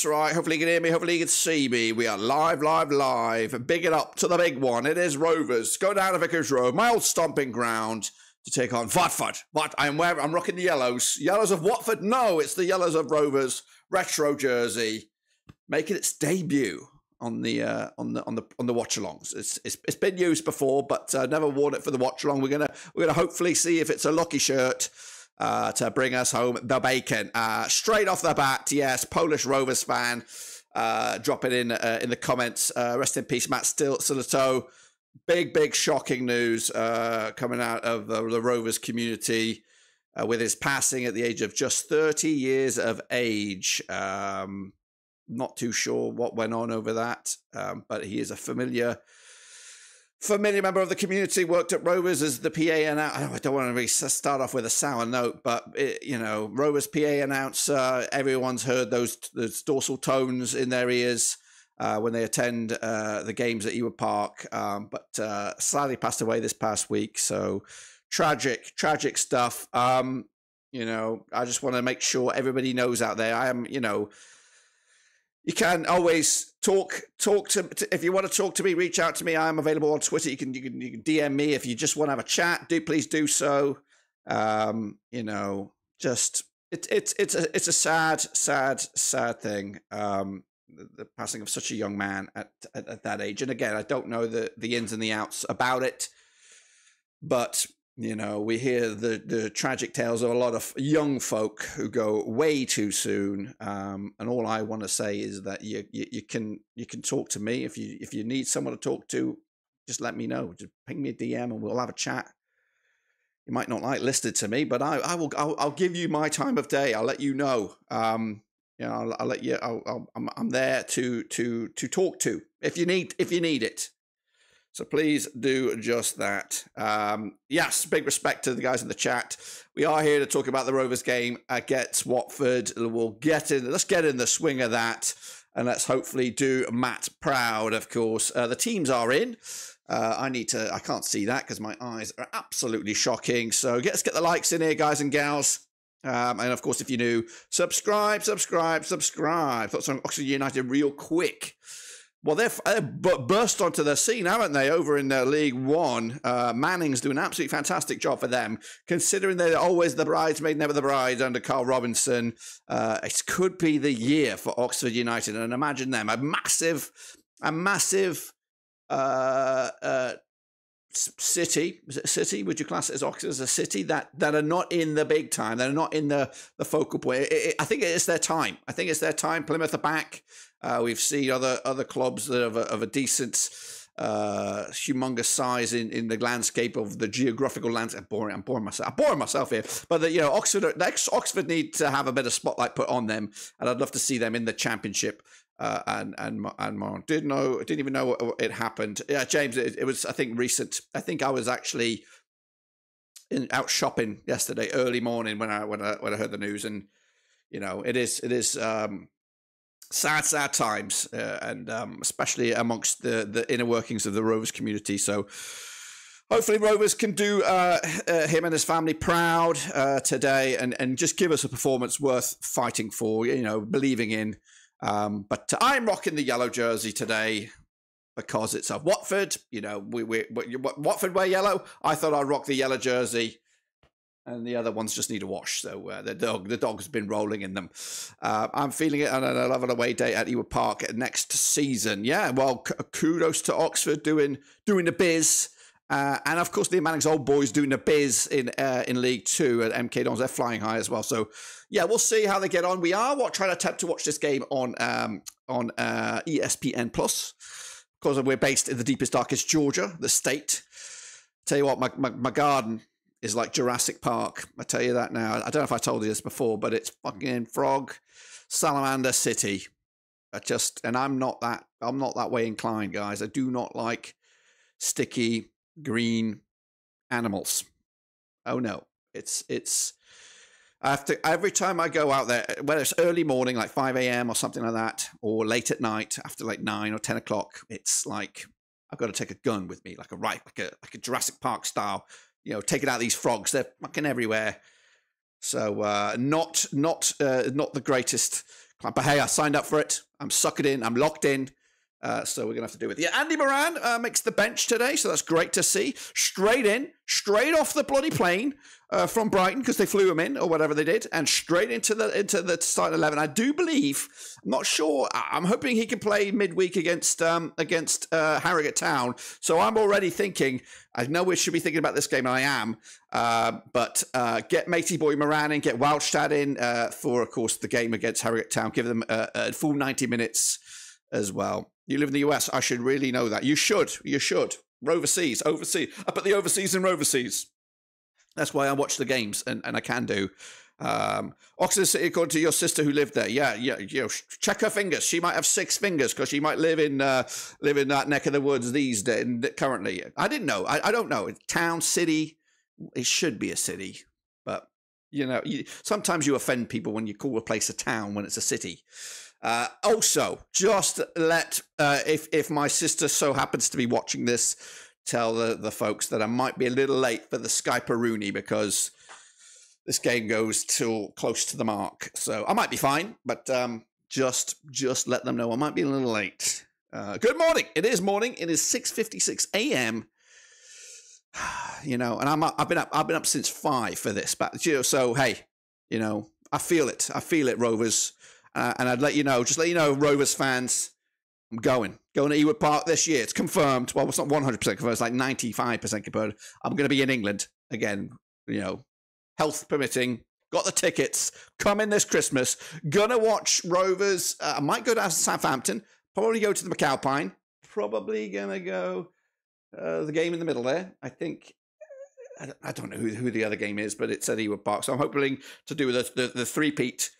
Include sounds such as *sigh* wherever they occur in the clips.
That's right. Hopefully you can hear me. Hopefully you can see me. We are live, live, live. Big it up to the big one. It is Rovers. Go down to Vicarage Road, my old stomping ground, to take on Watford. What I'm wearing, I'm rocking the yellows. Yellows of Watford? No, it's the yellows of Rovers. Retro jersey, making its debut on the uh, on the on the on the watch alongs. It's, it's it's been used before, but uh, never worn it for the watch along. We're gonna we're gonna hopefully see if it's a lucky shirt uh, to bring us home the bacon. Uh, straight off the bat, yes, Polish Rovers fan. Uh, drop it in uh, in the comments. Uh, rest in peace, Matt Still. Big, big, shocking news uh, coming out of the, the Rovers community with his passing at the age of just 30 years of age. Um, not too sure what went on over that, um, but he is a familiar familiar member of the community, worked at Rovers as the PA announcer. I don't want to really start off with a sour note, but it, you know, Rovers PA announcer. Everyone's heard those those dorsal tones in their ears uh, when they attend uh, the games at Ewood Park. Um, but uh, sadly passed away this past week. So tragic, tragic stuff. Um, you know, I just want to make sure everybody knows out there. I am, you know you can always talk talk to, to, if you want to talk to me reach out to me. I'm available on twitter. You can you can, you can dm me if you just want to have a chat. Do please do so. Um you know just it, it's it's a it's a sad sad sad thing um the, the passing of such a young man at, at, at that age. And again i don't know the the ins and the outs about it but you know, we hear the, the tragic tales of a lot of young folk who go way too soon. Um, and all I want to say is that you, you, you can you can talk to me if you if you need someone to talk to, just let me know. Just ping me a DM and we'll have a chat. You might not like listed to me, but I, I will I'll, I'll give you my time of day. I'll let you know. Um, you know, I'll, I'll let you. I'll, I'll, I'm I'm there to to to talk to if you need if you need it. So please do just that. Um, yes, big respect to the guys in the chat. We are here to talk about the Rovers game against Watford. We'll get in. Let's get in the swing of that, and let's hopefully do Matt proud. Of course, uh, the teams are in. Uh, I need to. I can't see that because my eyes are absolutely shocking. So let's get the likes in here, guys and gals. Um, and of course, if you're new, subscribe, subscribe, subscribe. Thoughts on Oxford United real quick. Well, they've, they've burst onto the scene, haven't they, over in uh, League One? Uh, Manning's doing an absolutely fantastic job for them, considering they're always the bridesmaid, never the bride under Karl Robinson. Uh, it could be the year for Oxford United, and imagine them a massive, a massive uh, uh, city, is it a city? Would you class it as Oxford as a city that that are not in the big time? They're not in the the focal point. It, it, I think it's their time. I think it's their time. Plymouth are back. Uh, we've seen other other clubs that of a, of a decent, uh, humongous size in, in the landscape of the geographical landscape. I'm boring. I'm boring myself. I'm boring myself here. But the, you know, Oxford, the Oxford need to have a bit of spotlight put on them, and I'd love to see them in the championship. Uh, and and and Mon didn't know, didn't even know it happened. Yeah, James, it, it was I think recent. I think I was actually in, out shopping yesterday early morning when I when I when I heard the news, and you know it is it is um, sad sad times, uh, and um, especially amongst the the inner workings of the Rovers community. So. Hopefully, Rovers can do uh, uh, him and his family proud uh, today, and, and just give us a performance worth fighting for. You know, believing in. Um, but I'm rocking the yellow jersey today because it's a Watford. You know, we, we, we Watford wear yellow. I thought I'd rock the yellow jersey, and the other ones just need a wash. So uh, the dog, the dog's been rolling in them. Uh, I'm feeling it, love an away day at Ewood Park next season. Yeah, well, kudos to Oxford doing doing the biz. Uh, and of course, the Manning's old boys doing the biz in uh, in League Two at MK Dons. They're flying high as well. So, yeah, we'll see how they get on. We are what, trying to attempt to watch this game on um, on uh, ESPN Plus because we're based in the deepest, darkest Georgia, the state. Tell you what, my, my, my garden is like Jurassic Park. I tell you that now. I don't know if I told you this before, but it's fucking Frog Salamander City. I just and I'm not that I'm not that way inclined, guys. I do not like sticky green animals. Oh no, it's it's. I have to every time I go out there, whether it's early morning, like five a.m. or something like that, or late at night after like nine or ten o'clock. It's like I've got to take a gun with me, like a right, like a like a Jurassic Park style. You know, taking out these frogs. They're fucking everywhere. So uh, not not uh, not the greatest. But hey, I signed up for it. I'm sucking in. I'm locked in. Uh, so we're going to have to do with it. Yeah, Andy Moran uh, makes the bench today, so that's great to see. Straight in, straight off the bloody plane uh, from Brighton because they flew him in or whatever they did, and straight into the into the starting eleven. I do believe, I'm not sure. I'm hoping he can play midweek against um, against uh, Harrogate Town. So I'm already thinking. I know we should be thinking about this game, and I am. Uh, but get Matey Boy Moran in, get Wahlstedt in for, of course, the game against Harrogate Town. Give them a full 90 minutes as well. You live in the US. I should really know that. You should. You should. Overseas, overseas. I put the overseas in overseas. That's why I watch the games, and, and I can do. Um, Oxford City, according to your sister who lived there, yeah, yeah, you know, check her fingers. She might have six fingers because she might live in uh, live in that neck of the woods these days. Currently, I didn't know. I, I don't know. Town, city, it should be a city, but you know, you, sometimes you offend people when you call a place a town when it's a city. Uh, also, just let uh, if if my sister so happens to be watching this, tell the the folks that I might be a little late for the Skype Rooney because this game goes till close to the mark. So I might be fine, but um, just just let them know I might be a little late. Uh, good morning. It is morning. It is six fifty six a.m. *sighs* You know, and I'm I've been up I've been up since five for this, but you know, so hey, you know, I feel it. I feel it, Rovers. Uh, and I'd let you know, just let you know, Rovers fans, I'm going. Going to Ewood Park this year. It's confirmed. Well, it's not 100% confirmed. It's like 95% confirmed. I'm going to be in England again, you know, health permitting. Got the tickets. Coming this Christmas. Gonna watch Rovers. Uh, I might go down to Southampton. Probably go to the McAlpine. Probably gonna go uh, the game in the middle there. I think I don't know who, who the other game is, but it's at Ewood Park. So I'm hoping to do the, the, the three-peat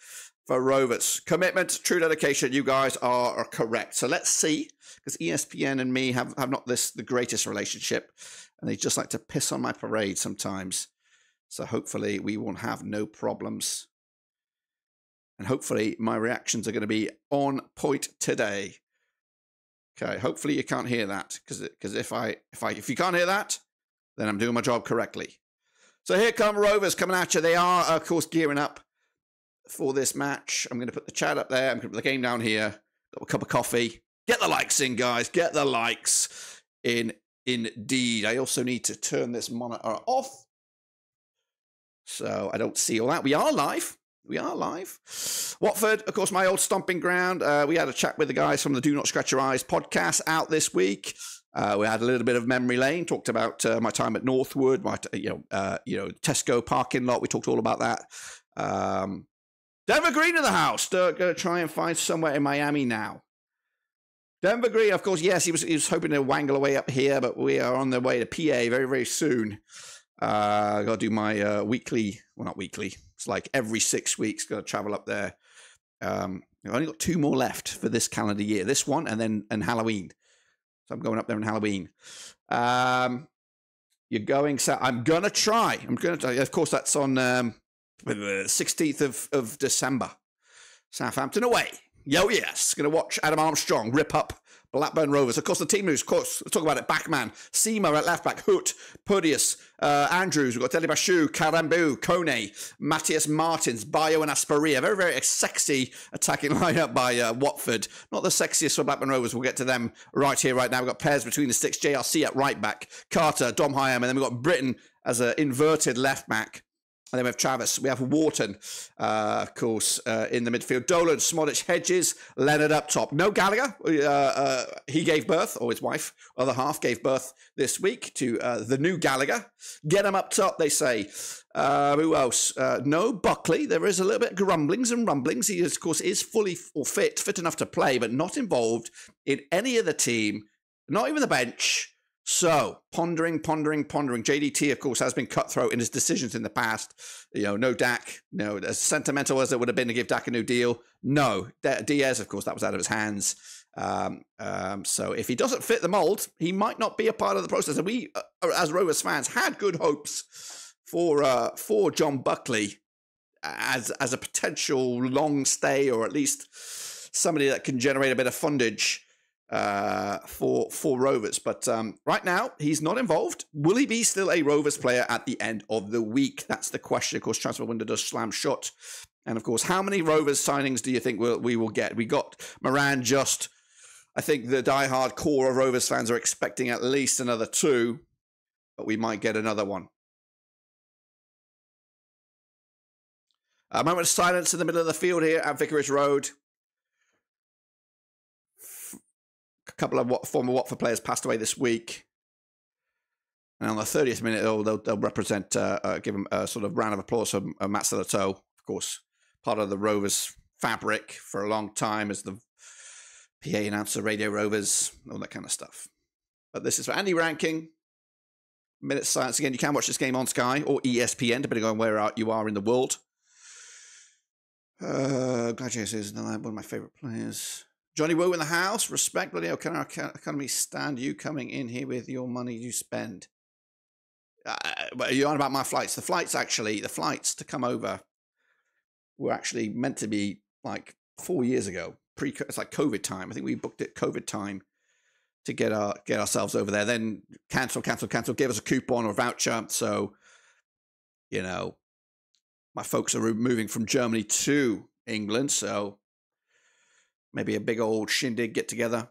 for Rovers. Commitment, true dedication. You guys are, are correct. So let's see, because ESPN and me have, have not this the greatest relationship, and they just like to piss on my parade sometimes. So hopefully we won't have no problems. And hopefully my reactions are going to be on point today. Okay, hopefully you can't hear that because because if I if I if you can't hear that, then I'm doing my job correctly. So here come Rovers coming at you. They are of course gearing up for this match. I'm going to put the chat up there. I'm going to put the game down here. Got a cup of coffee. Get the likes in, guys. Get the likes in. Indeed. I also need to turn this monitor off. So I don't see all that. We are live. We are live. Watford, of course, my old stomping ground. Uh, we had a chat with the guys from the Do Not Scratch Your Eyes podcast out this week. Uh, we had a little bit of memory lane. Talked about uh, my time at Northwood, my you know uh, you know Tesco parking lot. We talked all about that. Um, Denver Green in the house. Going to try and find somewhere in Miami now. Denver Green, of course, yes, he was he was hoping to wangle away up here, but we are on the way to PA very very soon. Uh, got to do my uh, weekly, well not weekly. It's like every six weeks. Got to travel up there. Um, I've only got two more left for this calendar year. This one and then and Halloween. So I'm going up there on Halloween. Um, you're going. So I'm gonna try. I'm gonna. Try. Of course, that's on um, 16th of, of December. Southampton away. Yo, yes. Going to watch Adam Armstrong rip up Blackburn Rovers. Of course, the team news, of course, let's talk about it. Bachmann, Sema at left back, Hoedt, Porteous, uh, Andrews. We've got Dele-Bashiru, Karambu, Kone, Matheus Martins, Bayo and Asprilla. Very, very sexy attacking *laughs* lineup by uh, Watford. Not the sexiest for Blackburn Rovers. We'll get to them right here, right now. We've got Pears between the sticks. JRC at right back, Carter, Dom Hyam, and then we've got Brittain as an inverted left back. And then we have Travis. We have Wharton, uh, of course, uh, in the midfield. Dolan, Smodic, Hedges, Leonard up top. No Gallagher. Uh, uh, he gave birth, or his wife, other half, gave birth this week to uh, the new Gallagher. Get him up top, they say. Uh, who else? no Buckley. There is a little bit of grumblings and rumblings. He, of course, is fully or fit, fit enough to play, but not involved in any of the team, not even the bench. So, pondering, pondering, pondering. JDT, of course, has been cutthroat in his decisions in the past. You know, no Dack, you know, as sentimental as it would have been to give Dack a new deal. No. Diaz, of course, that was out of his hands. Um, um, so, if he doesn't fit the mold, he might not be a part of the process. And we, uh, as Rovers fans, had good hopes for uh, for John Buckley as as a potential long stay or at least somebody that can generate a bit of fundage uh, for for Rovers. But um, right now, he's not involved. Will he be still a Rovers player at the end of the week? That's the question. Of course, transfer window does slam shut. And of course, how many Rovers signings do you think we'll, we will get? We got Moran just. I think the die-hard core of Rovers fans are expecting at least another two, but we might get another one. A moment of silence in the middle of the field here at Vicarage Road. a couple of former Watford players passed away this week. And on the 30th minute, they'll, they'll, they'll represent, uh, uh, give them a sort of round of applause for uh, Matt Sillitoe, of course, part of the Rovers fabric for a long time as the PA announcer, Radio Rovers, all that kind of stuff. But this is for Andy Rankin. Minute silence again. You can watch this game on Sky or ESPN, depending on where you are in the world. Uh, Gladiators is one of my favorite players. Johnny Wu in the house. Respect, bloody hell. Can our economy stand you coming in here with your money you spend? Uh, you on about my flights? The flights, actually, the flights to come over were actually meant to be like four years ago. Pre, it's like COVID time. I think we booked it COVID time to get our get ourselves over there. Then cancel, cancel, cancel. Give us a coupon or a voucher. So, you know, my folks are moving from Germany to England. So maybe a big old shindig get together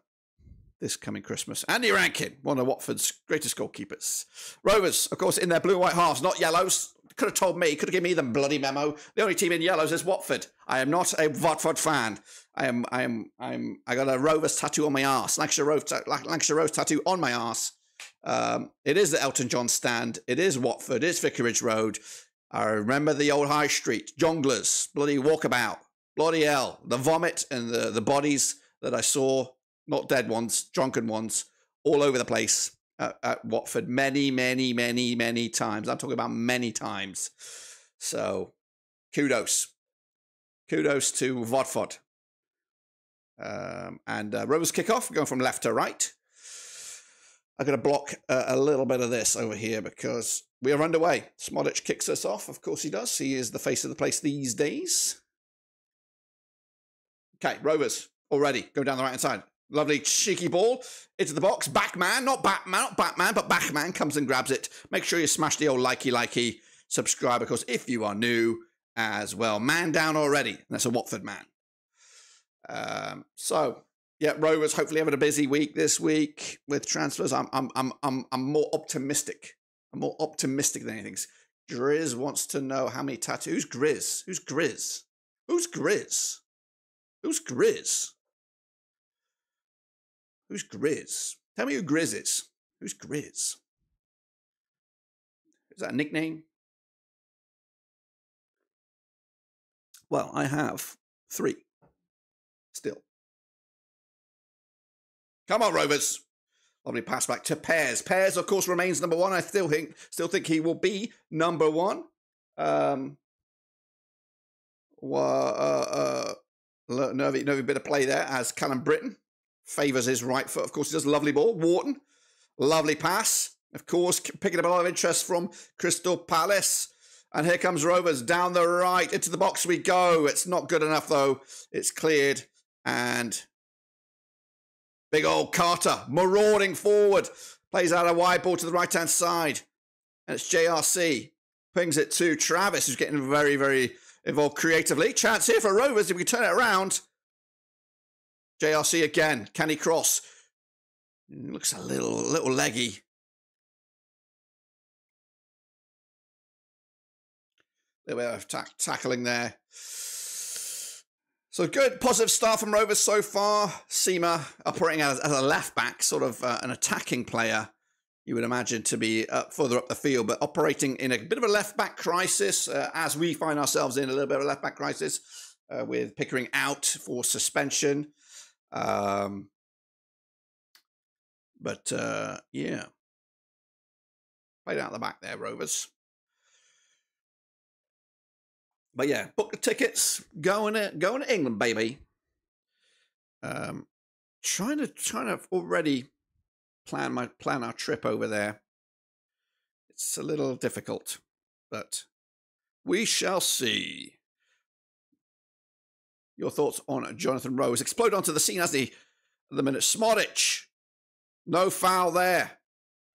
this coming Christmas. Andy Rankin, one of Watford's greatest goalkeepers. Rovers, of course, in their blue and white halves, not yellows. Could have told me, could have given me the bloody memo. The only team in yellows is Watford. I am not a Watford fan. I am, I am, I'm, I got a Rovers tattoo on my ass, Lancashire Rovers, Lancashire Rose tattoo on my ass. Um, it is the Elton John stand. It is Watford. It is Vicarage Road. I remember the old high street, Jongleurs, bloody walkabout. Bloody hell. The vomit and the, the bodies that I saw, not dead ones, drunken ones, all over the place at, at Watford many, many, many, many times. I'm talking about many times. So kudos. Kudos to Watford. Um, and uh, Rovers kick off, going from left to right. I'm going to block uh, a little bit of this over here because we are underway. Smodic kicks us off. Of course he does. He is the face of the place these days. Okay, Rovers already go down the right hand side. Lovely cheeky ball into the box. Bachmann, not Batman, not Batman, but Bachmann comes and grabs it. Make sure you smash the old likey likey subscribe, because if you are new as well, man down already. That's a Watford man. Um, so yeah, Rovers hopefully having a busy week this week with transfers. I'm I'm I'm I'm I'm more optimistic. I'm more optimistic than anything. Grizz wants to know how many tattoos. Grizz? Who's Grizz? Who's Grizz? Who's Grizz? Who's Grizz? Tell me who Grizz is. Who's Grizz? Is that a nickname? Well, I have three still. Come on, Rovers. Lovely pass back to Pears. Pears, of course, remains number one. I still think, still think he will be number one. Um, well, uh, uh, nervy, nervy bit of play there as Callum Brittain favours his right foot. Of course, he does a lovely ball. Wharton, lovely pass. Of course, picking up a lot of interest from Crystal Palace. And here comes Rovers down the right. Into the box we go. It's not good enough, though. It's cleared. And big old Carter marauding forward. Plays out a wide ball to the right hand side. And it's JRC. Pings it to Travis, who's getting very, very involved creatively. Chance here for Rovers if we turn it around. JRC again. Can he cross? Looks a little, little leggy. Little bit of ta- tackling there. So good, positive start from Rovers so far. Sema operating as, as a left back, sort of uh, an attacking player. You would imagine to be up, further up the field, but operating in a bit of a left back crisis, uh, as we find ourselves in a little bit of a left back crisis, uh, with Pickering out for suspension. Um, but uh, yeah, played out the back there, Rovers. But yeah, book the tickets. Going to going to England, baby. Um, trying to trying to already plan my plan our trip over there. It's a little difficult, but we shall see. Your thoughts on Jonathan Rowe? Explode onto the scene as the the minute Szmodics. No foul there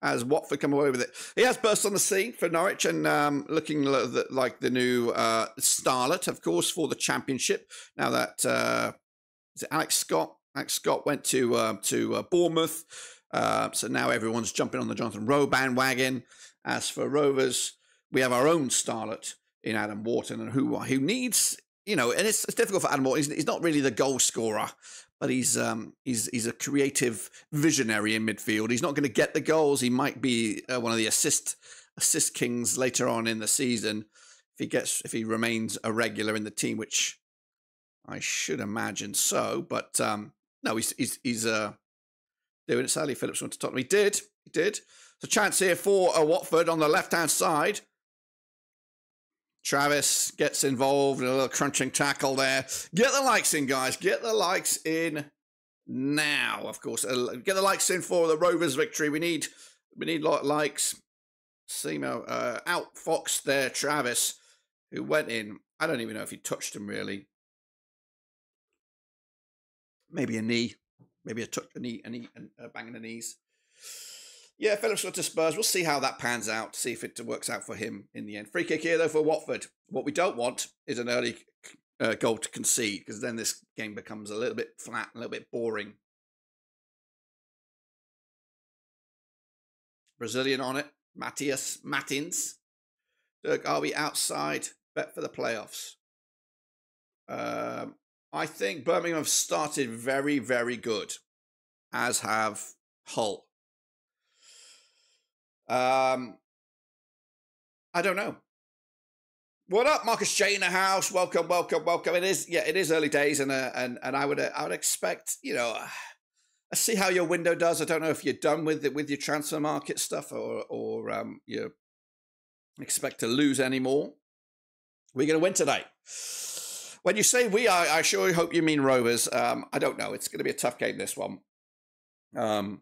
as Watford come away with it. He has burst on the scene for Norwich and um, looking like the new uh, starlet, of course, for the championship. Now that uh, Alex Scott? Alex Scott went to uh, to uh, Bournemouth, uh, so now everyone's jumping on the Jonathan Rowe bandwagon. As for Rovers, we have our own starlet in Adam Wharton, and who who needs you know, and it's, it's difficult for Adam Wharton. He's, he's, not really the goal scorer, but he's um, he's he's a creative visionary in midfield. He's not going to get the goals. He might be uh, one of the assist assist kings later on in the season if he gets if he remains a regular in the team, which I should imagine so. But um, no, he's he's he's uh, doing it. Ashley Phillips went to Tottenham. He did. He did. So chance here for uh, Watford on the left hand side. Travis gets involved in a little crunching tackle there. Get the likes in, guys. Get the likes in now. Of course, uh, get the likes in for the Rovers victory. We need we need likes. Simo uh, out Fox there. Travis, who went in. I don't even know if he touched him really. Maybe a knee, maybe a touch, a knee, a knee, a bang in the knees. Yeah, Phillips got to Spurs. We'll see how that pans out, see if it works out for him in the end. Free kick here, though, for Watford. What we don't want is an early uh, goal to concede, because then this game becomes a little bit flat, a little bit boring. Brazilian on it, Matheus Martins. Dirk, are we outside? Bet for the playoffs. Um, I think Birmingham have started very, very good, as have Hull. Um, I don't know. What up, Marcus J in the house? Welcome, welcome, welcome. It is, yeah, it is early days, and uh, and and I would uh, I would expect, you know, let's see how your window does. I don't know if you're done with it with your transfer market stuff, or or um, you expect to lose any more. We're going to win today. When you say we, I, I sure hope you mean Rovers. Um, I don't know. It's going to be a tough game. This one. Um,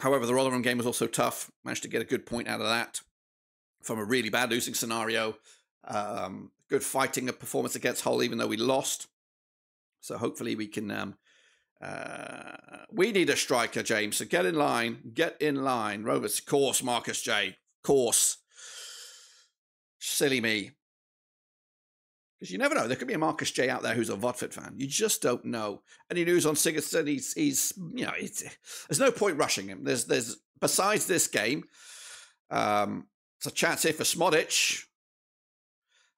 However, the Rotherham game was also tough. Managed to get a good point out of that from a really bad losing scenario. Um, good fighting a performance against Hull, even though we lost. So hopefully we can. Um, uh, we need a striker, James. So get in line. Get in line. Rovers, of course, Marcus J. Course. Silly me. Because you never know. There could be a Marcus J out there who's a Watford fan. You just don't know. Any news on Sigurdsson? He's, he's you know, there's no point rushing him. There's, there's besides this game, um, it's a chance here for Szmodics.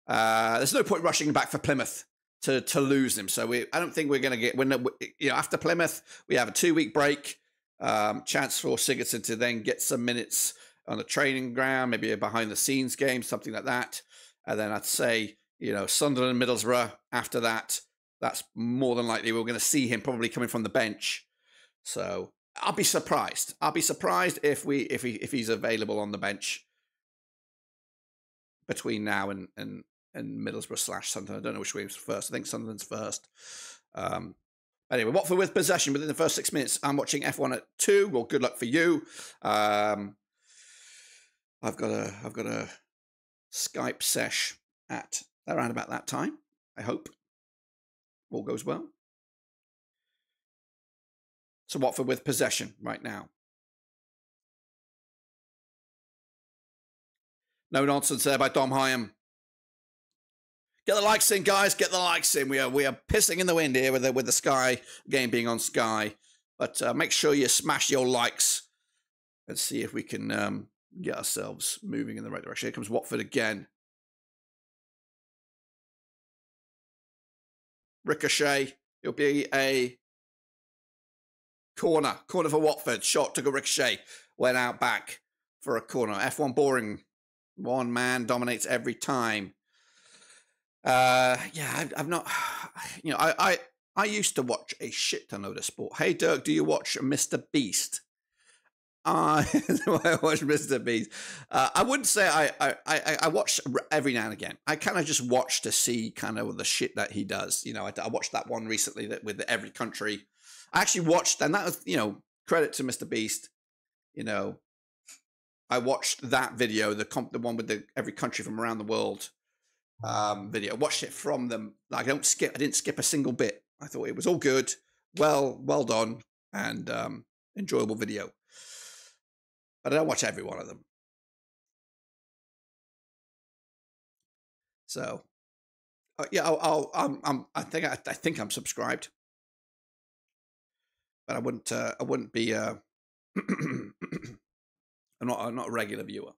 Uh, there's no point rushing back for Plymouth to to lose him. So we, I don't think we're going to get when you know after Plymouth we have a two week break. Um, chance for Sigurdsson to then get some minutes on the training ground, maybe a behind the scenes game, something like that. And then I'd say, you know, Sunderland, and Middlesbrough after that. That's more than likely we're going to see him probably coming from the bench. So I'll be surprised. I'll be surprised if we if he if he's available on the bench between now and and and Middlesbrough slash Sunderland. I don't know which way was first. I think Sunderland's first. Um, anyway, Watford with possession within the first six minutes. I'm watching F1 at two. Well, good luck for you. Um, I've got a I've got a Skype sesh at around about that time. I hope all goes well. So Watford with possession right now. No nonsense there by Dom Hyam. Get the likes in, guys. Get the likes in. We are we are pissing in the wind here with the with the Sky game being on Sky. But uh, make sure you smash your likes. Let's see if we can um, get ourselves moving in the right direction. Here comes Watford again. Ricochet. It'll be a corner. Corner for Watford. Shot took a ricochet. Went out back for a corner. F1 boring. One man dominates every time. Uh, yeah, I've, I've not. *sighs* You know, I, I I used to watch a shit ton of sport. Hey, Dirk, do you watch Mr. Beast? *laughs* I I watch Mr. Beast. Uh, I wouldn't say I, I I I watch every now and again. I kind of just watch to see kind of the shit that he does. You know, I, I watched that one recently that with every country. I actually watched, and that was you know credit to Mr. Beast. You know, I watched that video, the comp, the one with the every country from around the world um, video. I watched it from them. Like, I don't skip. I didn't skip a single bit. I thought it was all good, well, well done, and um, enjoyable video. But I don't watch every one of them. So, uh, yeah, I'll, I'll, I'm, I'm, I think, I, I, think I'm subscribed, but I wouldn't, uh, I wouldn't be. Uh, *clears throat* I'm not, I'm not a regular viewer.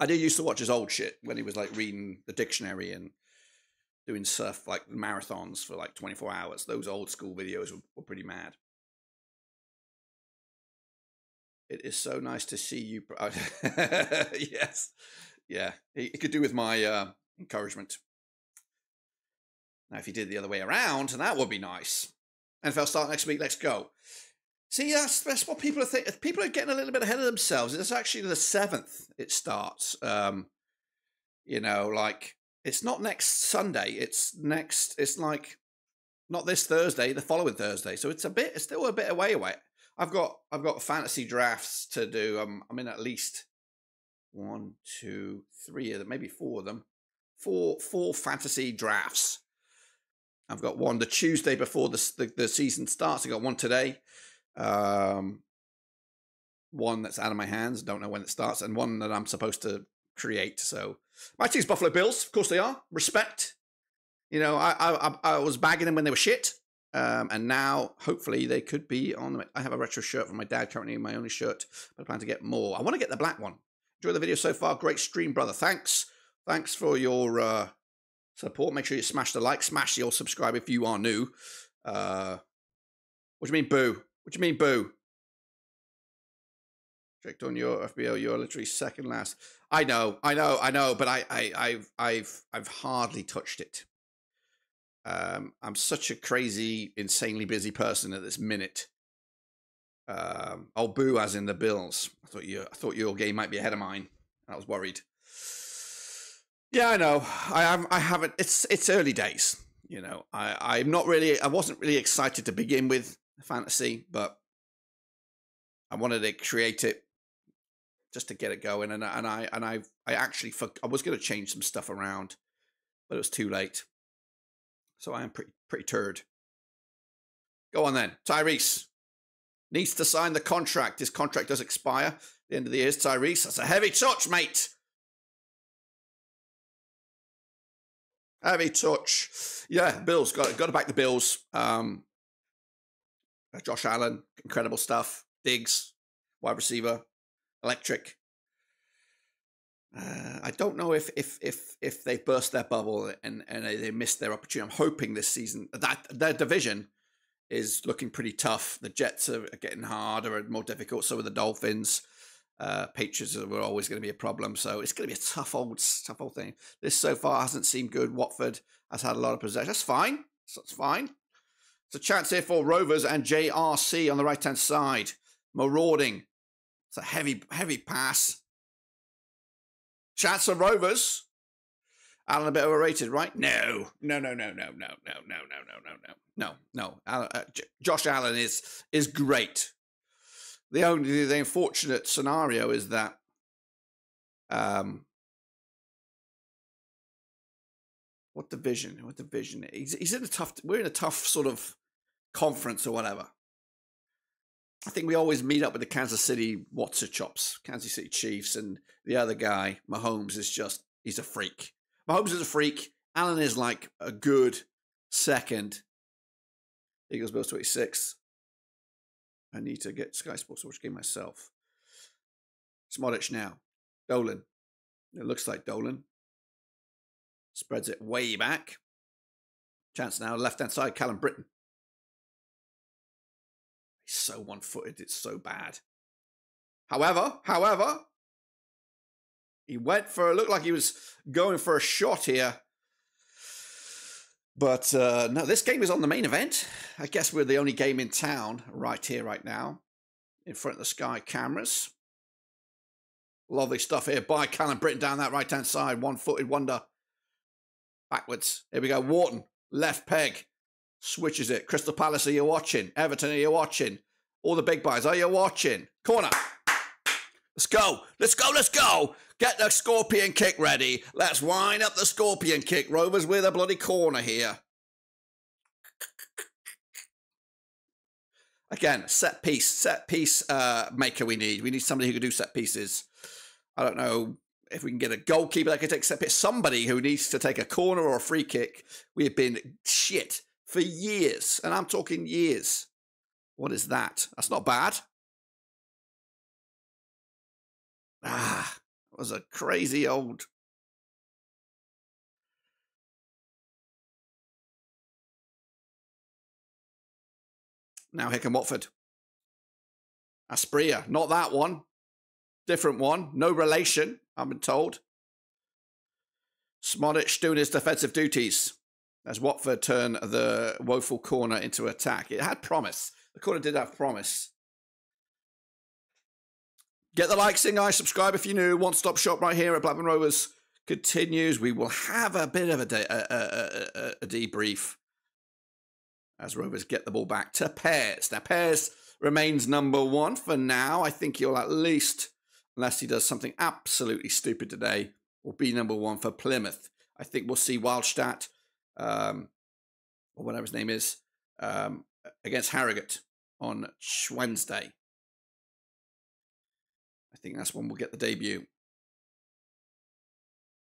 I did used to watch his old shit when he was like reading the dictionary and doing stuff like marathons for like 24 hours. Those old school videos were, were pretty mad. It is so nice to see you. *laughs* yes. Yeah. It, could do with my uh, encouragement. Now, if he did the other way around, that would be nice. NFL start next week. Let's go. See, that's, that's what people are thinking. People are getting a little bit ahead of themselves. It's actually the seventh. It starts. Um, you know, like it's not next Sunday. It's next. It's like not this Thursday. The following Thursday. So it's a bit. It's still a bit away away. I've got I've got fantasy drafts to do. Um, I'm in at least one, two, three of them, maybe four of them. Four four fantasy drafts. I've got one the Tuesday before the, the, the season starts. I got one today. Um, one that's out of my hands, don't know when it starts, and one that I'm supposed to create. So my team's Buffalo Bills, of course they are. Respect. You know, I I, I was bagging them when they were shit, um, and now hopefully they could be on. I have a retro shirt from my dad currently, my only shirt, but I plan to get more. I want to get the black one. Enjoy the video so far. Great stream, brother. Thanks. Thanks for your uh, support. Make sure you smash the like, smash the your subscribe if you are new. Uh, what do you mean, boo? What do you mean, boo? Checked on your FBO, you're literally second last. I know, I know, I know, but I, I, I've, I've, I've hardly touched it. Um, I'm such a crazy, insanely busy person at this minute. Um, oh, boo, as in the Bills. I thought you, I thought your game might be ahead of mine. I was worried. Yeah, I know. I have, I haven't. It's, it's early days. You know, I, I'm not really. I wasn't really excited to begin with fantasy, but I wanted to create it just to get it going. And and I and I I actually for, I was going to change some stuff around, but it was too late. So I am pretty pretty turd. Go on then, Tyrhys needs to sign the contract. His contract does expire at the end of the year. Tyrhys, that's a heavy touch, mate. Heavy touch. Yeah, Bills got got to back the Bills. Um, Josh Allen, incredible stuff. Diggs, wide receiver, electric. Uh, I don't know if if if if they burst their bubble and and they missed their opportunity. I'm hoping this season that their division is looking pretty tough. The Jets are getting harder and more difficult. So are the Dolphins. Uh, Patriots were always going to be a problem, so it's going to be a tough old, tough old thing. This so far hasn't seemed good. Watford has had a lot of possession. That's fine. That's fine. It's a chance here for Rovers and JRC on the right hand side, marauding. It's a heavy, heavy pass. Chance for Rovers. Allen a bit overrated, right? No, no, no, no, no, no, no, no, no, no, no, no, no, no. Uh, J- Josh Allen is is great. The only the unfortunate scenario is that um what division? What division? He's he's in a tough. We're in a tough sort of conference or whatever. I think we always meet up with the Kansas City what's chops, Kansas City Chiefs, and the other guy, Mahomes, is just he's a freak. Mahomes is a freak. Allen is like a good second. Eagles Bills 26. I need to get Sky Sports to watch game myself. Smodic now. Dolan. It looks like Dolan. Spreads it way back. Chance now, left hand side, Callum Brittain. He's so one footed, it's so bad. However, however, he went for it looked like he was going for a shot here. But uh, no, this game is on the main event. I guess we're the only game in town right here, right now, in front of the Sky cameras. Lovely stuff here by Callum Brittain down that right hand side, one footed wonder. Backwards. Here we go. Wharton, left peg, switches it. Crystal Palace, are you watching? Everton, are you watching? All the big boys, are you watching? Corner. Let's go. Let's go. Let's go. Get the scorpion kick ready. Let's wind up the scorpion kick. Rovers with a bloody corner here. Again, set piece, set piece uh, maker we need. We need somebody who can do set pieces. I don't know if we can get a goalkeeper that can take set piece. Somebody who needs to take a corner or a free kick. We have been shit for years, and I'm talking years. What is that? That's not bad. Ah, it was a crazy old. Now Hick and Watford. Asprilla, not that one. Different one. No relation, I've been told. Smodic doing his defensive duties as Watford turn the woeful corner into attack. It had promise. The corner did have promise. Get the likes in, guys. Subscribe if you're new. One stop shop right here at Blackburn Rovers continues. We will have a bit of a, de- a, a, a, debrief as Rovers get the ball back to Pears. Now, Pears remains number one for now. I think he'll at least, unless he does something absolutely stupid today, will be number one for Plymouth. I think we'll see Wahlstedt, um, or whatever his name is, um, against Harrogate on Wednesday. I think that's when we'll get the debut.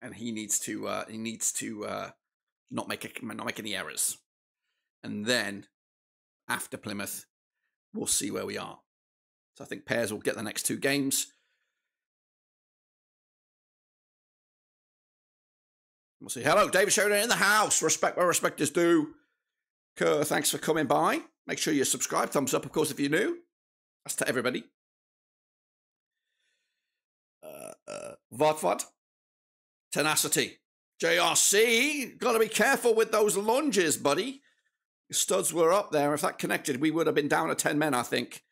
And he needs to uh, he needs to uh, not make a, not make any errors. And then after Plymouth, we'll see where we are. So I think Pears will get the next two games. We'll see. Hello, David Sheridan in the house. Respect where respect is due. Kerr, thanks for coming by. Make sure you subscribe. Thumbs up, of course, if you're new. That's to everybody uh, Vodford, tenacity. JRC, got to be careful with those lunges, buddy. Studs were up there. If that connected, we would have been down to 10 men, I think.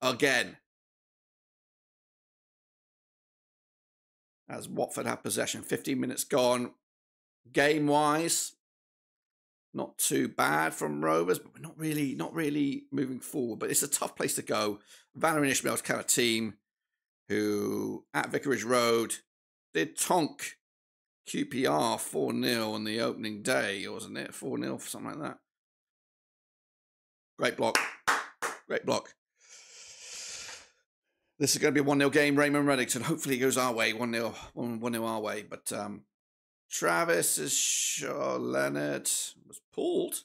Again. As Watford had possession. 15 minutes gone. Game wise, not too bad from Rovers, but we're not really, not really moving forward. But it's a tough place to go. Valérien Ismaël's kind of team who at Vicarage Road did tonk QPR 4 0 on the opening day, wasn't it? 4 0 something like that. Great block. Great block. This is going to be a 1 0 game. Raymond Reddington. Hopefully it goes our way. 1 0 1 0 our way. But um, Travis is sure Leonard was pulled.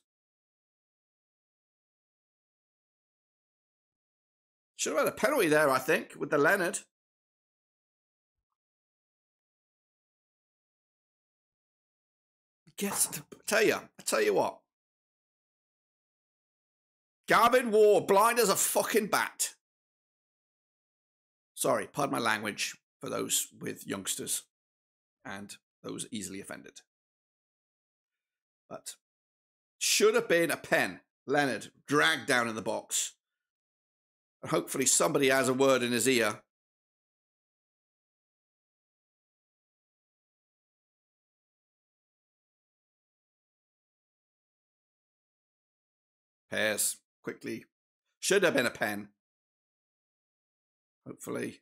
Should have had a penalty there, I think, with the Leonard. Gets to tell you, I tell you what. Gavin Ward, blind as a fucking bat. Sorry, pardon my language for those with youngsters and those easily offended. But should have been a pen. Leonard dragged down in the box. And Hopefully, somebody has a word in his ear. Pears quickly. Should have been a pen. Hopefully.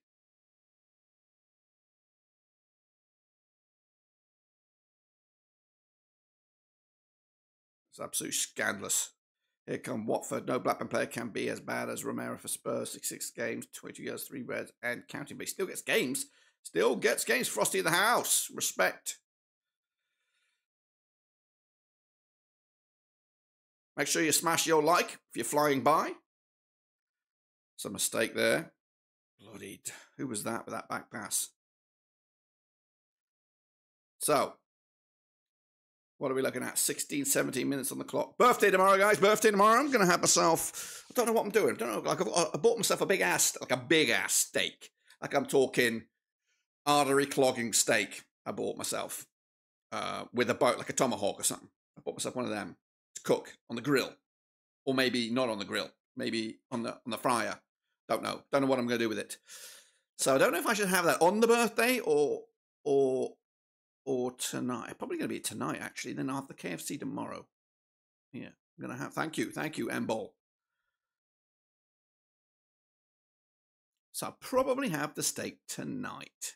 It's absolutely scandalous. Here come Watford. No Blackburn player can be as bad as Romero for Spurs. Six, six games, 22 years, 3 reds, and counting. But he still gets games. Still gets games. Frosty in the house. Respect. Make sure you smash your like if you're flying by. It's a mistake there. Bloody, who was that with that back pass? So, what are we looking at? 16, 17 minutes on the clock. Birthday tomorrow, guys. Birthday tomorrow. I'm going to have myself, I don't know what I'm doing. I don't know. Like, I bought myself a big ass, like a big ass steak. Like I'm talking artery clogging steak. I bought myself uh, with a boat, like a tomahawk or something. I bought myself one of them to cook on the grill, or maybe not on the grill, maybe on the on the fryer. Don't know. Don't know what I'm going to do with it. So I don't know if I should have that on the birthday or or or tonight. Probably going to be tonight, actually. Then I'll have the KFC tomorrow. Yeah, I'm going to have. Thank you. Thank you, Embol. So I'll probably have the steak tonight.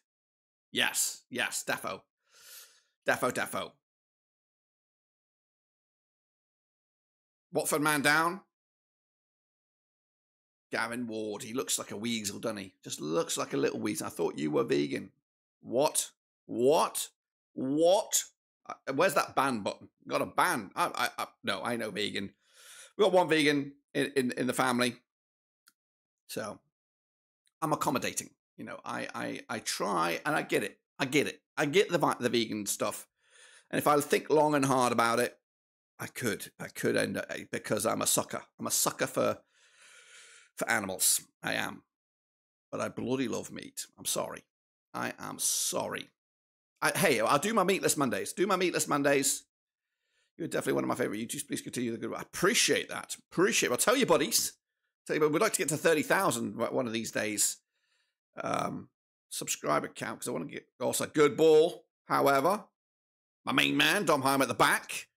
Yes, yes, defo. Defo, defo. Watford man down. Gavin Ward. He looks like a weasel, doesn't he? Just looks like a little weasel. I thought you were vegan. What? What? What? Uh, where's that ban button? Got a ban? I, I, I, no, I know vegan. We got one vegan in, in, in the family, so I'm accommodating. You know, I, I I try and I get it. I get it. I get the the vegan stuff, and if I think long and hard about it, I could. I could end up because I'm a sucker. I'm a sucker for for animals. I am, but I bloody love meat. I'm sorry. I am sorry. I, hey, I'll do my meatless Mondays. Do my meatless Mondays. You're definitely one of my favorite YouTubers. Please continue the good work. I appreciate that. Appreciate. I'll tell you, buddies. Tell you, we'd like to get to thirty thousand one of these days. Um, subscriber count because I want to get also good ball. However, my main man Dom Hyam at the back,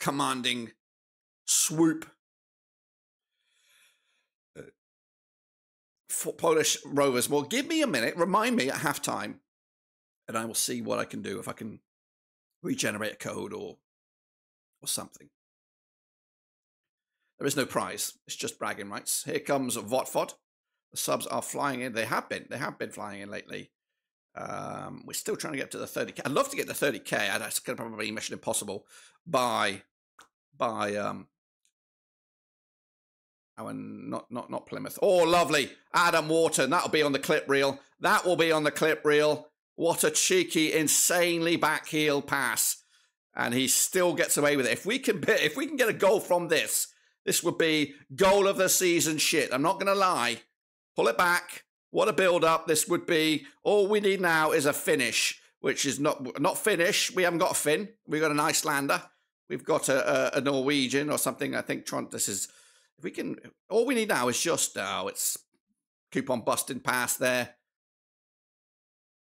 commanding swoop. Uh, Polish Rovers. Well, give me a minute. Remind me at halftime and I will see what I can do if I can regenerate a code or or something. There is no prize. It's just bragging rights. Here comes Votfod. The subs are flying in. They have been. They have been flying in lately. Um, we're still trying to get to the 30k. I'd love to get to 30k. That's going to probably be mission impossible by by um Oh, and not not not Plymouth. Oh, lovely. Adam Wharton. That'll be on the clip reel. That will be on the clip reel. What a cheeky, insanely backheel pass. And he still gets away with it. If we can if we can get a goal from this, this would be goal of the season shit. I'm not gonna lie. Pull it back. What a build up this would be. All we need now is a finish, which is not not finish. We haven't got a Finn. We've got an Icelander. We've got a, a, a Norwegian or something. I think Trent. This is if we can. All we need now is just oh, it's coupon busting pass there.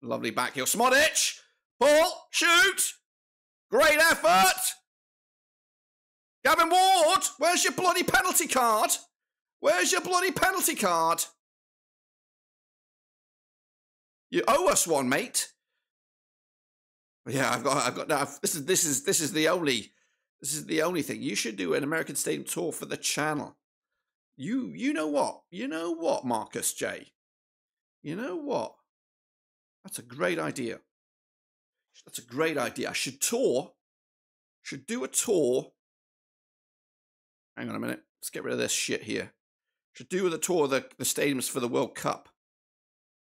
Lovely back heel. Smodic! Ball! Shoot! Great effort! Gavin Ward! Where's your bloody penalty card? Where's your bloody penalty card? You owe us one, mate. Yeah, I've got, I've got. No, this is, this is, this is the only, this is the only thing. You should do an American Stadium tour for the channel. You, you know what? You know what, Marcus J. You know what? That's a great idea. That's a great idea. I should tour, should do a tour. Hang on a minute. Let's get rid of this shit here. Should do the tour of the, the stadiums for the World Cup.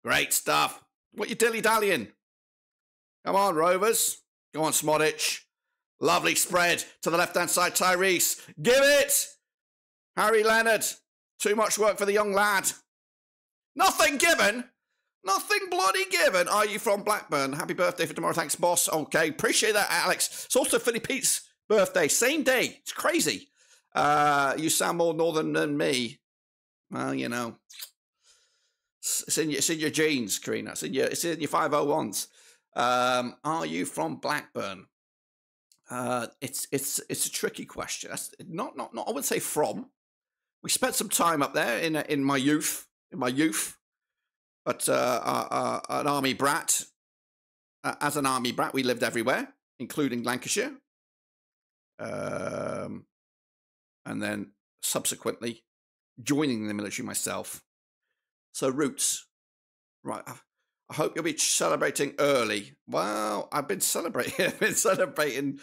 Great stuff. What you dilly dallying? Come on, Rovers. Go on, Smodic. Lovely spread to the left hand side. Tyrhys. Give it. Harry Leonard. Too much work for the young lad. Nothing given. Nothing bloody given. Are you from Blackburn? Happy birthday for tomorrow. Thanks, boss. Okay. Appreciate that, Alex. It's also Philly Pete's birthday. Same day. It's crazy. Uh, you sound more northern than me. Well, you know. It's in your, it's in your genes, Karina. It's in your, it's in your 501s. Um, are you from Blackburn? Uh, it's it's it's a tricky question. That's not not not. I would say from. We spent some time up there in in my youth. In my youth, but uh, an army brat. As an army brat, we lived everywhere, including Lancashire. Um, and then subsequently joining the military myself. So roots, right? I hope you'll be celebrating early. Well, I've been celebrating. *laughs* I've been celebrating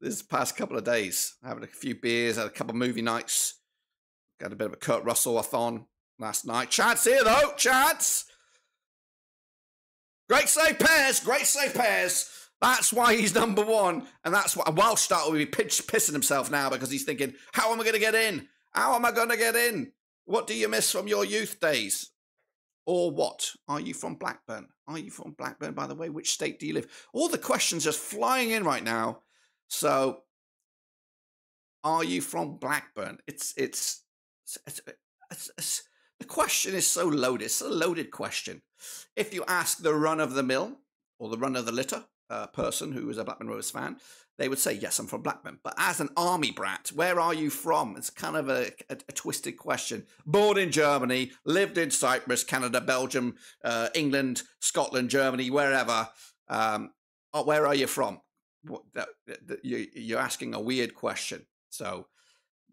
this past couple of days. Having a few beers, had a couple of movie nights. Got a bit of a Kurt Russell thon last night. Chad's here though. Chad's. Great save Pears. Great save Pears. That's why he's number one. And that's why Welsh will be pitch, pissing himself now because he's thinking, how am I going to get in? How am I going to get in? What do you miss from your youth days? Or what? Are you from Blackburn? Are you from Blackburn, by the way? Which state do you live? All the questions just flying in right now. So, are you from Blackburn? It's, it's, it's, it's, it's the question is so loaded. It's a loaded question. If you ask the run of the mill or the run of the litter uh, person who is a Blackburn Rovers fan, they would say, Yes, I'm from Blackburn. But as an army brat, where are you from? It's kind of a, a, a twisted question. Born in Germany, lived in Cyprus, Canada, Belgium, uh, England, Scotland, Germany, wherever. Um, oh, where are you from? You're asking a weird question. So,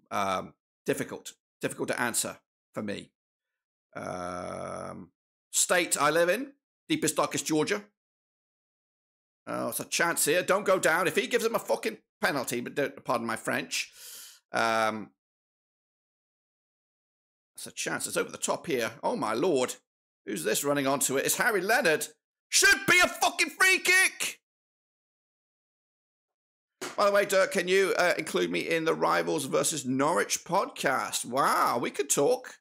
um, difficult, difficult to answer for me. Um, state I live in, deepest, darkest Georgia. Oh, it's a chance here. Don't go down. If he gives him a fucking penalty, but don't, pardon my French. Um, it's a chance. It's over the top here. Oh my lord. Who's this running onto it? It's Harry Leonard. Should be a fucking free kick. By the way, Dirk, can you uh, include me in the Rivals versus Norwich podcast? Wow, we could talk.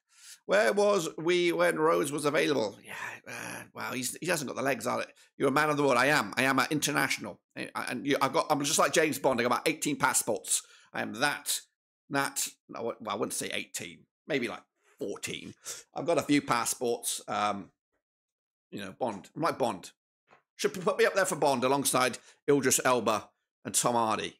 Where was we when Rose was available? Yeah, uh, wow, he's, he hasn't got the legs on it. You're a man of the world. I am. I am an international, and you, I've got. I'm just like James Bond. I got about 18 passports. I am that. That. well, I wouldn't say 18. Maybe like 14. I've got a few passports. Um, you know, Bond. I'm like Bond. Should put me up there for Bond alongside Idris Elba and Tom Hardy.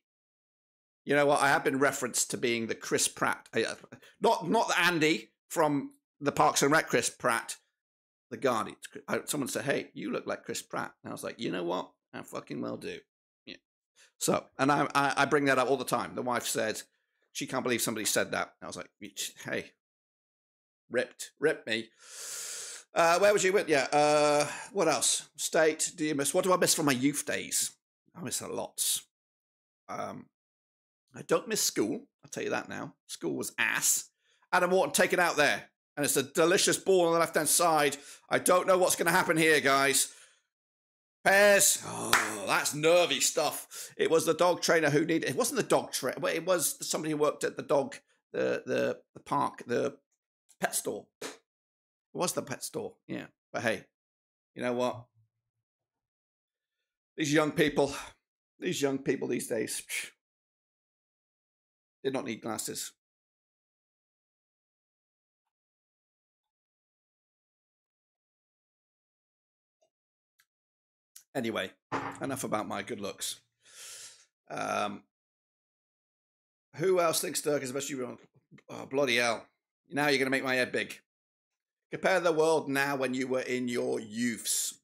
You know what? I have been referenced to being the Chris Pratt, uh, not not Andy from the Parks and Rec Chris Pratt, the Guardian. Someone said, "Hey, you look like Chris Pratt," and I was like, "You know what? I fucking well do." Yeah. So, and I, I, I bring that up all the time. The wife said she can't believe somebody said that. I was like, "Hey, ripped, ripped me." Uh, where was you with? Yeah. Uh, what else? State? Do you miss? What do I miss from my youth days? I miss a lot. Um, I don't miss school. I'll tell you that now. School was ass. Adam Wharton taken out there. And it's a delicious ball on the left hand side. I don't know what's going to happen here, guys. Pears. Oh, that's nervy stuff. It was the dog trainer who needed. It wasn't the dog trainer. It was somebody who worked at the dog, the the the park, the pet store. It was the pet store. Yeah. But hey, you know what? These young people, these young people these days, did not need glasses. Anyway, enough about my good looks. Um, who else thinks Dirk is the best you Oh, bloody hell. Now you're going to make my head big. Compare the world now when you were in your youths.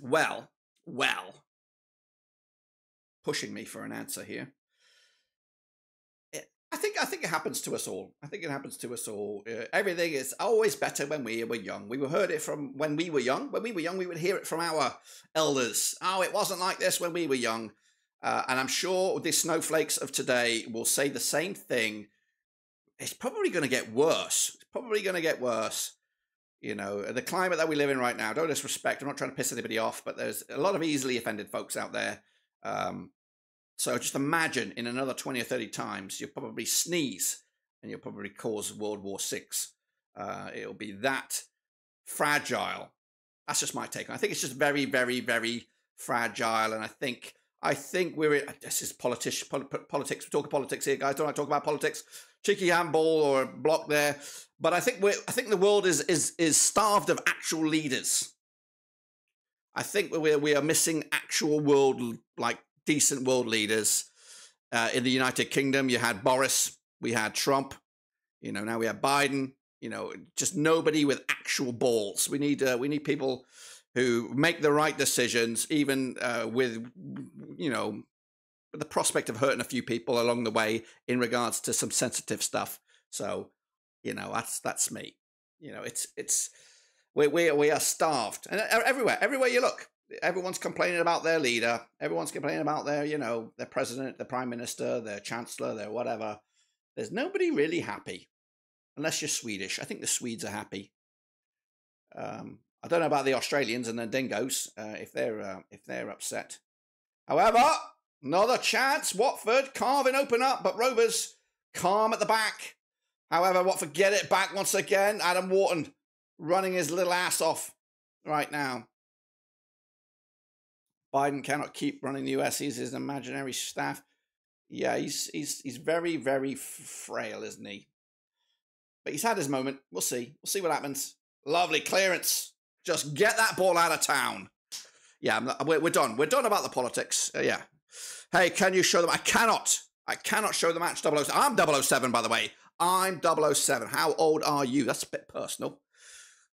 Well, well. Pushing me for an answer here. I think I think it happens to us all. I think it happens to us all. Uh, everything is always better when we were young. We heard it from when we were young. When we were young, we would hear it from our elders. Oh, it wasn't like this when we were young. Uh, and I'm sure the snowflakes of today will say the same thing. It's probably going to get worse. It's probably going to get worse. You know, the climate that we live in right now. Don't disrespect. I'm not trying to piss anybody off, but there's a lot of easily offended folks out there. Um, So just imagine in another 20 or 30 times, you'll probably sneeze and you'll probably cause World War Six. Uh, it'll be that fragile. That's just my take. I think it's just very, very, very fragile. And I think I think we're this is politics. Politics. We're talking politics here, guys. Don't I talk about politics? Cheeky handball or a block there. But I think we're. I think the world is is is starved of actual leaders. I think we're we are missing actual world like decent world leaders. Uh, in the United Kingdom, you had Boris, we had Trump, you know. Now we have Biden. You know, just nobody with actual balls. We need uh, we need people who make the right decisions, even uh, with, you know, the prospect of hurting a few people along the way in regards to some sensitive stuff. So, you know, that's that's me. You know, it's it's we we we are starved, and everywhere, everywhere you look, everyone's complaining about their leader. Everyone's complaining about their, you know, their president, their prime minister, their chancellor, their whatever. There's nobody really happy, unless you're Swedish. I think the Swedes are happy. Um, I don't know about the Australians and the dingoes uh, if they're uh, if they're upset. However, another chance. Watford carving open up, but Rovers calm at the back. However, Watford get it back once again. Adam Wharton running his little ass off right now. Biden cannot keep running the US. He's his imaginary staff. Yeah, he's he's he's very very frail, isn't he? But he's had his moment. We'll see. We'll see what happens. Lovely clearance. Just get that ball out of town. Yeah, we're, we're done. We're done about the politics. Uh, yeah. Hey, can you show them? I cannot. I cannot show the match 007. I'm 007, by the way. I'm 007. How old are you? That's a bit personal.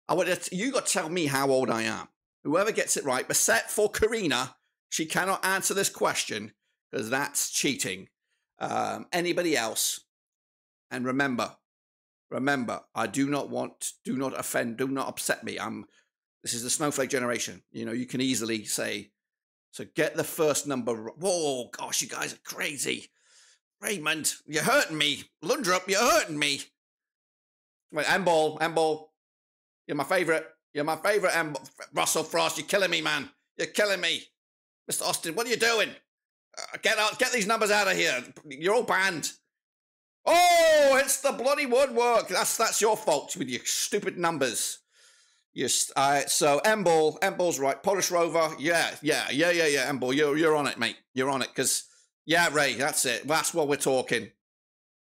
I want you got to tell me how old I am. Whoever gets it right, but set for Karina, she cannot answer this question because that's cheating. Um, anybody else? And remember, remember, I do not want, do not offend, do not upset me. I'm this is the snowflake generation. You know, you can easily say, so get the first number. Whoa, gosh, you guys are crazy. Raymond, you're hurting me. Lundrup, you're hurting me. Wait, Emball, Emball, you're my favorite. You're my favorite, Emball. Russell Frost, you're killing me, man. You're killing me. Mr. Austin, what are you doing? Uh, get out, get these numbers out of here. You're all banned. Oh, it's the bloody woodwork. That's that's your fault with your stupid numbers. Yes. Uh, so Emball, Emball's right. Polish Rover. Yeah, yeah, yeah, yeah, yeah. Emball, you're you're on it, mate. You're on it because yeah, Ray, that's it. That's what we're talking.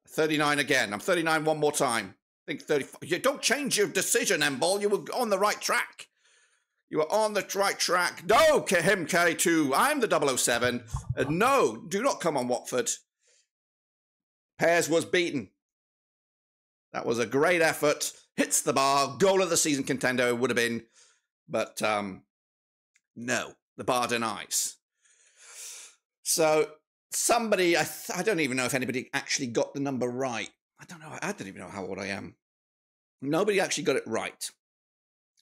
Thirty-nine again. I'm thirty-nine one more time. Think thirty. You don't change your decision, Emball. You were on the right track. You were on the right track. No, him K2. I'm the 007. Uh, no, do not come on Watford. Pears was beaten. That was a great effort hits the bar, goal of the season contender would have been, but um, no, the bar denies. So somebody, I, I don't even know if anybody actually got the number right. I don't know. I don't even know how old I am. Nobody actually got it right,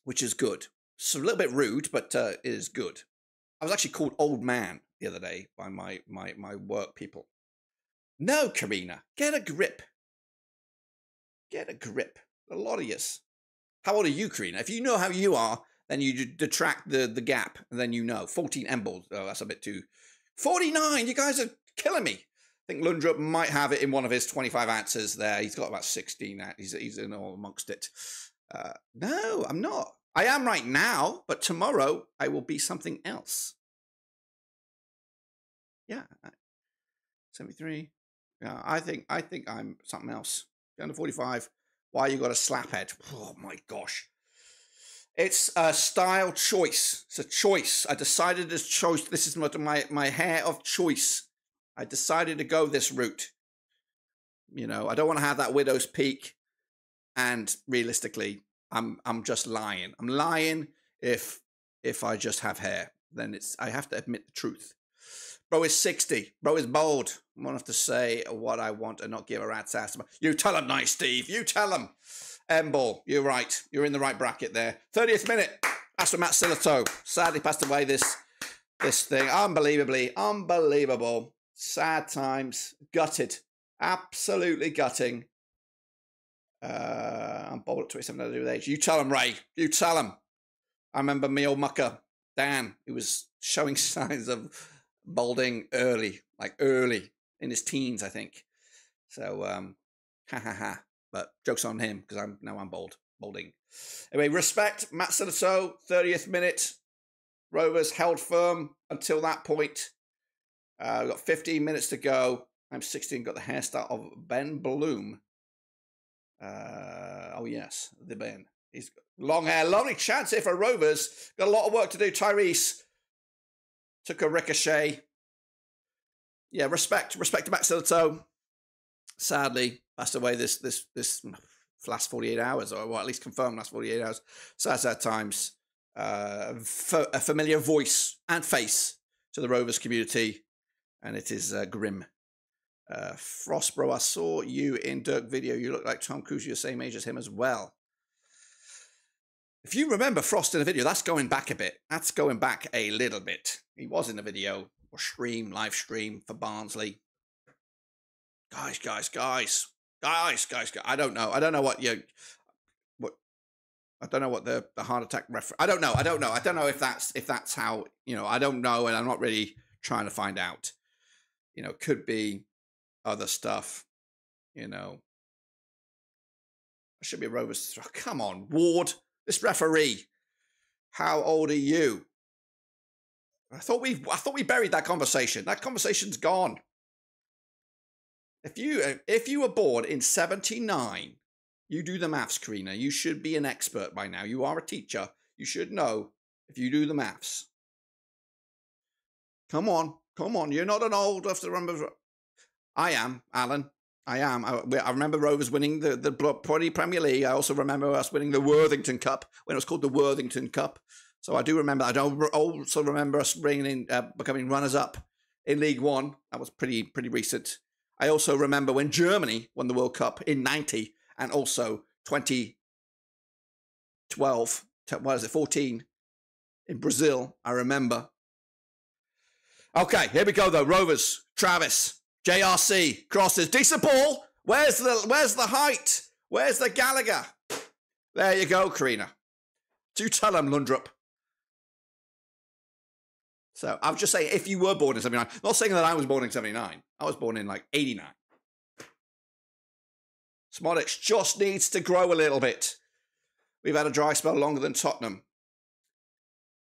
which is good. It's a little bit rude, but uh, it is good. I was actually called old man the other day by my my my work people. No, Karina, get a grip. Get a grip a lot of yous. How old are you, Karina? If you know how you are, then you detract the, the gap, and then you know. 14 Emballs. Oh, that's a bit too. 49! You guys are killing me. I think Lundrup might have it in one of his 25 answers there. He's got about 16 He's, he's in all amongst it. Uh, no, I'm not. I am right now, but tomorrow I will be something else. Yeah. 73. Yeah, I think I think I'm something else. Down to 45. Why you got a slap head? Oh my gosh. It's a style choice. It's a choice. I decided this choice. This is my, my, my hair of choice. I decided to go this route. You know, I don't want to have that widow's peak. And realistically, I'm I'm just lying. I'm lying if if I just have hair. Then it's I have to admit the truth. Bro is 60. Bro is bold. I'm gonna have to say what I want and not give a rat's ass. You tell him, nice Steve. You tell him. Emball, you're right. You're in the right bracket there. 30th minute. That's from Matt Sillito. Sadly passed away this this thing. Unbelievably, unbelievable. Sad times. Gutted. Absolutely gutting. Uh, I'm bold at 27 to do with age. You tell him, Ray. You tell him. I remember me old mucker, Dan, who was showing *laughs* signs of balding early. like early in his teens, I think. So, um, ha ha ha. But jokes on him because I'm now I'm bold, bolding. Anyway, respect Matt Sillito, 30th minute. Rovers held firm until that point. Uh, we've got 15 minutes to go. I'm 16, got the hairstyle of Ben Bloom. Uh, oh, yes, the Ben. He's long hair, lovely chance here for Rovers. Got a lot of work to do. Tyrhys took a ricochet. Yeah, respect, respect to Max Sillito. Sadly, passed away this this this last 48 hours, or well, at least confirmed last 48 hours. Sad, sad times. Uh, a familiar voice and face to the Rovers community, and it is uh, grim. Uh, Frostbro, I saw you in Dirk video. You look like Tom Cruise. You're the same age as him as well. If you remember Frost in a video, that's going back a bit. That's going back a little bit. He was in a video or stream, live stream for Barnsley. Guys, guys, guys, guys, guys, guys. I don't know. I don't know what you what I don't know what the, the heart attack reference. I don't know. I don't know. I don't know if that's if that's how you know. I don't know, and I'm not really trying to find out. You know, could be other stuff. You know, I should be a Rovers. Oh, come on, Ward. This referee, how old are you? I thought we I thought we buried that conversation. That conversation's gone. If you uh, if you were born in 79, you do the maths, Karina. You should be an expert by now. You are a teacher. You should know if you do the maths. Come on, come on. You're not an old enough to remember. I am, Alan. I am. I, I, remember Rovers winning the, the Bloody Premier League. I also remember us winning the Worthington Cup when it was called the Worthington Cup. So I do remember. I don't also remember us bringing in, uh, becoming runners up in League One. That was pretty pretty recent. I also remember when Germany won the World Cup in '90 and also 2012. What is it? 14 in Brazil. I remember. Okay, here we go though. Rovers, Travis, JRC crosses. Decent ball. Where's the where's the height? Where's the Gallacher? There you go, Karina. Do tell him, Lundrup. So I was just saying, if you were born in 79, not saying that I was born in 79. I was born in like 89. Szmodics just needs to grow a little bit. We've had a dry spell longer than Tottenham.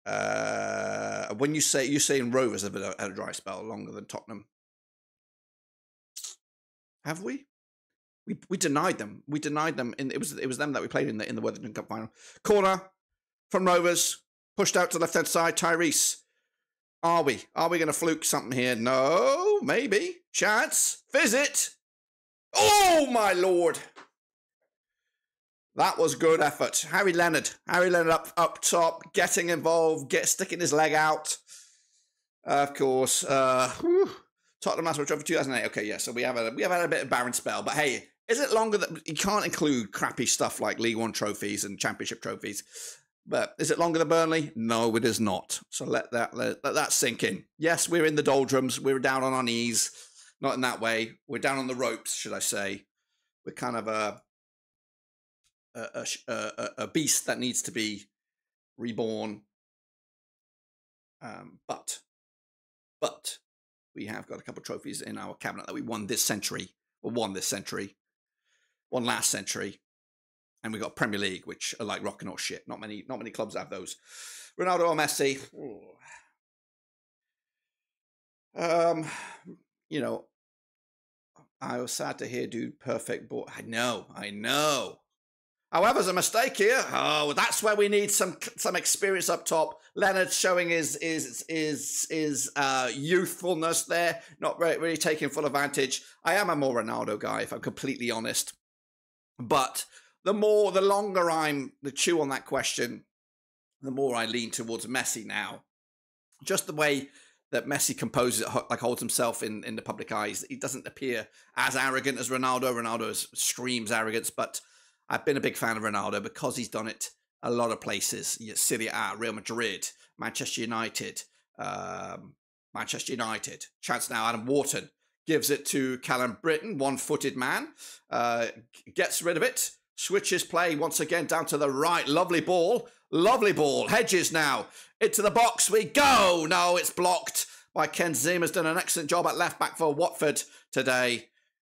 Uh, when you say you're saying Rovers have had a dry spell longer than Tottenham, have we? We we denied them. We denied them. In, it was it was them that we played in the in the Worthington Cup final. Corner from Rovers, pushed out to left hand side. Tyrhys. Are we? Are we going to fluke something here? No, maybe. Chance. Visit. Oh my lord. That was good effort. Harry Leonard. Harry Leonard up up top, getting involved, get sticking his leg out. Uh, of course. Uh, whew. Tottenham National Trophy 2008. Okay, yeah. So we have a we have had a bit of barren spell, but hey, is it longer that you can't include crappy stuff like League One trophies and Championship trophies? But is it longer than Burnley? No, it is not. So let that let, let that sink in. Yes, we're in the doldrums. We're down on our knees. Not in that way. We're down on the ropes, should I say? We're kind of a a, a, a beast that needs to be reborn. Um, but but we have got a couple of trophies in our cabinet that we won this century, or won this century, won last century, and we got Premier League, which are like rocking or shit. Not many, not many clubs have those. Ronaldo or Messi. Um, you know, I was sad to hear dude perfect, but I know, I know. However, there's a mistake here. Oh, that's where we need some some experience up top. Leonard showing his his his his uh, youthfulness there, not really, really taking full advantage. I am a more Ronaldo guy, if I'm completely honest. But the more, the longer I'm the chew on that question, the more I lean towards Messi now. Just the way that Messi composes like holds himself in in the public eyes, he doesn't appear as arrogant as Ronaldo. Ronaldo screams arrogance, but I've been a big fan of Ronaldo because he's done it a lot of places. City A, Real Madrid, Manchester United, um, Manchester United. Chance now, Adam Wharton gives it to Callum Brittain, one-footed man, uh, gets rid of it, switches play once again down to the right. Lovely ball, lovely ball. Hedges now into the box we go. No, it's blocked Why Ken Sema's done an excellent job at left back for Watford today.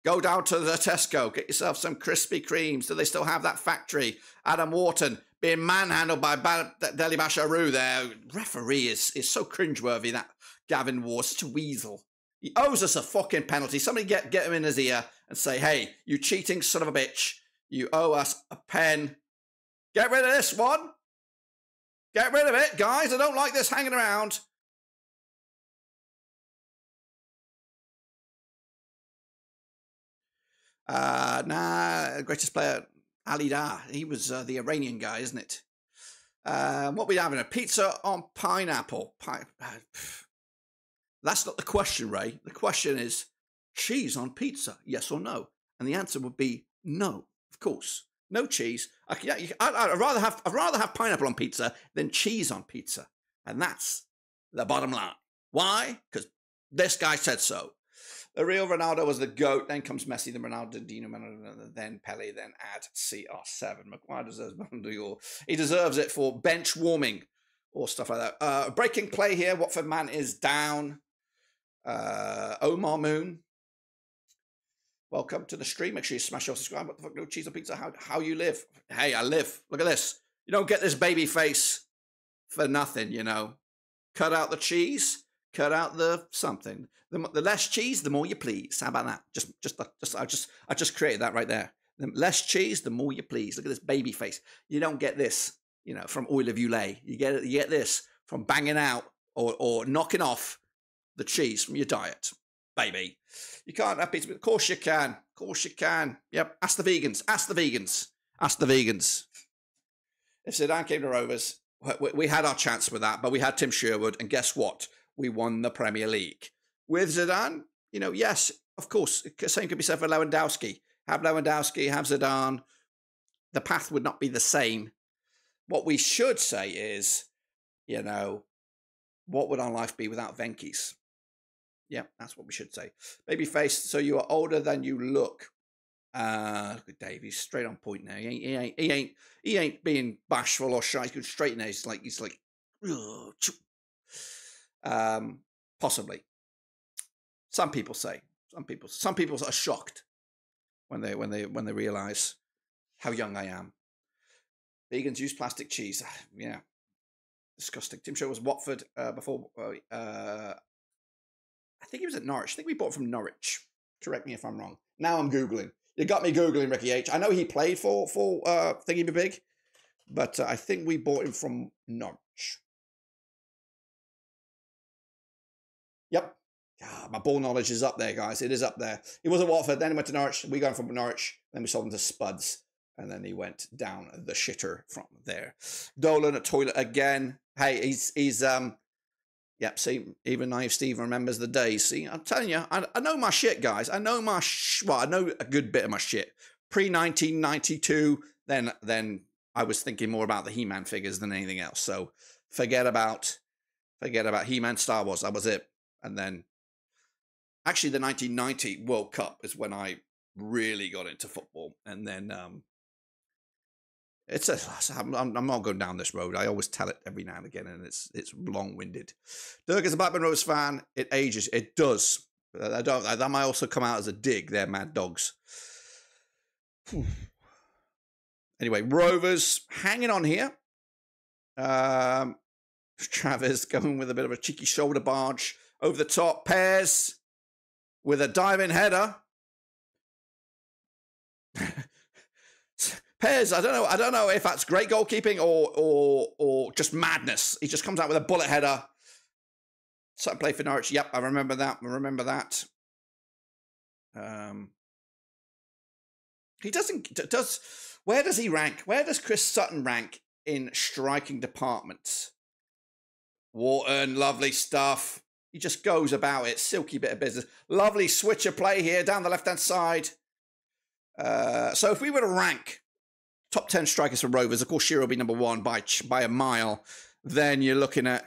Go down to the Tesco, get yourself some Krispy Kremes. Do they still have that factory? Adam Wharton being manhandled by ba- Dele-Bashiru there. Referee is, is so cringeworthy, that Gavin Ward, such a weasel. He owes us a fucking penalty. Somebody get, get him in his ear and say, hey, you cheating son of a bitch. You owe us a pen. Get rid of this one. Get rid of it, guys. I don't like this hanging around. Uh, nah, greatest player, Ali Daei. He was uh, the Iranian guy, isn't it? Uh, what we having? A pizza on pineapple. Pi- That's not the question, Ray. The question is cheese on pizza, yes or no? And the answer would be no, of course. No cheese. I, I'd rather have I'd rather have pineapple on pizza than cheese on pizza, and that's the bottom line. Why? Because this guy said so. The real Ronaldo was the GOAT. Then comes Messi, then Ronaldinho, then Pele, then add CR7. Maguire deserves Ballon d'Or. He deserves it for bench warming or stuff like that. Uh, breaking play here. Watford man is down. Uh, Omar Moon. Welcome to the stream. Make sure you smash your subscribe. What the fuck? No cheese on pizza. How, how you live? Hey, I live. Look at this. You don't get this baby face for nothing, you know. Cut out the cheese cut out the something. The, the less cheese, the more you please. How about that? Just, just, uh, just, I just, I just created that right there. The less cheese, the more you please. Look at this baby face. You don't get this, you know, from oil of Ulay. You get, it, you get this from banging out or, or knocking off the cheese from your diet, baby. You can't have pizza. Of course you can. Of course you can. Yep. Ask the vegans. Ask the vegans. Ask the vegans. If Zidane came to Rovers, we had our chance with that, but we had Tim Sherwood, and guess what? We won the Premier League. With Zidane, you know, yes, of course, same could be said for Lewandowski. Have Lewandowski, have Zidane, the path would not be the same. What we should say is, you know, what would our life be without Venky's? Yeah, that's what we should say. Babyface, so you are older than you look. Uh, look at Dave. He's straight on point now. He ain't, he ain't, he ain't, he ain't being bashful or shy. He's straight there. He's like, he's like, um, possibly. Some people say. Some people. Some people are shocked when they when they when they realise how young I am. Vegans use plastic cheese. yeah, disgusting. Tim Show was Watford uh, before. Uh, uh, I think he was at Norwich. I think we bought from Norwich. Correct me if I'm wrong. Now I'm googling. You got me googling Ricky H. I know he played for for uh, Thingy Be Big, but uh, I think we bought him from Norwich. Ah, my ball knowledge is up there, guys. It is up there. He was at Watford, then he went to Norwich. We got him from Norwich, then we sold him to Spuds, and then he went down the shitter from there. Dolan at toilet again. Hey, he's he's um Yep, see, even naive Steve remembers the days. See, I'm telling you, I, I know my shit, guys. I know my sh- well, I know a good bit of my shit. Pre 1992, then then I was thinking more about the He-Man figures than anything else. So forget about forget about He-Man, Star Wars. That was it and then actually the 1990 World Cup is when I really got into football, and then um, it's a *sighs* I'm, I'm not going down this road. I always tell it every now and again, and it's it's long winded. Dirk is a Blackburn Rovers fan. It ages. It does. I don't. That might also come out as a dig. They're mad dogs. Anyway, Rovers hanging on here. Um, Travis *laughs* going with a bit of a cheeky shoulder barge over the top. Pears with a diving header. Pears, I don't know. I don't know if that's great goalkeeping or or or just madness. He just comes out with a bullet header. Sutton play for Norwich. Yep, I remember that. I remember that. Um, he doesn't does. Where does he rank? Where does Chris Sutton rank in striking departments? Wharton, lovely stuff. He just goes about it. Silky bit of business. Lovely switcher play here down the left hand side. Uh, so if we were to rank top 10 strikers for Rovers, of course, Shearer will be number one by, by a mile. Then you're looking at,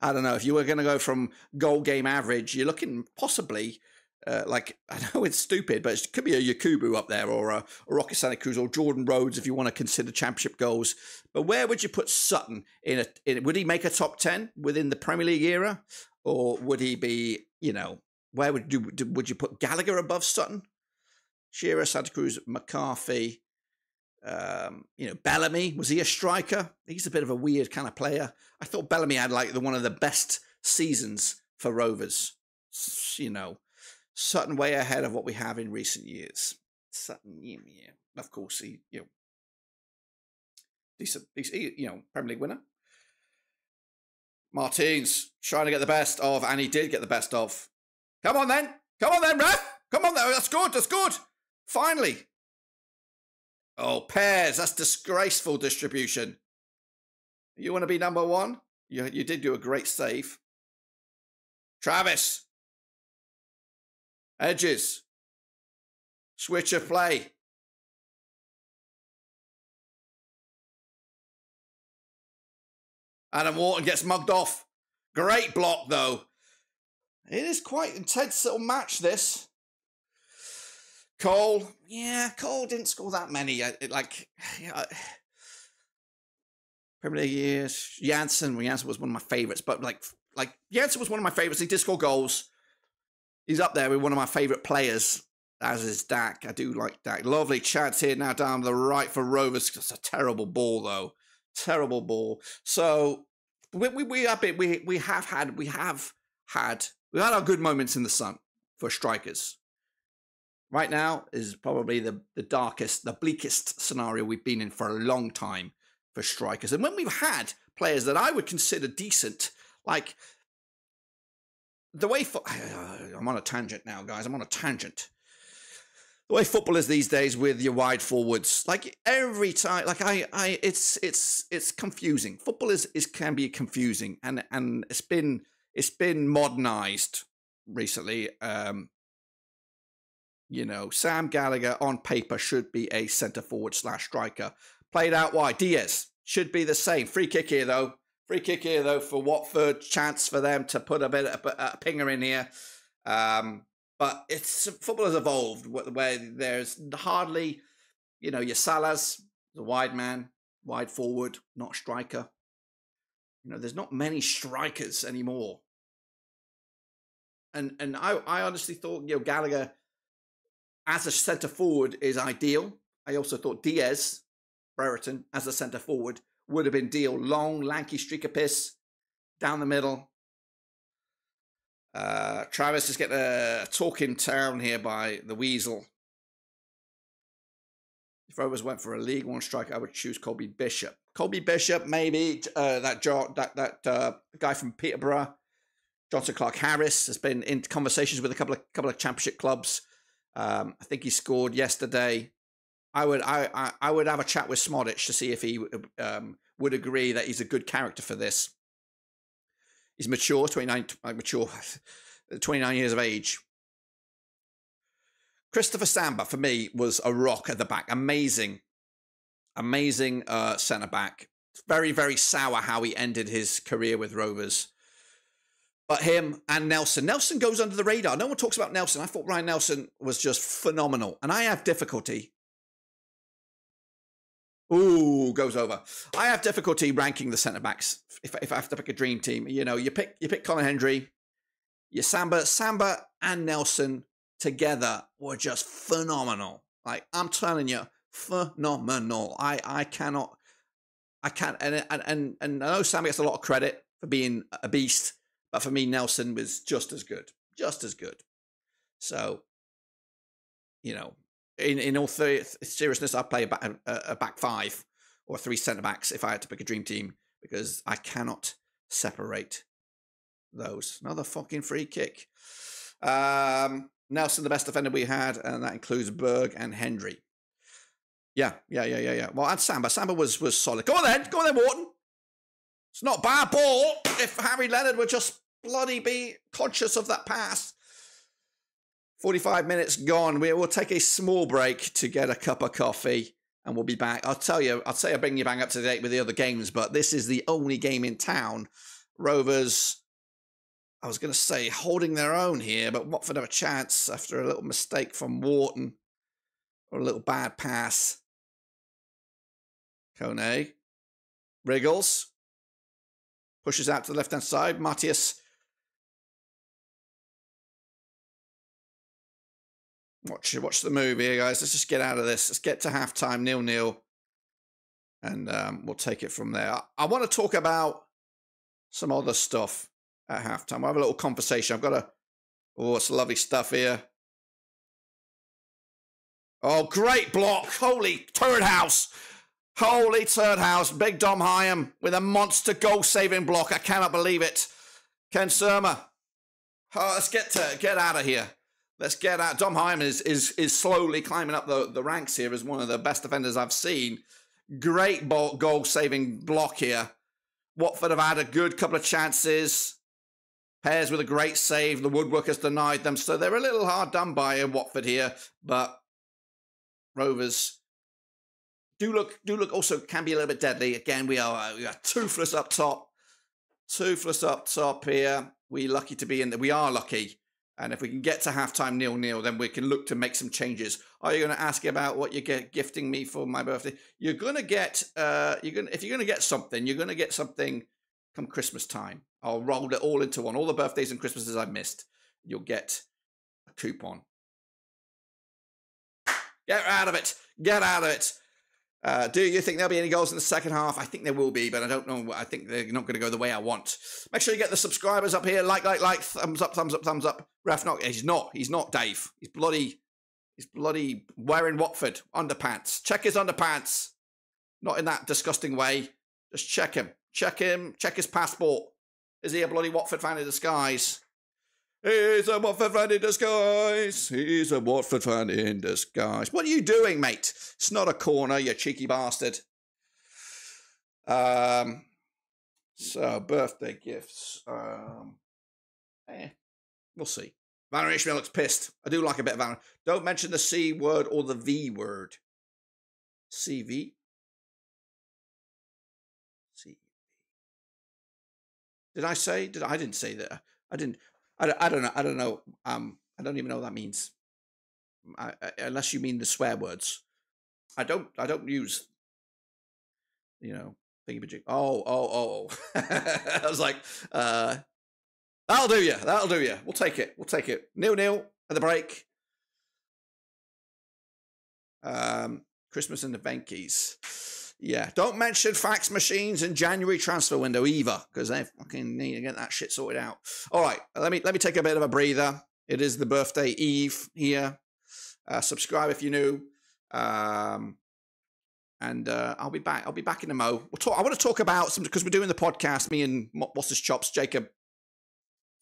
I don't know, if you were going to go from goal game average, you're looking possibly uh, like *laughs* I know it's stupid, but it could be a Yakubu up there or a, a Roque Santa Cruz or Jordan Rhodes if you want to consider championship goals. But where would you put Sutton in a? In, would he make a top ten within the Premier League era? Or would he be, you know, where would you would you put Gallacher above Sutton? Shearer, Santa Cruz, McCarthy, um, you know, Bellamy was he a striker? He's a bit of a weird kind of player. I thought Bellamy had like the one of the best seasons for Rovers. You know, Sutton way ahead of what we have in recent years. Sutton, yeah, yeah. of course, he you know decent, decent, you know, Premier League winner. Martins trying to get the best of, and he did get the best of. Come on then, come on then, ref. Come on there, that's good, that's good. Finally. Oh, Pears, that's disgraceful distribution. You want to be number one? You, you did do a great save. Travis. Edges. Switch of play. Adam Wharton gets mugged off. Great block, though. It is quite intense little match, this. Cole, yeah, Cole didn't score that many. It, like, yeah, Premier League years. Jansen, well, was one of my favourites, but like, like Jansen was one of my favourites. He did score goals. He's up there with one of my favourite players, as is Dack. I do like Dack. Lovely chance here now down the right for Rovers. It's a terrible ball, though. Terrible ball. So we we we we we have had we have had we had our good moments in the sun for strikers right now is probably the, the darkest, the bleakest scenario we've been in for a long time for strikers. And when we've had players that I would consider decent, like the way fo- *sighs* I'm on a tangent now, guys. I'm on a tangent. The way football is these days with your wide forwards, like every time, like I, I, it's it's it's confusing. Football is is can be confusing, and and it's been it's been modernized recently. Um, you know, Sam Gallagher on paper should be a centre forward slash striker. Played out wide. Diaz should be the same. Free kick here though. Free kick here though for Watford. Chance for them to put a bit of a, a pinger in here. Um, but it's football has evolved where there's hardly, you know, your Salas, the wide man, wide forward, not striker. You know, there's not many strikers anymore. And and I I honestly thought you know Gallagher as a centre forward is ideal. I also thought Diaz, Brereton, as a centre forward would have been deal. Long, lanky streak of piss down the middle. Uh, Travis is getting a talk in town here by the Weasel. If I was went for a League One striker, I would choose Colby Bishop. Colby Bishop, maybe uh, that that that uh, guy from Peterborough, Jonson Clarke-Harris has been in conversations with a couple of couple of Championship clubs. Um, I think he scored yesterday. I would I, I, I would have a chat with Smodic to see if he um, would agree that he's a good character for this. He's mature, 29, mature, *laughs* 29 years of age. Christopher Samba, for me, was a rock at the back. Amazing, amazing uh, centre back. Very, very sour how he ended his career with Rovers. But him and Nelsen. Nelsen goes under the radar. No one talks about Nelsen. I thought Ryan Nelsen was just phenomenal. And I have difficulty. Ooh, goes over. I have difficulty ranking the centre backs if, if I have to pick a dream team. You know, you pick you pick Colin Hendry, you Samba, Samba and Nelsen together were just phenomenal. Like I'm telling you, phenomenal. I I cannot, I can't, and and and, and I know Samba gets a lot of credit for being a beast, but for me, Nelsen was just as good, just as good. So, you know, in in all th- seriousness, I'd play a back, a, a back five or three centre backs if I had to pick a dream team because I cannot separate those. Another fucking free kick. Um, Nelsen, the best defender we had, and that includes Berg and Hendry. Yeah, yeah, yeah, yeah, yeah. Well, and Samba. Samba was was solid. Go on then, go on then, Wharton. It's not bad ball if Harry Leonard would just bloody be conscious of that pass. 45 minutes gone. We will take a small break to get a cup of coffee and we'll be back. I'll tell you, I'll say I'll bring you back up to date with the other games, but this is the only game in town. Rovers, I was going to say holding their own here, but Watford have a chance after a little mistake from Wharton or a little bad pass. Kone, Wriggles, pushes out to the left hand side. Matthias Watch watch the movie, guys. Let's just get out of this. Let's get to halftime, nil nil, and um, we'll take it from there. I, I want to talk about some other stuff at halftime. We'll have a little conversation. I've got a oh, it's lovely stuff here. Oh, great block! Holy turd house! Holy turd house! Big Dom Hyam with a monster goal-saving block. I cannot believe it. Ken Sema. Oh, let's get to get out of here. Let's get out. Dom Hyam is is is slowly climbing up the, the ranks here as one of the best defenders I've seen. Great goal saving block here. Watford have had a good couple of chances. Pears with a great save. The woodworkers denied them, so they're a little hard done by in Watford here. But Rovers do look do look also can be a little bit deadly. Again, we are we are toothless up top. Toothless up top here. We lucky to be in there. We are lucky and if we can get to halftime nil nil, then we can look to make some changes. Are you going to ask about what you're get, gifting me for my birthday? You're going to get, uh, you're going if you're going to get something, you're going to get something come Christmas time. I'll roll it all into one. All the birthdays and Christmases I've missed, you'll get a coupon. Get out of it. Get out of it. Uh, do you think there'll be any goals in the second half? I think there will be, but I don't know. I think they're not going to go the way I want. Make sure you get the subscribers up here. Like, like, like. Thumbs up, thumbs up, thumbs up. Ref, not. He's not. He's not Dave. He's bloody. He's bloody wearing Watford underpants. Check his underpants. Not in that disgusting way. Just check him. Check him. Check his passport. Is he a bloody Watford fan in disguise? He's a Watford fan in disguise. He's a Watford fan in disguise. What are you doing, mate? It's not a corner, you cheeky bastard. Um, so birthday gifts. Um, eh, we'll see. Valérien Ismaël looks pissed. I do like a bit of Valérien. Don't mention the C word or the V word. CV. CV. Did I say? Did I, I didn't say that? I didn't. I, I don't know. I don't know. Um, I don't even know what that means. I, I, unless you mean the swear words. I don't. I don't use. You know, thingy Oh, oh, oh. *laughs* I was like, uh, that'll do you. That'll do you. We'll take it. We'll take it. Nil nil at the break. Um, Christmas and the Venky's. Yeah, don't mention fax machines and January transfer window either, because they fucking need to get that shit sorted out. All right, let me let me take a bit of a breather. It is the birthday eve here. Uh, subscribe if you're new, um, and uh, I'll be back. I'll be back in a mo. We'll talk. I want to talk about some because we're doing the podcast. Me and what's his chops, Jacob,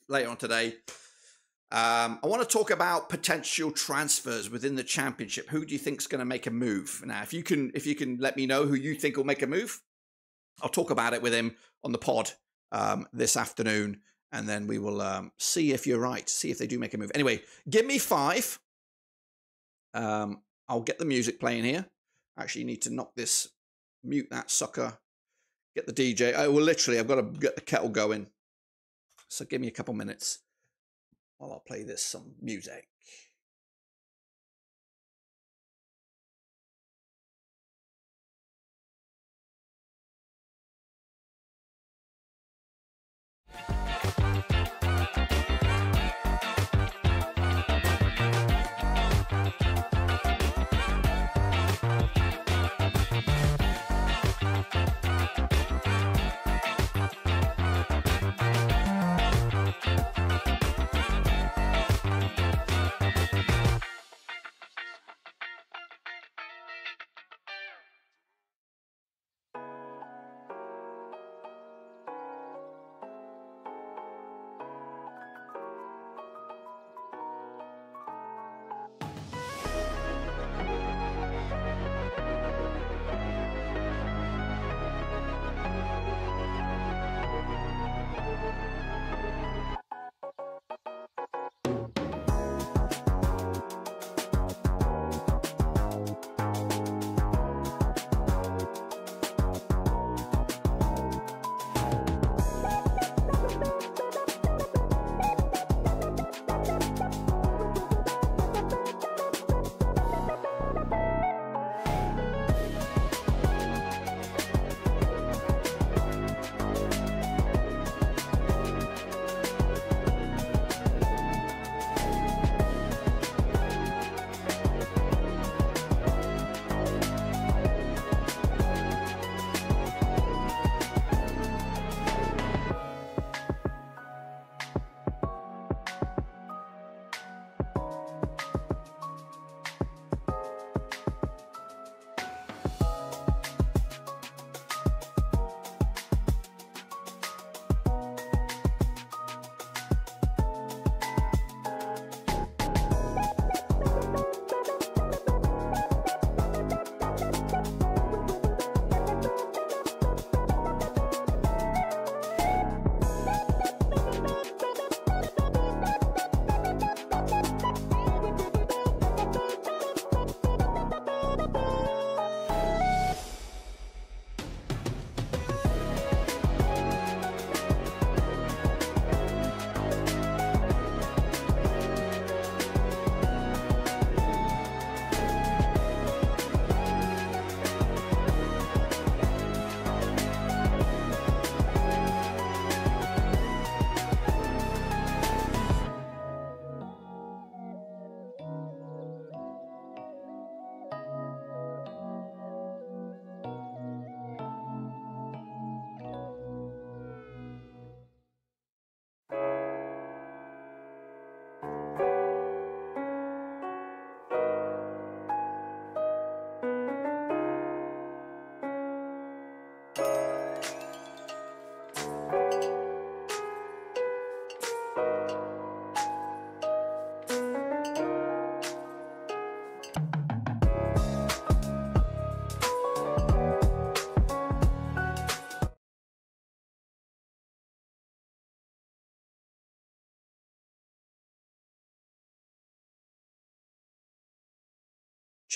later on today. Um, I want to talk about potential transfers within the championship. Who do you think is going to make a move? Now, if you can, if you can let me know who you think will make a move, I'll talk about it with him on the pod um, this afternoon, and then we will um, see if you're right. See if they do make a move. Anyway, give me five. Um, I'll get the music playing here. Actually, need to knock this, mute that sucker, get the DJ. Oh, well, literally, I've got to get the kettle going. So give me a couple minutes while I'll play this some music.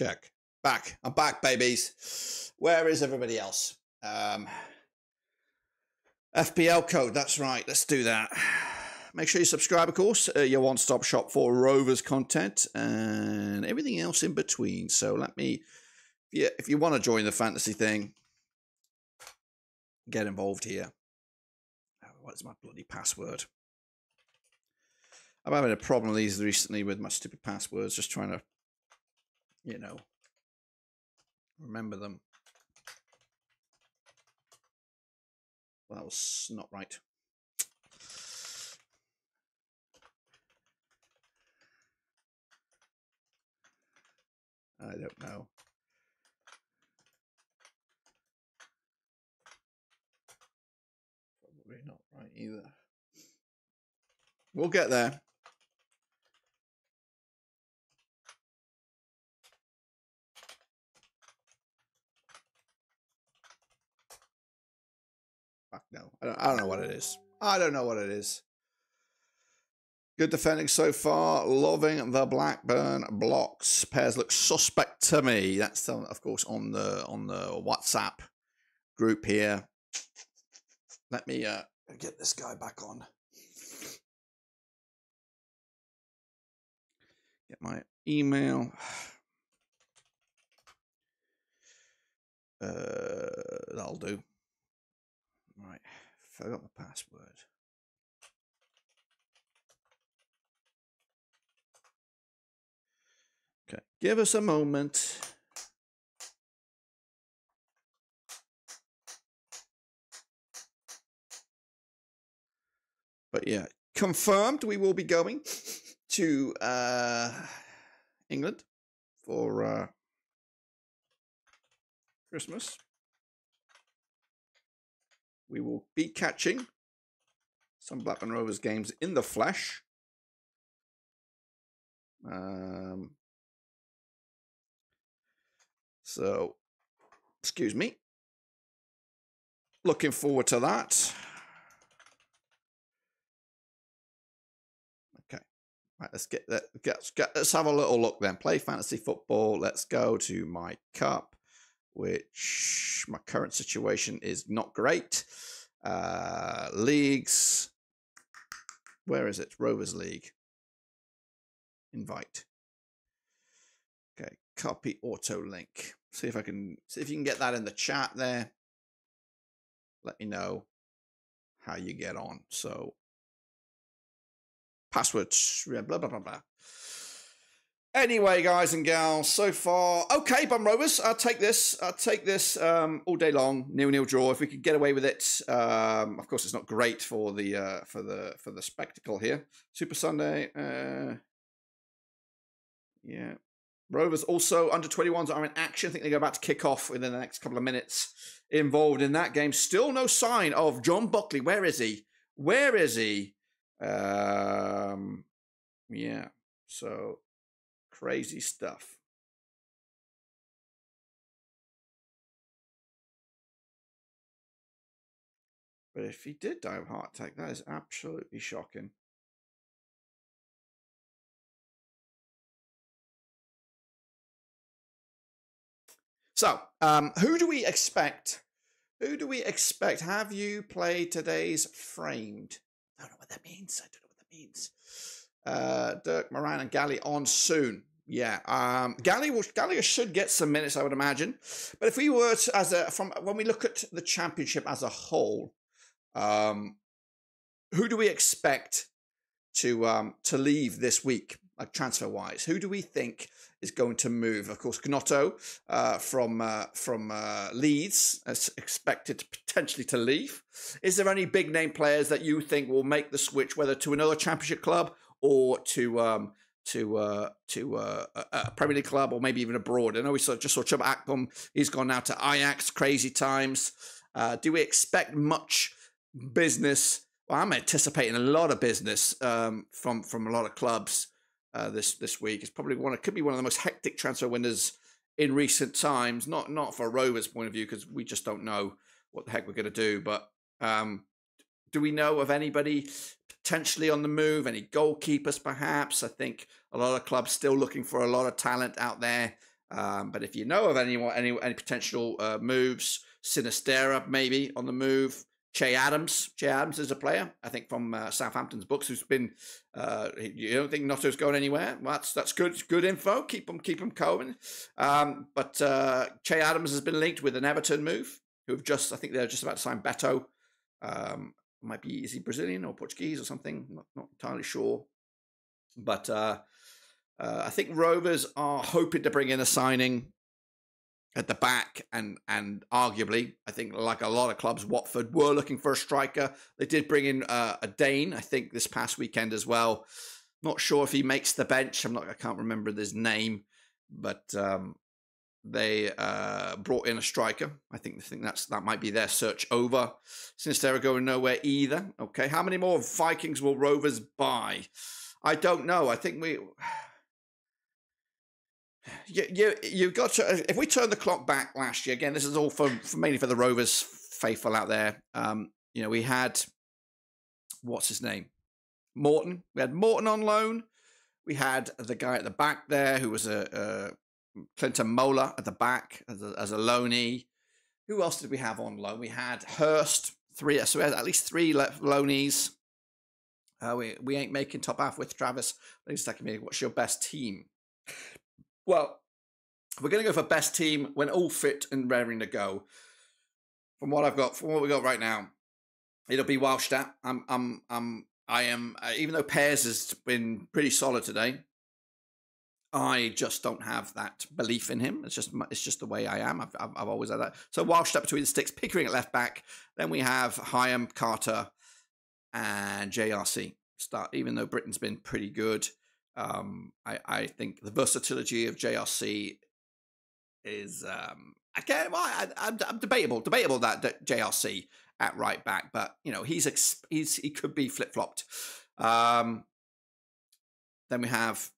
Check. Back. I'm back, babies. Where is everybody else? Um, FPL code. That's right. Let's do that. Make sure you subscribe, of course. Uh, your one-stop shop for Rovers content and everything else in between. So let me, if you, if you want to join the fantasy thing, get involved here. Oh, what is my bloody password? I'm having a problem these recently with my stupid passwords, just trying to, you know, remember them. Well, that was not right. I don't know. Probably not right either. We'll get there. Fuck no. I don't, I don't know what it is. I don't know what it is. Good defending so far. Loving the Blackburn blocks. Pears look suspect to me. That's uh, of course on the on the WhatsApp group here. Let me uh, get this guy back on. Get my email. *sighs* Uh, that'll do. Right, forgot my password. Okay, give us a moment. But yeah, confirmed we will be going *laughs* to uh, England for uh, Christmas. We will be catching some Blackburn Rovers games in the flesh. Um, so, excuse me. Looking forward to that. Okay. Right, let's get that. Get, get, let's have a little look then. Play fantasy football. Let's go to my cup, which my current situation is not great. Uh, leagues. Where is it? Rovers League. Invite. Okay, copy auto link. See if I can see if you can get that in the chat there. Let me know how you get on. So passwords, blah blah blah blah. Anyway, guys and gals, so far okay. Bum Rovers, I'll take this. I'll take this um, all day long. Nil nil draw. If we could get away with it, um, of course, it's not great for the uh, for the for the spectacle here. Super Sunday. Uh, yeah, Rovers also under 21s are in action. I think they're about to kick off within the next couple of minutes. Involved in that game. Still no sign of John Buckley. Where is he? Where is he? Um, yeah. So crazy stuff. But if he did die of heart attack, that is absolutely shocking. So, um, who do we expect? Who do we expect? Have you played today's framed? I don't know what that means. I don't know what that means. Uh, Dirk Moran and Galley on soon. Yeah, um, Galley Gallagher should get some minutes, I would imagine. But if we were to, as a from when we look at the championship as a whole, um, who do we expect to um, to leave this week, like transfer wise? Who do we think is going to move. Of course, Gnonto uh, from uh, from uh, Leeds is expected potentially to leave. Is there any big name players that you think will make the switch, whether to another Championship club or to um, to uh, to uh, a Premier League club or maybe even abroad? I know we saw, just saw Chuba Akpom. He's gone now to Ajax. Crazy times. Uh, do we expect much business? Well, I'm anticipating a lot of business um, from from a lot of clubs uh, this this week. It's probably one. It could be one of the most hectic transfer windows in recent times. Not not for Rovers' point of view because we just don't know what the heck we're going to do. But um, do we know of anybody potentially on the move? Any goalkeepers, perhaps? I think a lot of clubs still looking for a lot of talent out there. Um, but if you know of any any any potential uh, moves, Sinisterra maybe on the move. Che Adams. Che Adams is a player, I think, from uh, Southampton's books, who's been. Uh, you don't think Gnonto's going anywhere? Well, that's that's good. Good info. Keep them keep them going. Um, but uh, Che Adams has been linked with an Everton move, who have just. I think they're just about to sign Beto. Um, might be is he Brazilian or Portuguese or something? Not not entirely sure. But uh, uh, I think Rovers are hoping to bring in a signing at the back and and arguably I think like a lot of clubs Watford were looking for a striker they did bring in uh, a Dane I think this past weekend as well not sure if he makes the bench I'm not I can't remember his name but um, they uh, brought in a striker. I think I think that's that might be their search over. Since they're going nowhere either. Okay how many more Vikings will Rovers buy? I don't know. I think we *sighs* you, you you've got to if we turn the clock back last year again this is all for, for mainly for the rovers faithful out there. Um you know we had what's his name? Morton. We had morton on loan. We had the guy at the back there who was a, a clinton mola at the back as a, as a loanee who else did we have on loan we had hurst three so we had at least three loanees uh, we, we ain't making top half with travis please tell me what's your best team well, we're going to go for best team when all fit and raring to go. From what I've got, from what we got right now, it'll be Wahlstedt. I'm, I'm, I'm, I am. Uh, even though Pears has been pretty solid today, I just don't have that belief in him. It's just, it's just the way I am. I've, I've, I've always had that. So Walsh up between the sticks, Pickering at left back. Then we have Hyam, Carter, and JRC. Start, even though Brittain's been pretty good. Um, I, I think the versatility of JRC is um, again, well, I, I'm, I'm debatable, debatable that, that JRC at right back, but you know he's he's he could be flip flopped. Um, then we have,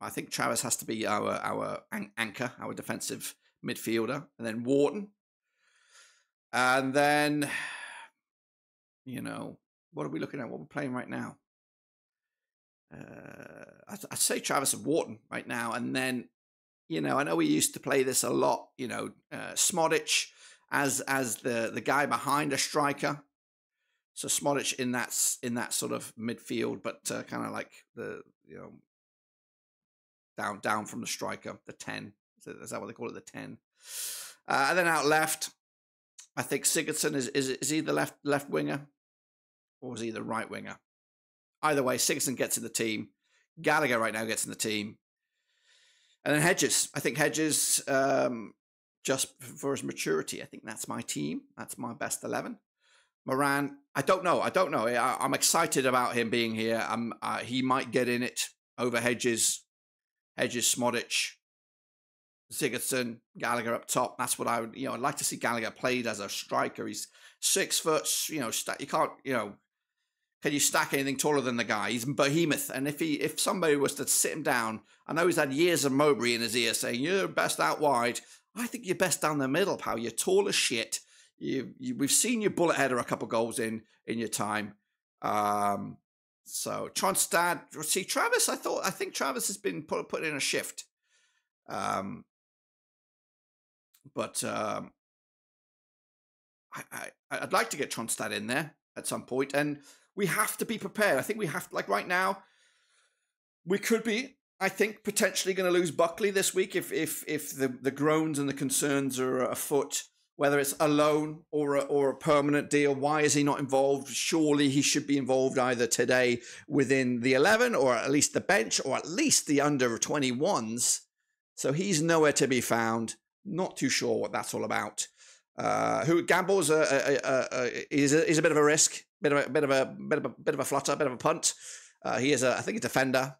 I think Travis has to be our our an- anchor, our defensive midfielder, and then Wharton, and then *sighs* you know what are we looking at? What we're playing right now? uh, I'd, I'd, say Travis and Wharton right now. And then, you know, I know we used to play this a lot. You know, uh, Smodic as as the the guy behind a striker. So Smodic in that in that sort of midfield, but uh, kind of like the you know down down from the striker, the ten. Is that what they call it? The ten. Uh, and then out left, I think Sigurdsson is is is he the left left winger, or is he the right winger? Either way, Sigurdsson gets in the team. Gallagher right now gets in the team. And then Hedges. I think Hedges, um, just for his maturity, I think that's my team. That's my best 11. Moran, I don't know. I don't know. I, am excited about him being here. I'm, uh, he might get in it over Hedges, Hedges, Smodic, Sigurdsson, Gallagher up top. That's what I would, you know, I'd like to see Gallagher played as a striker. He's six foot, you know, you can't, you know, can you stack anything taller than the guy? He's behemoth. And if he if somebody was to sit him down, I know he's had years of Mowbray in his ear saying, You're best out wide. I think you're best down the middle, pal. You're tall as shit. You, you we've seen your bullet header a couple goals in in your time. Um so Tronstad, see Travis, I thought I think Travis has been put put in a shift. Um but um I, I I'd like to get Tronstad in there at some. And we have to be prepared. I think we have, like right now, we could be, I think, potentially going to lose Buckley this week if if if the, the groans and the concerns are afoot. Whether it's a loan or a, or a permanent deal, why is he not involved? Surely he should be involved either today within the 11 or at least the bench or at least the under 21s. So he's nowhere to be found. Not too sure what that's all about. Uh, who gambles a, a, a, is a, is a bit of a risk, bit of a bit of a bit of a bit of a flutter, bit of a punt. Uh, he is a I think a defender,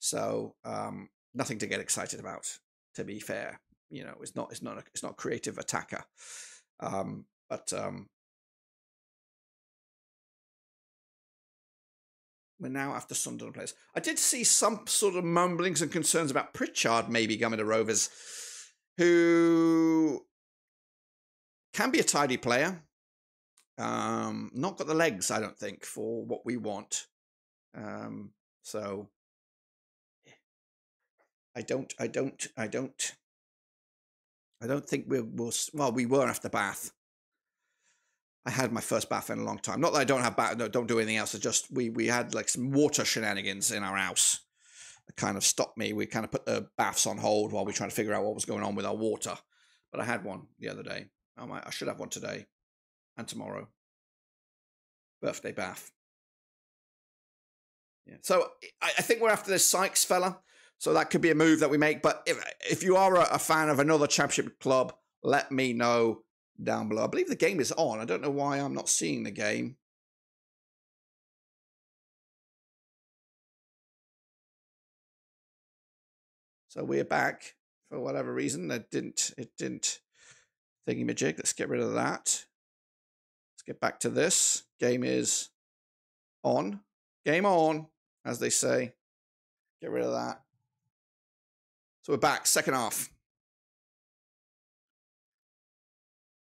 so um, nothing to get excited about. To be fair, you know, it's not it's not a, it's not creative attacker, um, but um, we're now after Sunderland players. I did see some sort of mumblings and concerns about Pritchard maybe coming to Rovers, who can be a tidy player. Um, not got the legs, I don't think, for what we want. Um, so I don't, I don't, I don't I don't think we will. Well, we were after Bath. I had my first bath in a long time. Not that I don't have bath, no, don't do anything else. I just we we had like some water shenanigans in our house that kind of stopped me. We kind of put the baths on hold while we trying to figure out what was going on with our water. But I had one the other day. I might, I should have one today and tomorrow. Birthday bath. Yeah. So I, I think we're after this Sykes fella. So that could be a move that we make. But if if you are a, a fan of another championship club, let me know down below. I believe the game is on. I don't know why I'm not seeing the game. So we're back for whatever reason. It didn't. It didn't. Thingy majig. Let's get rid of that. Let's get back to this. Game is on. Game on, as they say. Get rid of that. So we're back, second half.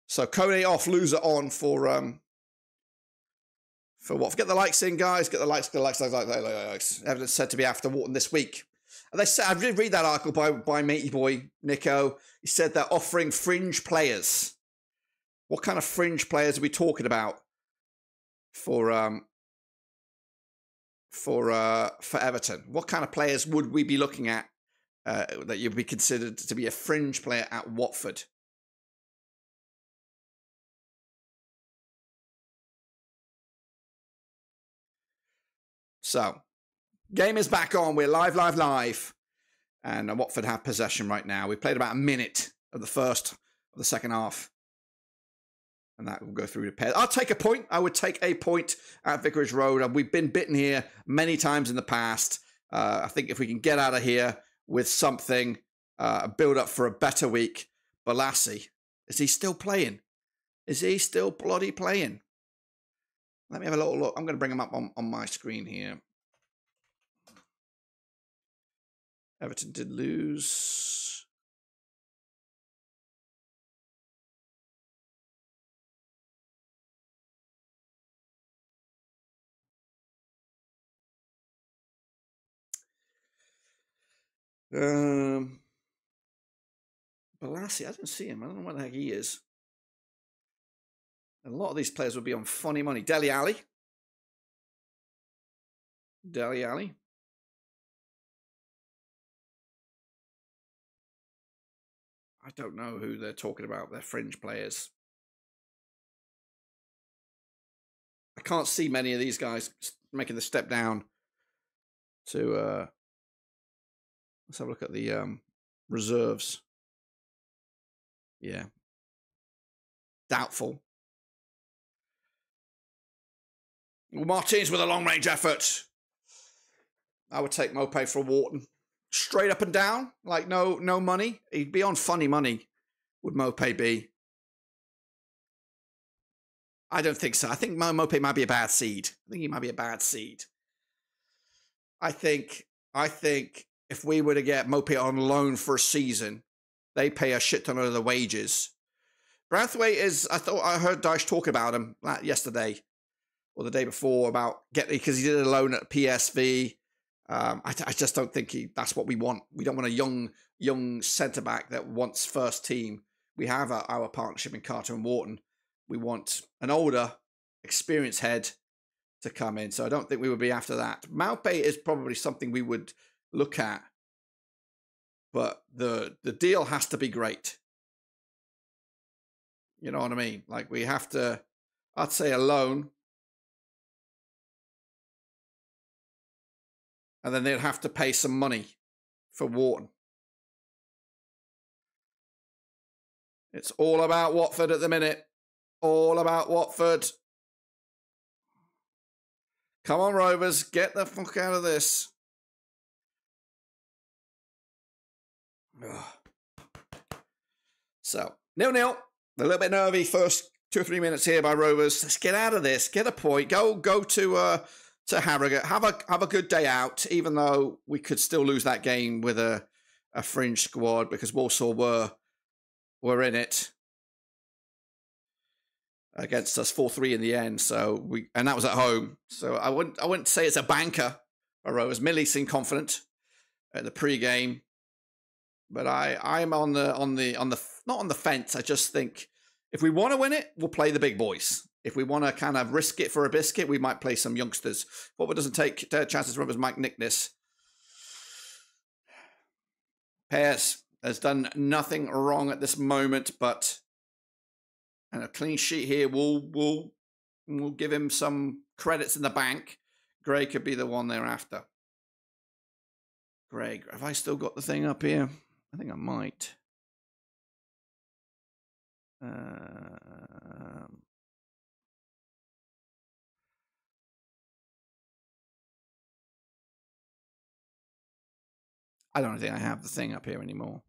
So Kone off, Louza on for um for what? Get the likes in, guys. Get the likes, get the likes, likes, likes, likes, likes. Everton said to be after Wharton this week. And they said I did read that article by by matey boy Nico. He said they're offering fringe players. What kind of fringe players are we talking about for um for uh for Everton? What kind of players would we be looking at uh, that you'd be considered to be a fringe player at Watford. So, game is back on. We're live, live, live. And Watford have possession right now. We played about a minute of the first of the second half. And that will go through the pair. I'll take a point. I would take a point at Vicarage Road. We've been bitten here many times in the past. Uh, I think if we can get out of here with something, uh, build up for a better week. Bolasie, is he still playing? Is he still bloody playing? Let me have a little look. I'm going to bring him up on, on my screen here. Everton did lose. Um, Bolasie, I don't see him. I don't know what the heck he is. A lot of these players will be on funny money. Dele Alli. Dele Alli. I don't know who they're talking about. They're fringe players. I can't see many of these guys making the step down to uh, Let's have a look at the um, reserves. Yeah. Doubtful. Well, Martins with a long range effort. I would take Maupay for Wharton. Straight up and down, like no no money. He'd be on funny money, would Maupay be. I don't think so. I think Maupay might be a bad seed. I think he might be a bad seed. I think I think if we were to get Maupay on loan for a season, they pay a shit ton of the wages. Branthwaite is, I thought I heard Dyche talk about him yesterday or the day before about getting, because he did a loan at PSV. Um, I, I, just don't think he, that's what we want. We don't want a young, young centre back that wants first team. We have our, our partnership in Carter and Wharton. We want an older, experienced head to come in. So I don't think we would be after that. Maupay is probably something we would look at. But the the deal has to be great. You know what I mean? Like we have to I'd say a loan. And then they'd have to pay some money for Wharton. It's all about Watford at the minute. All about Watford. Come on, Rovers, get the fuck out of this. So, nil nil. A little bit nervy first two or three minutes here by Rovers. Let's get out of this. Get a point. Go go to uh to Harrogate. Have a have a good day out. Even though we could still lose that game with a a fringe squad because Walsall were were in it against us four three in the end. So we and that was at home. So I wouldn't I wouldn't say it's a banker. Rovers. Millie seemed confident at the pre-game but I I'm on the on the on the not on the fence. I just think if we want to win it, we'll play the big boys. If we want to kind of risk it for a biscuit, we might play some youngsters. What doesn't take uh, chances from us, Mike Nickness. Pears has done nothing wrong at this moment, but and a clean sheet here will will will give him some credits in the bank. Gray could be the one thereafter. Greg, have I still got the thing up here? I think I might. Um, I don't think I have the thing up here anymore.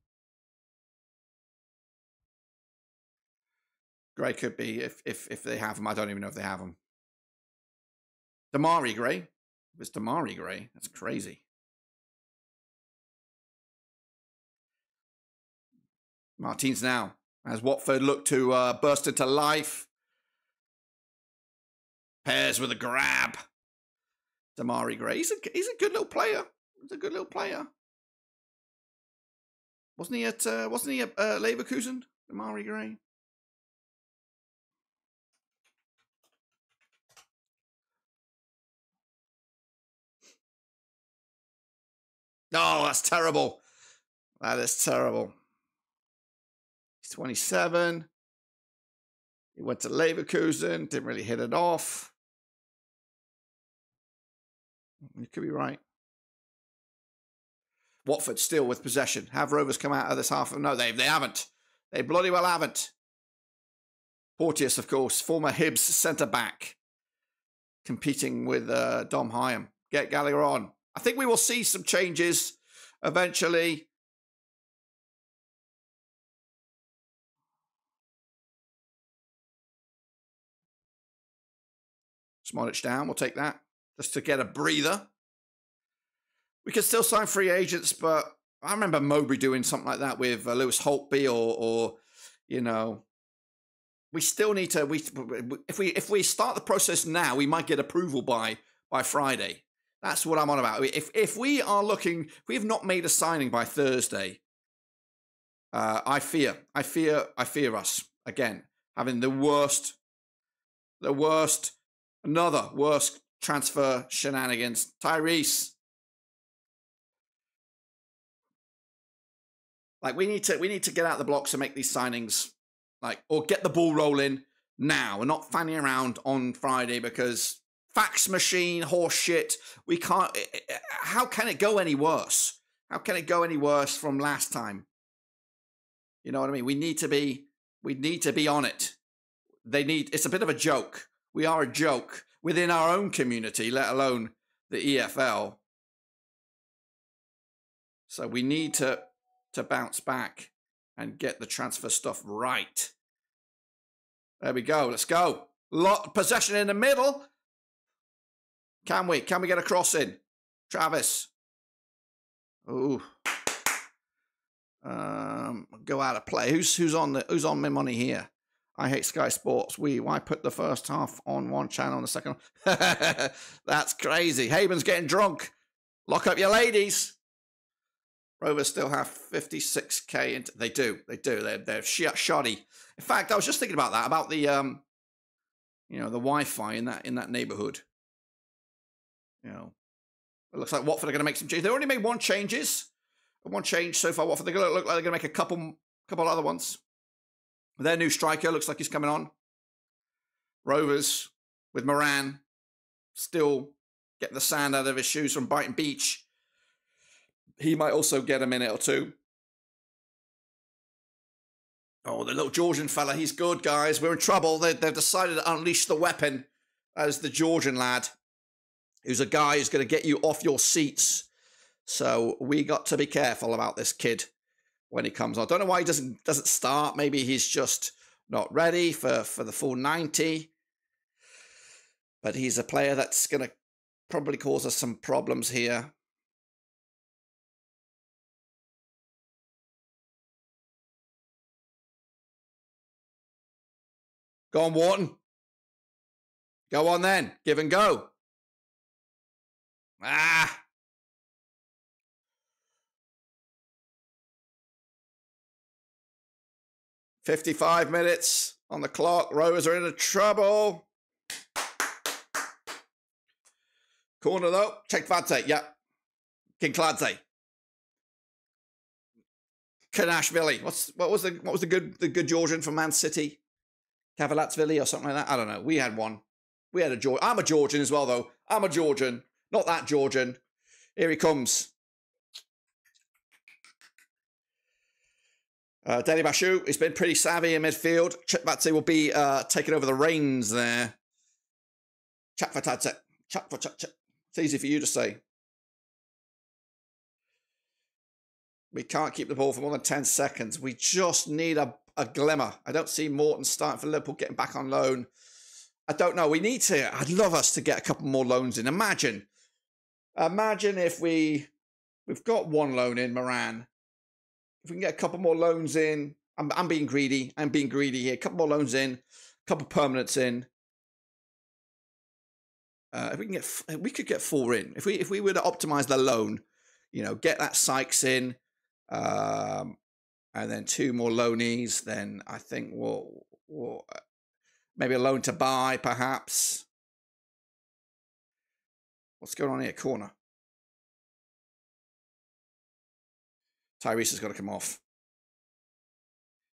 Gray could be if if if they have them. I don't even know if they have them. Demarai Gray. It's Demarai Gray, that's crazy. Martins now as Watford look to uh, burst into life. Pears with a grab. Demarai Gray. He's a, he's a good little player. He's a good little player. Wasn't he at uh, wasn't he at uh, Leverkusen? Demarai Gray. Oh, that's terrible. That is terrible. 27. He went to Leverkusen, didn't really hit it off. You could be right. Watford still with possession. Have Rovers come out of this half? No, they they haven't. They bloody well haven't. Porteous, of course, former Hibs centre back, competing with uh, Dom Hyam. Get Gallagher on. I think we will see some changes eventually. Smolich down. We'll take that just to get a breather. We could still sign free agents, but I remember Mowbray doing something like that with uh, Lewis Holtby, or, or you know, we still need to. We if we if we start the process now, we might get approval by by Friday. That's what I'm on about. If if we are looking, if we have not made a signing by Thursday, uh, I fear, I fear, I fear us again having the worst, the worst Another worst transfer shenanigans. Tyrhys. Like we need to we need to get out the blocks and make these signings like or get the ball rolling now and not fanning around on Friday because fax machine horse shit. We can't eh, eh, eh, how can it go any worse? How can it go any worse from last time? You know what I mean? We need to be we need to be on it. They need it's a bit of a joke we are a joke within our own community, let alone the EFL. So we need to to bounce back and get the transfer stuff right. There we go. Let's go. Lot possession in the middle. Can we? Can we get a cross in? Travis. Ooh. Um, go out of play. Who's who's on the who's on my money here? I hate Sky Sports. We why put the first half on one channel and the second? *laughs* That's crazy. Haven's getting drunk. Lock up your ladies. Rovers still have 56k. Into, they do. They do. They're they're shoddy. In fact, I was just thinking about that about the um, you know, the Wi-Fi in that in that neighborhood. You know, it looks like Watford are going to make some changes. They already made one changes. One change so far. Watford they're going to look like they're going to make a couple couple other ones. Their new striker looks like he's coming on. Rovers with Moran still getting the sand out of his shoes from Brighton Beach. He might also get a minute or two. Oh, the little Georgian fella, he's good, guys. We're in trouble. They, have decided to unleash the weapon as the Georgian lad, who's a guy who's going to get you off your seats. So we got to be careful about this kid when he comes on. I don't know why he doesn't doesn't start. Maybe he's just not ready for for the full 90. But he's a player that's going to probably cause us some problems here. Go on, Wharton. Go on then. Give and go. Ah. 55 minutes on the clock. Rovers are in trouble. Corner though. Check Vante. Yeah. Kinkladze. Kanashvili. What's what was the what was the good the good Georgian from Man City? Cavalatsvili or something like that. I don't know. We had one. We had a Georgian. I'm a Georgian as well though. I'm a Georgian. Not that Georgian. Here he comes. Uh, Dele-Bashiru, he's been pretty savvy in midfield. Chakvetadze will be uh, taking over the reins there. Chakvetadze. Chakvetadze. It's easy for you to say. We can't keep the ball for more than 10 seconds. We just need a, a glimmer. I don't see Morton starting for Liverpool getting back on loan. I don't know. We need to. I'd love us to get a couple more loans in. Imagine. Imagine if we we've got one loan in Moran. If we can get a couple more loans in, I'm, I'm being greedy. I'm being greedy here. A couple more loans in, a couple of permanents in. Uh, if we can get, we could get four in. If we if we were to optimize the loan, you know, get that Sykes in, um, and then two more loanees, then I think we'll, we'll uh, maybe a loan to buy, perhaps. What's going on here? Corner. Tyrhys has got to come off.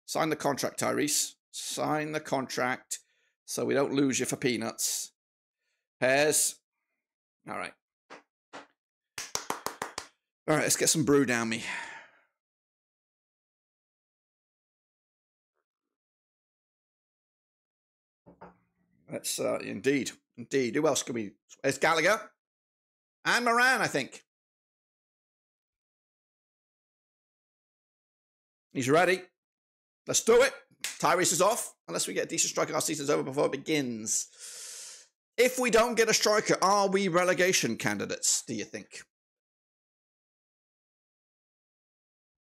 Sign the contract, Tyrhys. Sign the contract so we don't lose you for peanuts. Pears. All right. All right, let's get some brew down me. That's uh, indeed, indeed. Who else could we? It's Gallagher and Moran, I think. He's ready. Let's do it. Tyrhys is off. Unless we get a decent striker, our season's over before it begins. If we don't get a striker, are we relegation candidates, do you think?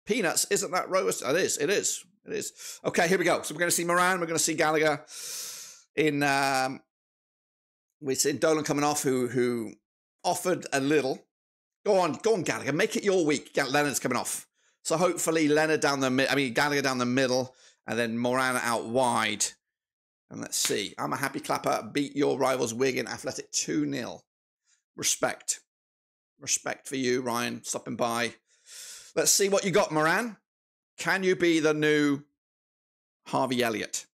Peanuts, isn't that robust? It is, it is, it is. Okay, here we go. So we're going to see Moran, we're going to see Gallagher in um we've seen Dolan coming off who who offered a little. Go on, go on, Gallagher. Make it your week. Leonard's coming off. So hopefully Leonard down the mid I mean Gallagher down the middle and then Moran out wide. And let's see. I'm a happy clapper. Beat your rivals Wigan Athletic 2-0. Respect. Respect for you, Ryan, stopping by. Let's see what you got, Moran. Can you be the new Harvey Elliott?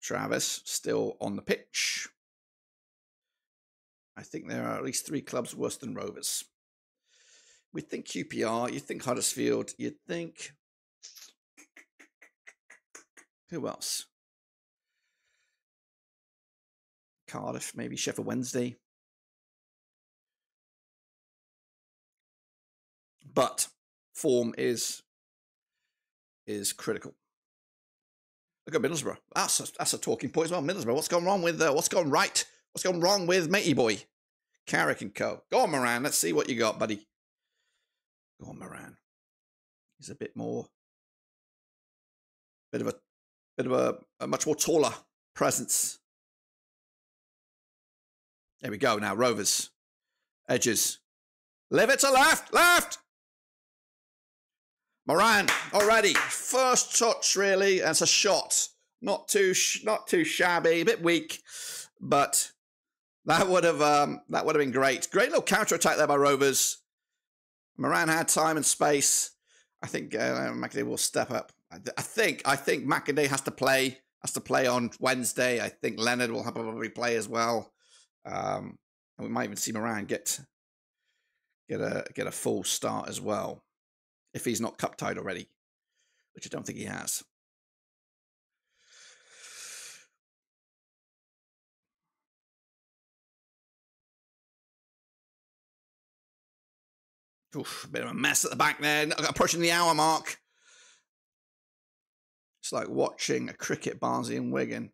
Travis still on the pitch. I think there are at least three clubs worse than Rovers. We think QPR, you think Huddersfield, you think who else? Cardiff, maybe Sheffield Wednesday. But form is is critical. Look at Middlesbrough. That's a, that's a talking point as well. Middlesbrough. What's gone wrong with uh, what's gone right? What's gone wrong with Matey Boy? Carrick and Co. Go on, Moran. Let's see what you got, buddy. On, Moran. He's a bit more, bit of a, bit of a, a much more taller presence. There we go. Now Rovers, edges, leave it to left, left. Moran already first touch really. It's a shot, not too not too shabby, a bit weak, but that would have um, that would have been great. Great little counter attack there by Rovers. Moran had time and space. I think uh, Markanday will step up. I think I think Markanday has to play has to play on Wednesday. I think Leonard will probably play as well, um, and we might even see Moran get get a get a full start as well if he's not cup tied already, which I don't think he has. Oof, bit of a mess at the back there, approaching the hour mark. It's like watching a cricket Barnsley and Wigan.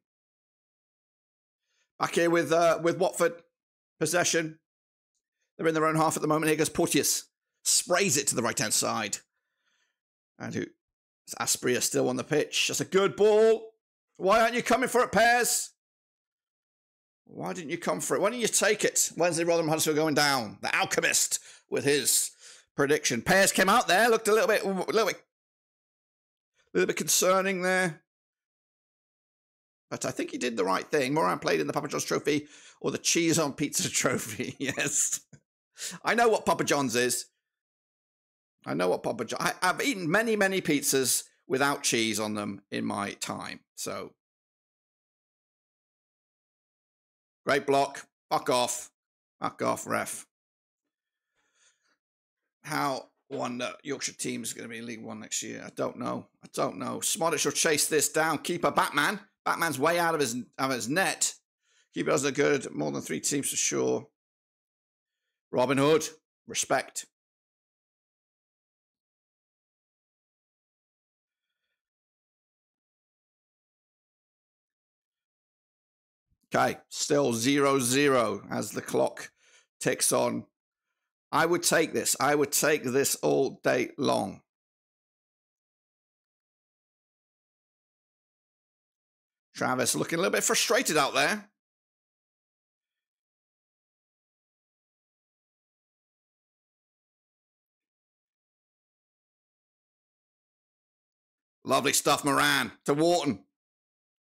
Back here with uh, with Watford possession. They're in their own half at the moment. Here goes Porteous. Sprays it to the right hand side. And who is Asprey still on the pitch. That's a good ball. Why aren't you coming for it, Pears? Why didn't you come for it? Why didn't you take it? Wednesday Rotherham Huddersfield going down. The Alchemist with his prediction. Pears came out there, looked a little bit, a little bit A little bit concerning there. But I think he did the right thing. Moran played in the Papa John's Trophy or the Cheese on Pizza *laughs* Trophy. yes. I know what Papa John's is. I know what Papa John. I, I've eaten many, many pizzas without cheese on them in my time. So great block. Fuck off. Fuck off, ref. How one uh, Yorkshire team is going to be in League One next year? I don't know. I don't know. Szmodics will chase this down. Keeper Bachmann. Bachmann's way out of his out of his net. Keeper does a good. More than three teams for sure. Robin Hood. Respect. Okay, still zero zero as the clock ticks on. I would take this. I would take this all day long. Travis looking a little bit frustrated out there. Lovely stuff, Moran to Wharton.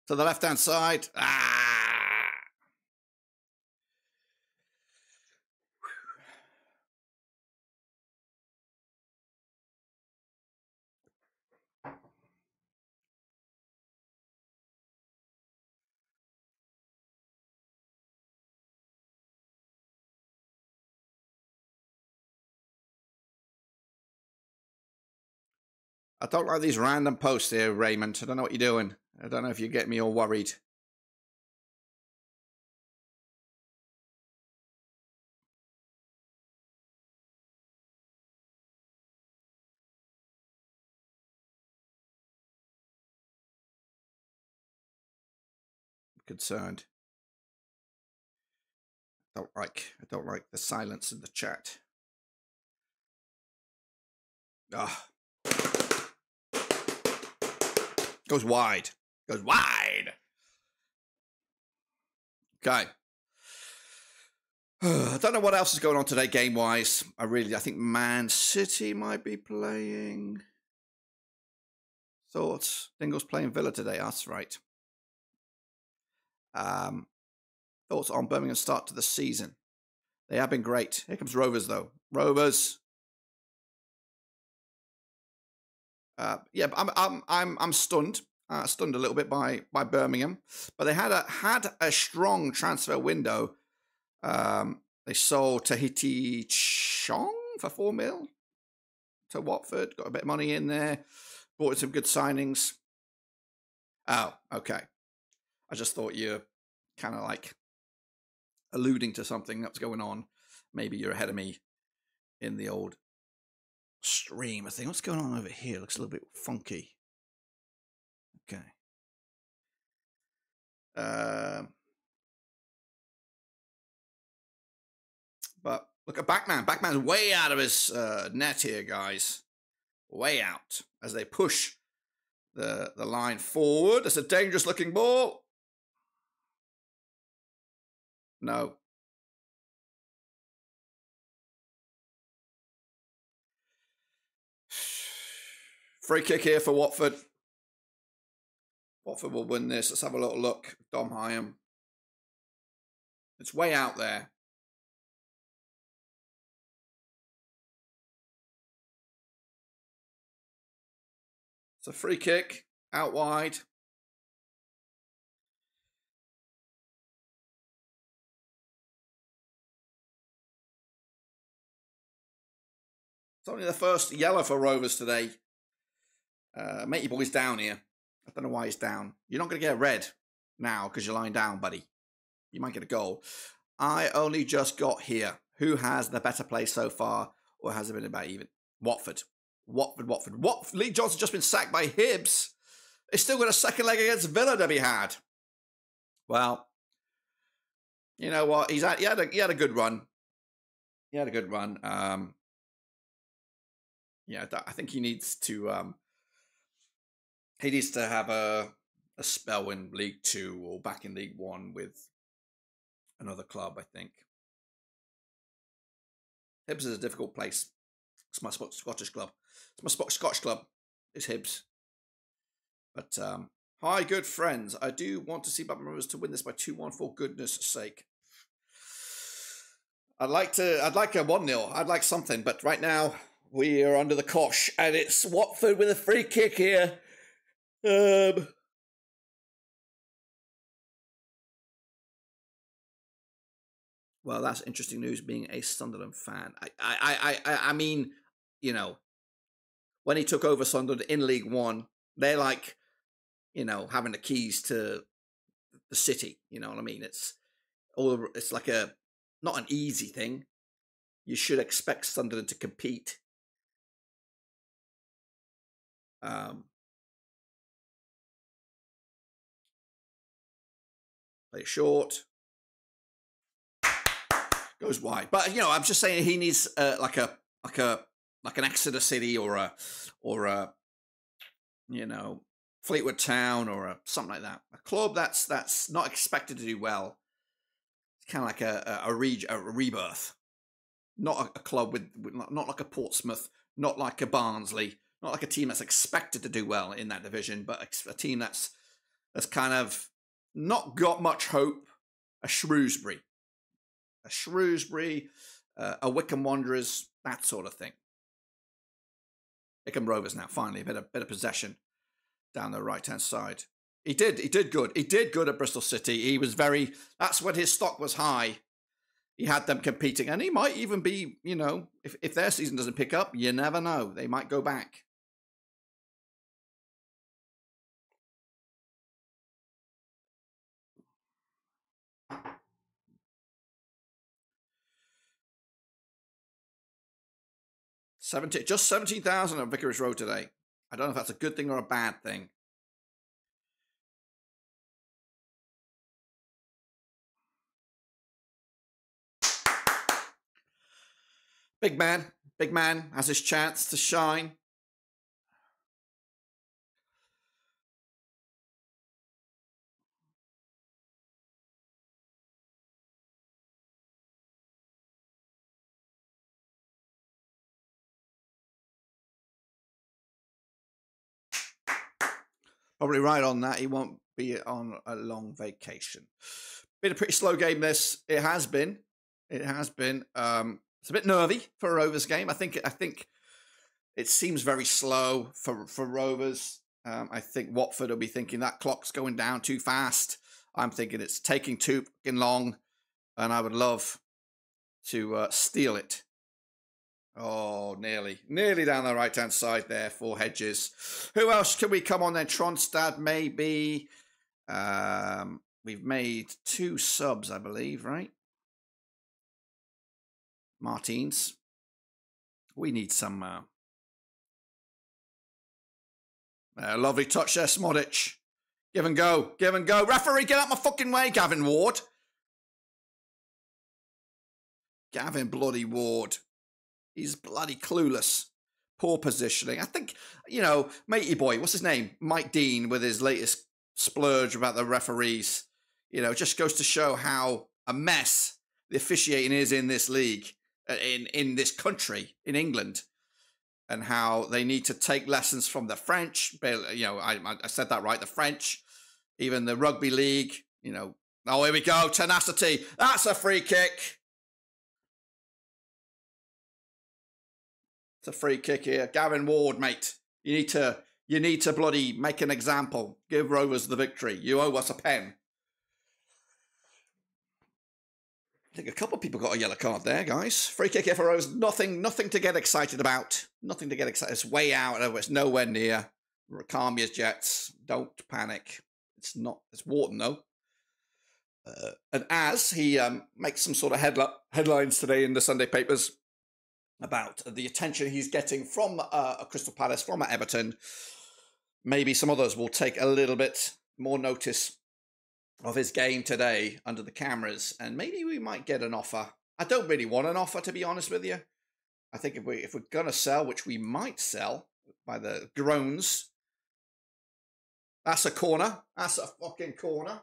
To the left hand side. Ah! I don't like these random posts here, Raymond. I don't know what you're doing. I don't know if you get me all worried. Concerned. I don't like I don't like the silence in the chat. Ah. Goes wide. Goes wide. Okay. *sighs* I don't know what else is going on today game wise. I really I think Man City might be playing. Thoughts? Dingle's playing Villa today. That's right. Um, thoughts on Birmingham start to the season? They have been great. Here comes Rovers though. Rovers. Uh, yeah, I'm I'm I'm I'm stunned. Uh, stunned a little bit by by Birmingham, but they had a had a strong transfer window. Um, they sold Tahith Chong for four mil to Watford. Got a bit of money in there. Bought some good signings. Oh, okay. I just thought you're kind of like alluding to something that's going on. Maybe you're ahead of me in the old stream. I think what's going on over here looks a little bit funky. Okay. Um, but look at Bachmann. Bachmann's way out of his uh, net here, guys. Way out as they push the the line forward. It's a dangerous looking ball. No. Free kick here for Watford. Watford will win this. Let's have a little look. Dom Hyam. It's way out there. It's a free kick out wide. It's only the first yellow for Rovers today. Uh, mate, your boy's down here. I don't know why he's down. You're not going to get red now because you're lying down, buddy. You might get a goal. I only just got here. Who has the better play so far, or has it been about even? Watford. Watford, Watford. What? Lee Johnson just been sacked by Hibs. They still got a second leg against Villa to be had. Well, you know what? He's had, he had a he had a good run. He had a good run. Um, yeah, I think he needs to um, he needs to have a a spell in League Two or back in League One with another club. I think Hibs is a difficult place. It's my Scottish club. It's my Scottish club. It's Hibs. But um, hi, good friends. I do want to see Blackburn Rovers to win this by two one for goodness sake. I'd like to. I'd like a one 0 I'd like something, but right now we are under the cosh, and it's Watford with a free kick here. Um, well, that's interesting news. Being a Sunderland fan, I, I, I, I, I mean, you know, when he took over Sunderland in League One, they're like, you know, having the keys to the city. You know what I mean? It's all. It's like a not an easy thing. You should expect Sunderland to compete. Um, play short, goes wide. But you know, I'm just saying he needs uh, like a like a like an Exeter City or a or a you know Fleetwood Town or a something like that. A club that's that's not expected to do well. It's kind of like a a, a, re, a rebirth, not a, a club with, with not like a Portsmouth, not like a Barnsley, not like a team that's expected to do well in that division, but a, a team that's that's kind of not got much hope. A Shrewsbury, a Shrewsbury, uh, a Wycombe Wanderers, that sort of thing. Wycombe Rovers now finally a bit of, bit of possession down the right hand side. He did he did good. He did good at Bristol City. He was very. That's when his stock was high. He had them competing, and he might even be. You know, if if their season doesn't pick up, you never know. They might go back. Seventeen, just seventeen thousand on Vicarage Road today. I don't know if that's a good thing or a bad thing. Big man, big man has his chance to shine. Probably right on that. He won't be on a long vacation. Been a pretty slow game. This it has been. It has been. Um, it's a bit nervy for a Rovers game. I think. I think it seems very slow for for Rovers. Um, I think Watford will be thinking that clock's going down too fast. I'm thinking it's taking too fucking long, and I would love to uh, steal it Oh, nearly. Nearly down the right hand side there for Hedges. Who else can we come on then? Tronstad, maybe. Um, we've made two subs, I believe, right? Martins. We need some. Uh, lovely touch there, Szmodics. Give and go. Give and go. Referee, get out my fucking way, Gavin Ward. Gavin Bloody Ward. He's bloody clueless. Poor positioning. I think, you know, matey boy, what's his name? Mike Dean with his latest splurge about the referees. You know, just goes to show how a mess the officiating is in this league, uh, in in this country, in England, and how they need to take lessons from the French. You know, I, I said that right. The French, even the rugby league. You know, oh here we go, tenacity. That's a free kick. It's a free kick here. Gavin Ward, mate. You need to you need to bloody make an example. Give Rovers the victory. You owe us a pen. I think a couple of people got a yellow card there, guys. Free kick here for Rovers. Nothing, nothing to get excited about. Nothing to get excited. It's way out. It's nowhere near. Calm your jets. Don't panic. It's not. It's Wharton though. Uh, and as he um, makes some sort of headla- headlines today in the Sunday papers, about the attention he's getting from uh, Crystal Palace, from Everton. Maybe some others will take a little bit more notice of his game today under the cameras, and maybe we might get an offer. I don't really want an offer, to be honest with you. I think if we if we're gonna sell, which we might sell by the groans, that's a corner. That's a fucking corner.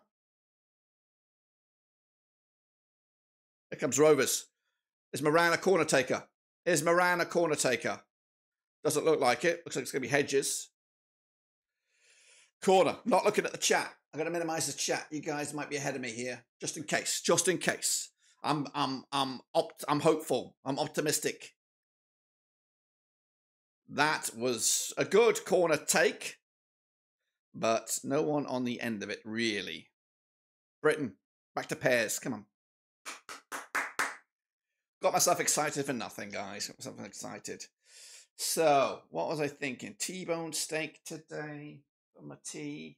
Here comes Rovers. Is Moran a corner taker? Is Moran a corner taker? Doesn't look like it. Looks like it's going to be Hedges. Corner. Not looking at the chat. I'm going to minimize the chat. You guys might be ahead of me here, just in case. Just in case. I'm I'm I'm opt- I'm hopeful. I'm optimistic. That was a good corner take, but no one on the end of it really. Brittain, back to Pears. Come on. Got myself excited for nothing, guys. Got myself excited. So, what was I thinking? T-bone steak today for my tea.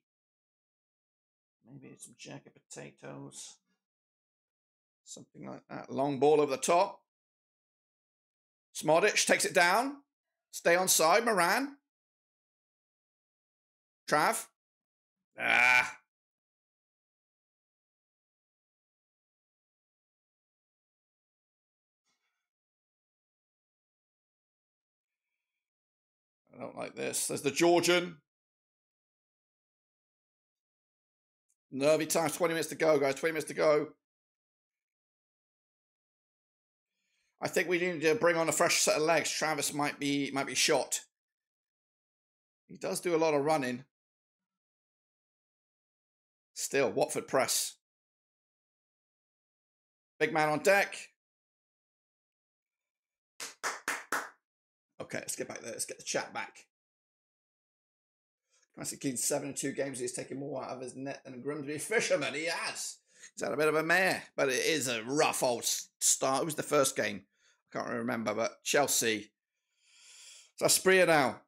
Maybe some jacket potatoes. Something like that. Long ball over the top. Szmodics takes it down. Stay on side, Moran. Trav. Ah. I don't like this. There's the Georgian. Nervy time. 20 minutes to go, guys. 20 minutes to go. I think we need to bring on a fresh set of legs. Travis might be might be shot. He does do a lot of running. Still, Watford press. Big man on deck. Okay, let's get back there. Let's get the chat back. Classic King seven and two games. He's taken more out of his net than Grimsby *laughs* Fisherman. He has. He's had a bit of a mare, but it is a rough old start. It was the first game. I can't remember, but Chelsea. It's Asprilla now.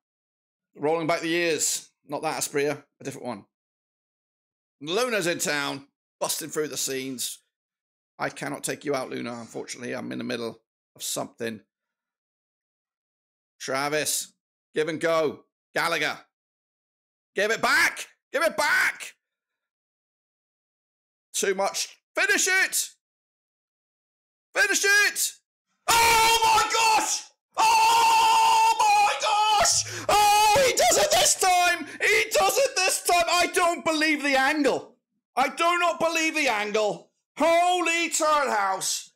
Rolling back the years. Not that Asprilla, a different one. Luna's in town, busting through the scenes. I cannot take you out, Luna. Unfortunately, I'm in the middle of something. Travis, give and go. Gallagher, give it back. Give it back. Too much. Finish it. Finish it. Oh my gosh. Oh my gosh. Oh, he does it this time. He does it this time. I don't believe the angle. I do not believe the angle. Holy Turnhouse.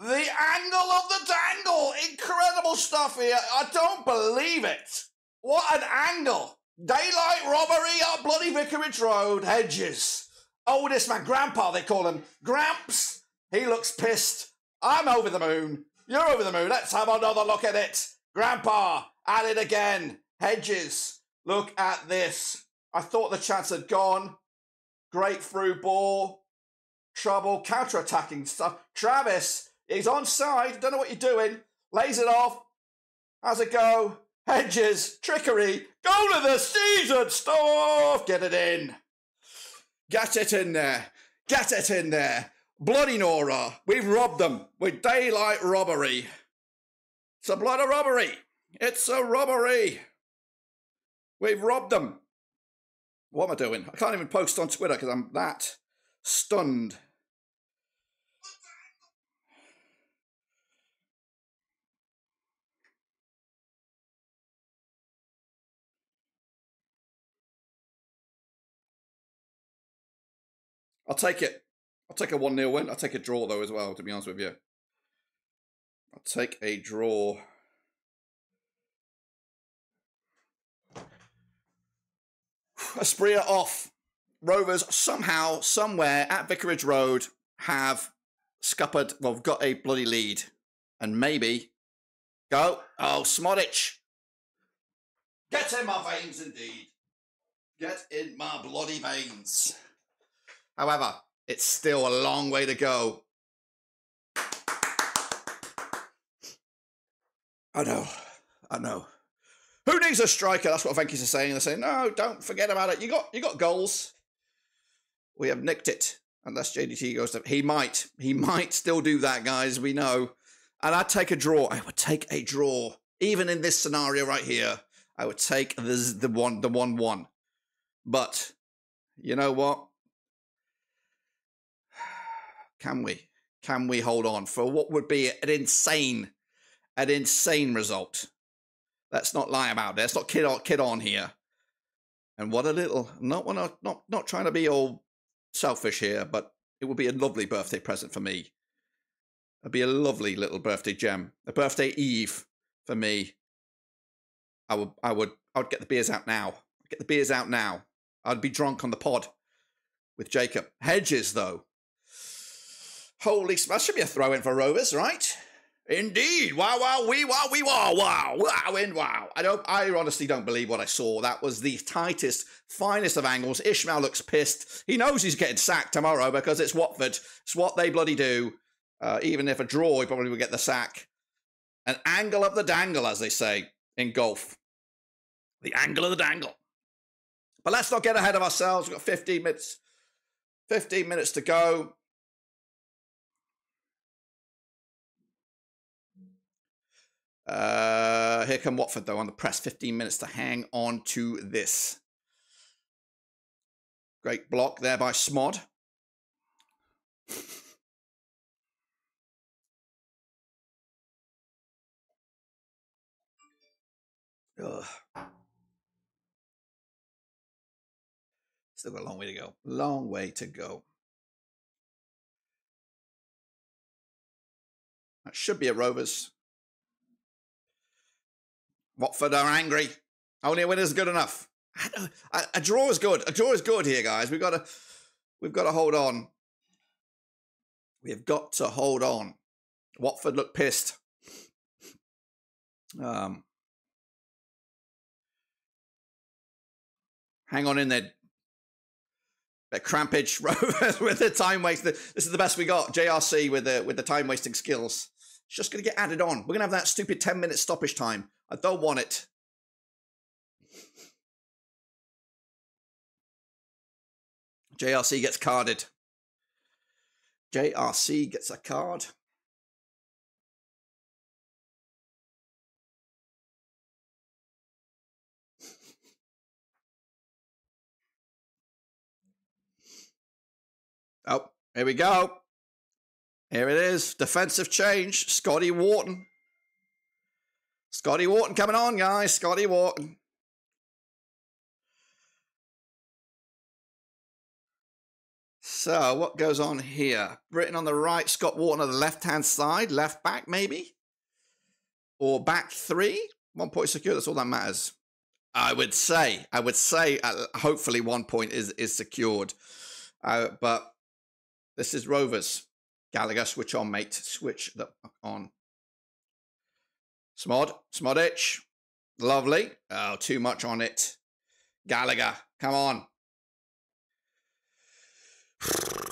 The angle of the dangle. Incredible stuff here. I don't believe it. What an angle. Daylight robbery up bloody Vicarage Road, Hedges. Oldest man, Grandpa, they call him. Gramps. He looks pissed. I'm over the moon. You're over the moon. Let's have another look at it. Grandpa, at it again. Hedges. Look at this. I thought the chance had gone. Great through ball. Trouble. Counter attacking stuff. Travis He's on side. Don't know what you're doing. Lays it off. How's it go? Hedges. Trickery. Go to the season stuff. Get it in. Get it in there. Get it in there. Bloody Nora. We've robbed them with daylight robbery. It's a bloody robbery. It's a robbery. We've robbed them. What am I doing? I can't even post on Twitter because I'm that stunned. I'll take it. I'll take a 1 0 win. I'll take a draw, though, as well, to be honest with you. I'll take a draw. *sighs* Asprilla off. Rovers somehow, somewhere at Vicarage Road have scuppered, well, got a bloody lead. And maybe. Go. Oh, Szmodics. Get in my veins, indeed. Get in my bloody veins. However, it's still a long way to go. I know, I know. Who needs a striker? That's what Venky's are saying. They're saying, no, don't forget about it. You got you got goals. We have nicked it. Unless JDT goes to he might. He *laughs* might still do that, guys. We know. And I'd take a draw. I would take a draw. Even in this scenario right here, I would take the the one the one one. But you know what? Can we? Can we hold on for what would be an insane, an insane result? Let's not lie about it. Let's not kid on, kid on here. And what a little not not not not trying to be all selfish here, but it would be a lovely birthday present for me. It'd be a lovely little birthday gem, a birthday eve for me. I would I would I would get the beers out now. Get the beers out now. I'd be drunk on the pod with Jacob. Hedges, though. Holy, that should be a throw in for Rovers, right? Indeed. Wow, wow, wee, wow, wee, wow, wow, wow, and wow. I don't, I honestly don't believe what I saw. That was the tightest, finest of angles. Ismaël looks pissed. He knows he's getting sacked tomorrow because it's Watford. It's what they bloody do. Uh, even if a draw, he probably would get the sack. An angle of the dangle, as they say in golf. The angle of the dangle. But let's not get ahead of ourselves. We've got 15 minutes. 15 minutes to go. Uh, here come Watford, though, on the press. 15 minutes to hang on to this. Great block there by Smod. Ugh. Still got a long way to go. Long way to go. That should be a Rovers. Watford are angry. Only a win is good enough. A, a, draw is good. A draw is good here, guys. We've got to, we've got to hold on. We have got to hold on. Watford look pissed. Um, hang on in there. That crampage *laughs* with the time waste. This is the best we got. JRC with the with the time wasting skills. It's just going to get added on. We're going to have that stupid 10 minute stoppage time. I don't want it. JRC gets carded. JRC gets a card. Oh, here we go. Here it is. Defensive change. Scotty Wharton. Scotty Wharton coming on, guys. Scotty Wharton. So, what goes on here? Brittain on the right, Scott Wharton on the left hand side, left back maybe? Or back three? One point secure, that's all that matters. I would say, I would say, uh, hopefully one point is, is secured. Uh, but this is Rovers. Gallagher, switch on, mate. Switch the on. Smod, Szmodics. Lovely. Oh, too much on it. Gallagher, come on. *sighs*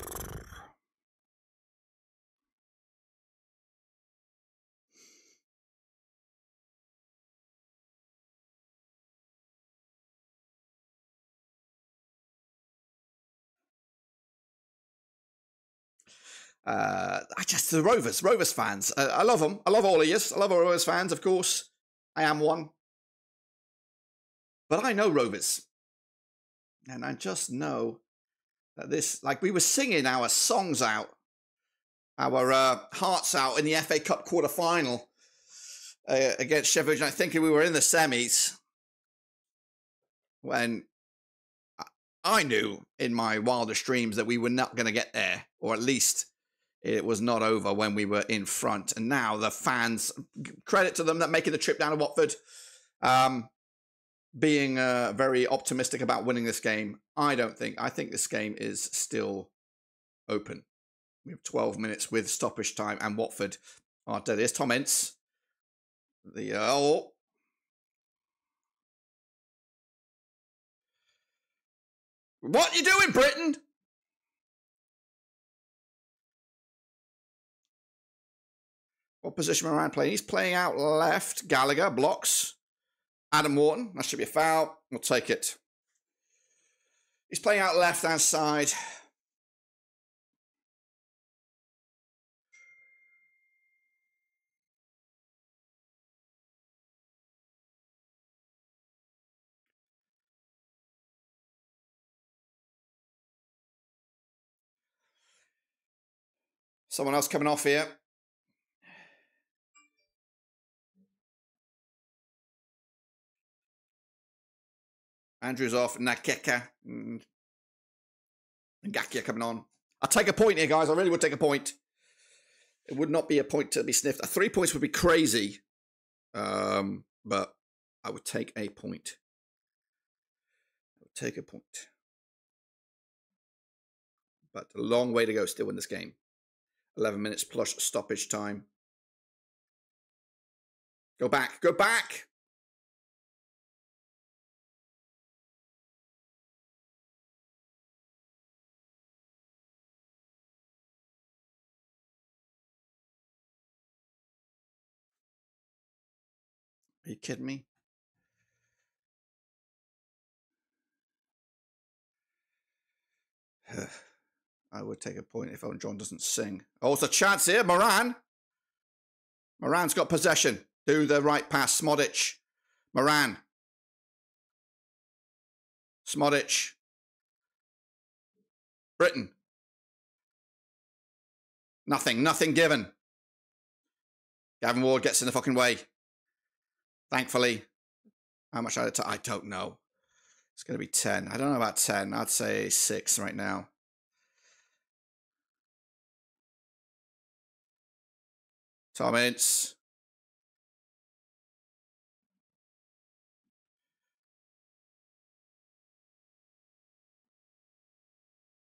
Uh, I just the Rovers, Rovers fans. Uh, I love them. I love all of you. I love all Rovers fans, of course. I am one. But I know Rovers, and I just know that this, like we were singing our songs out, our uh, hearts out in the FA Cup quarter final uh, against Sheffield. I think we were in the semis when I knew in my wildest dreams that we were not going to get there, or at least it was not over when we were in front. And now the fans, credit to them that making the trip down to Watford, um, being uh, very optimistic about winning this game. I don't think. I think this game is still open. We have 12 minutes with stoppage time and Watford are dead. Here's Tom Ince. The uh, oh. What you doing, Brittain? What position Moran playing? He's playing out left. Gallagher blocks. Adam Wharton. That should be a foul. We'll take it. He's playing out left hand side. Someone else coming off here. Andrew's off. Nakeka. Mm. Ngakia coming on. I'll take a point here, guys. I really would take a point. It would not be a point to be sniffed. Three points would be crazy. Um, but I would take a point. I would take a point. but a long way to go still in this game. 11 minutes plus stoppage time. Go back, go back! Are you kidding me? *sighs* I would take a point if John doesn't sing. Oh, it's a chance here. Moran. Moran's got possession. Do the right pass. Szmodics. Moran. Szmodics. Brittain. Nothing. Nothing given. Gavin Ward gets in the fucking way. Thankfully. How much I, I don't know. It's going to be 10. I don't know about 10. I'd say 6 right now. Tom Ince.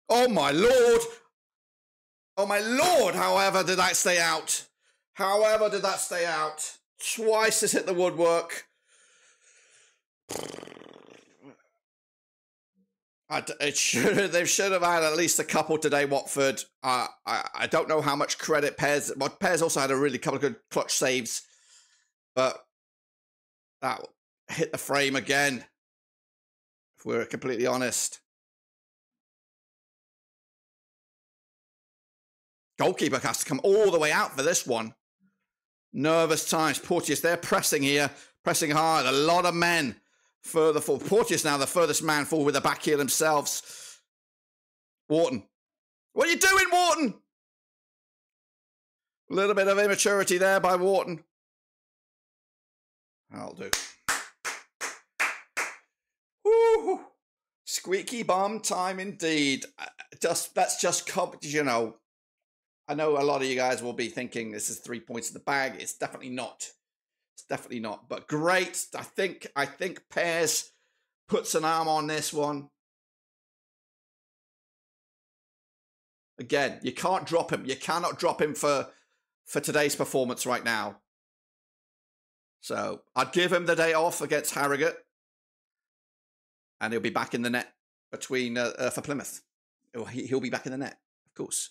Oh my lord! Oh my lord! However, did that stay out? However, did that stay out? Twice has hit the woodwork. It should they should have had at least a couple today. Watford. Uh, I I don't know how much credit Pears. But Pears also had a really couple of good clutch saves, but that hit the frame again. If we're completely honest, goalkeeper has to come all the way out for this one. Nervous times. Porteous, they're pressing here, pressing hard. A lot of men further forward. Porteous now the furthest man forward with the back heel themselves. Wharton. What are you doing, Wharton? A little bit of immaturity there by Wharton. I'll do. Woo! Squeaky bum time indeed. Uh, just that's just you know. I know a lot of you guys will be thinking this is three points in the bag. It's definitely not It's definitely not. But great. I think I think Pears puts an arm on this one. Again, you can't drop him. You cannot drop him for for today's performance right now. So I'd give him the day off against Harrogate, and he'll be back in the net between uh, uh, for Plymouth. He'll, he'll be back in the net, of course.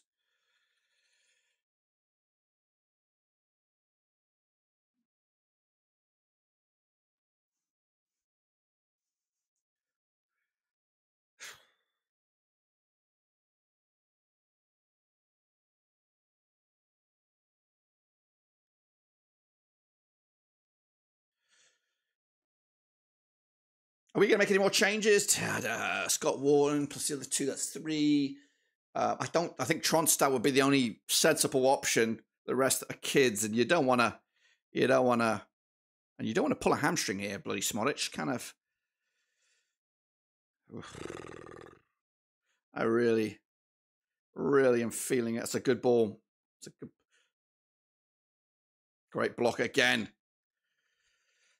Are we going to make any more changes? Uh, Scott Wharton plus the other two, that's three. Uh, I don't. I think Tronstad would be the only sensible option. The rest are kids, and you don't want to. You don't want to, and you don't want to pull a hamstring here, bloody Szmodics. Kind of. *sighs* I really, really am feeling it. It's a good ball. It's a good, great block again.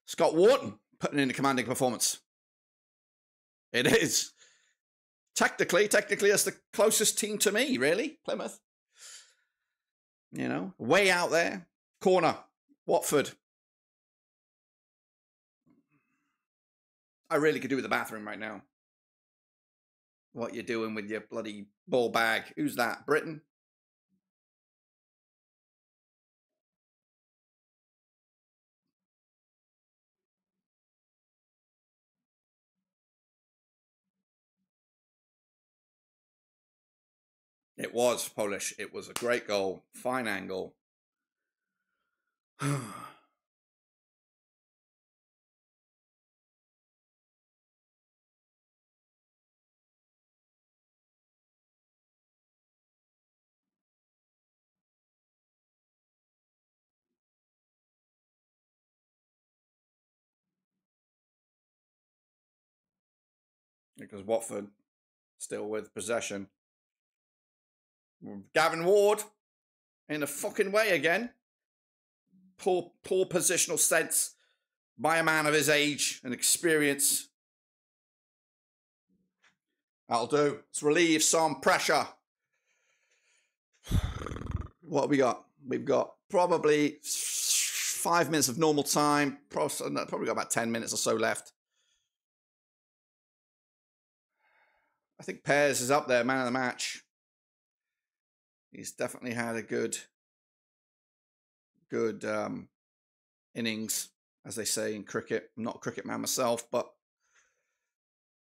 Scott Wharton putting in a commanding performance. It is. Technically, technically, it's the closest team to me, really. Plymouth. You know, way out there. Corner. Watford. I really could do with the bathroom right now. What you're doing with your bloody ball bag. Who's that? Brittain? It was Polish. It was a great goal, fine angle. *sighs* because Watford still with possession. Gavin Ward in a fucking way again. Poor, poor positional sense by a man of his age and experience. That'll do. Let's relieve some pressure. *sighs* what we got? We've got probably five minutes of normal time. Uh, probably got about 10 minutes or so left. I think Pears is up there, man of the match. He's definitely had a good, good um, innings, as they say in cricket. I'm not a cricket man myself, but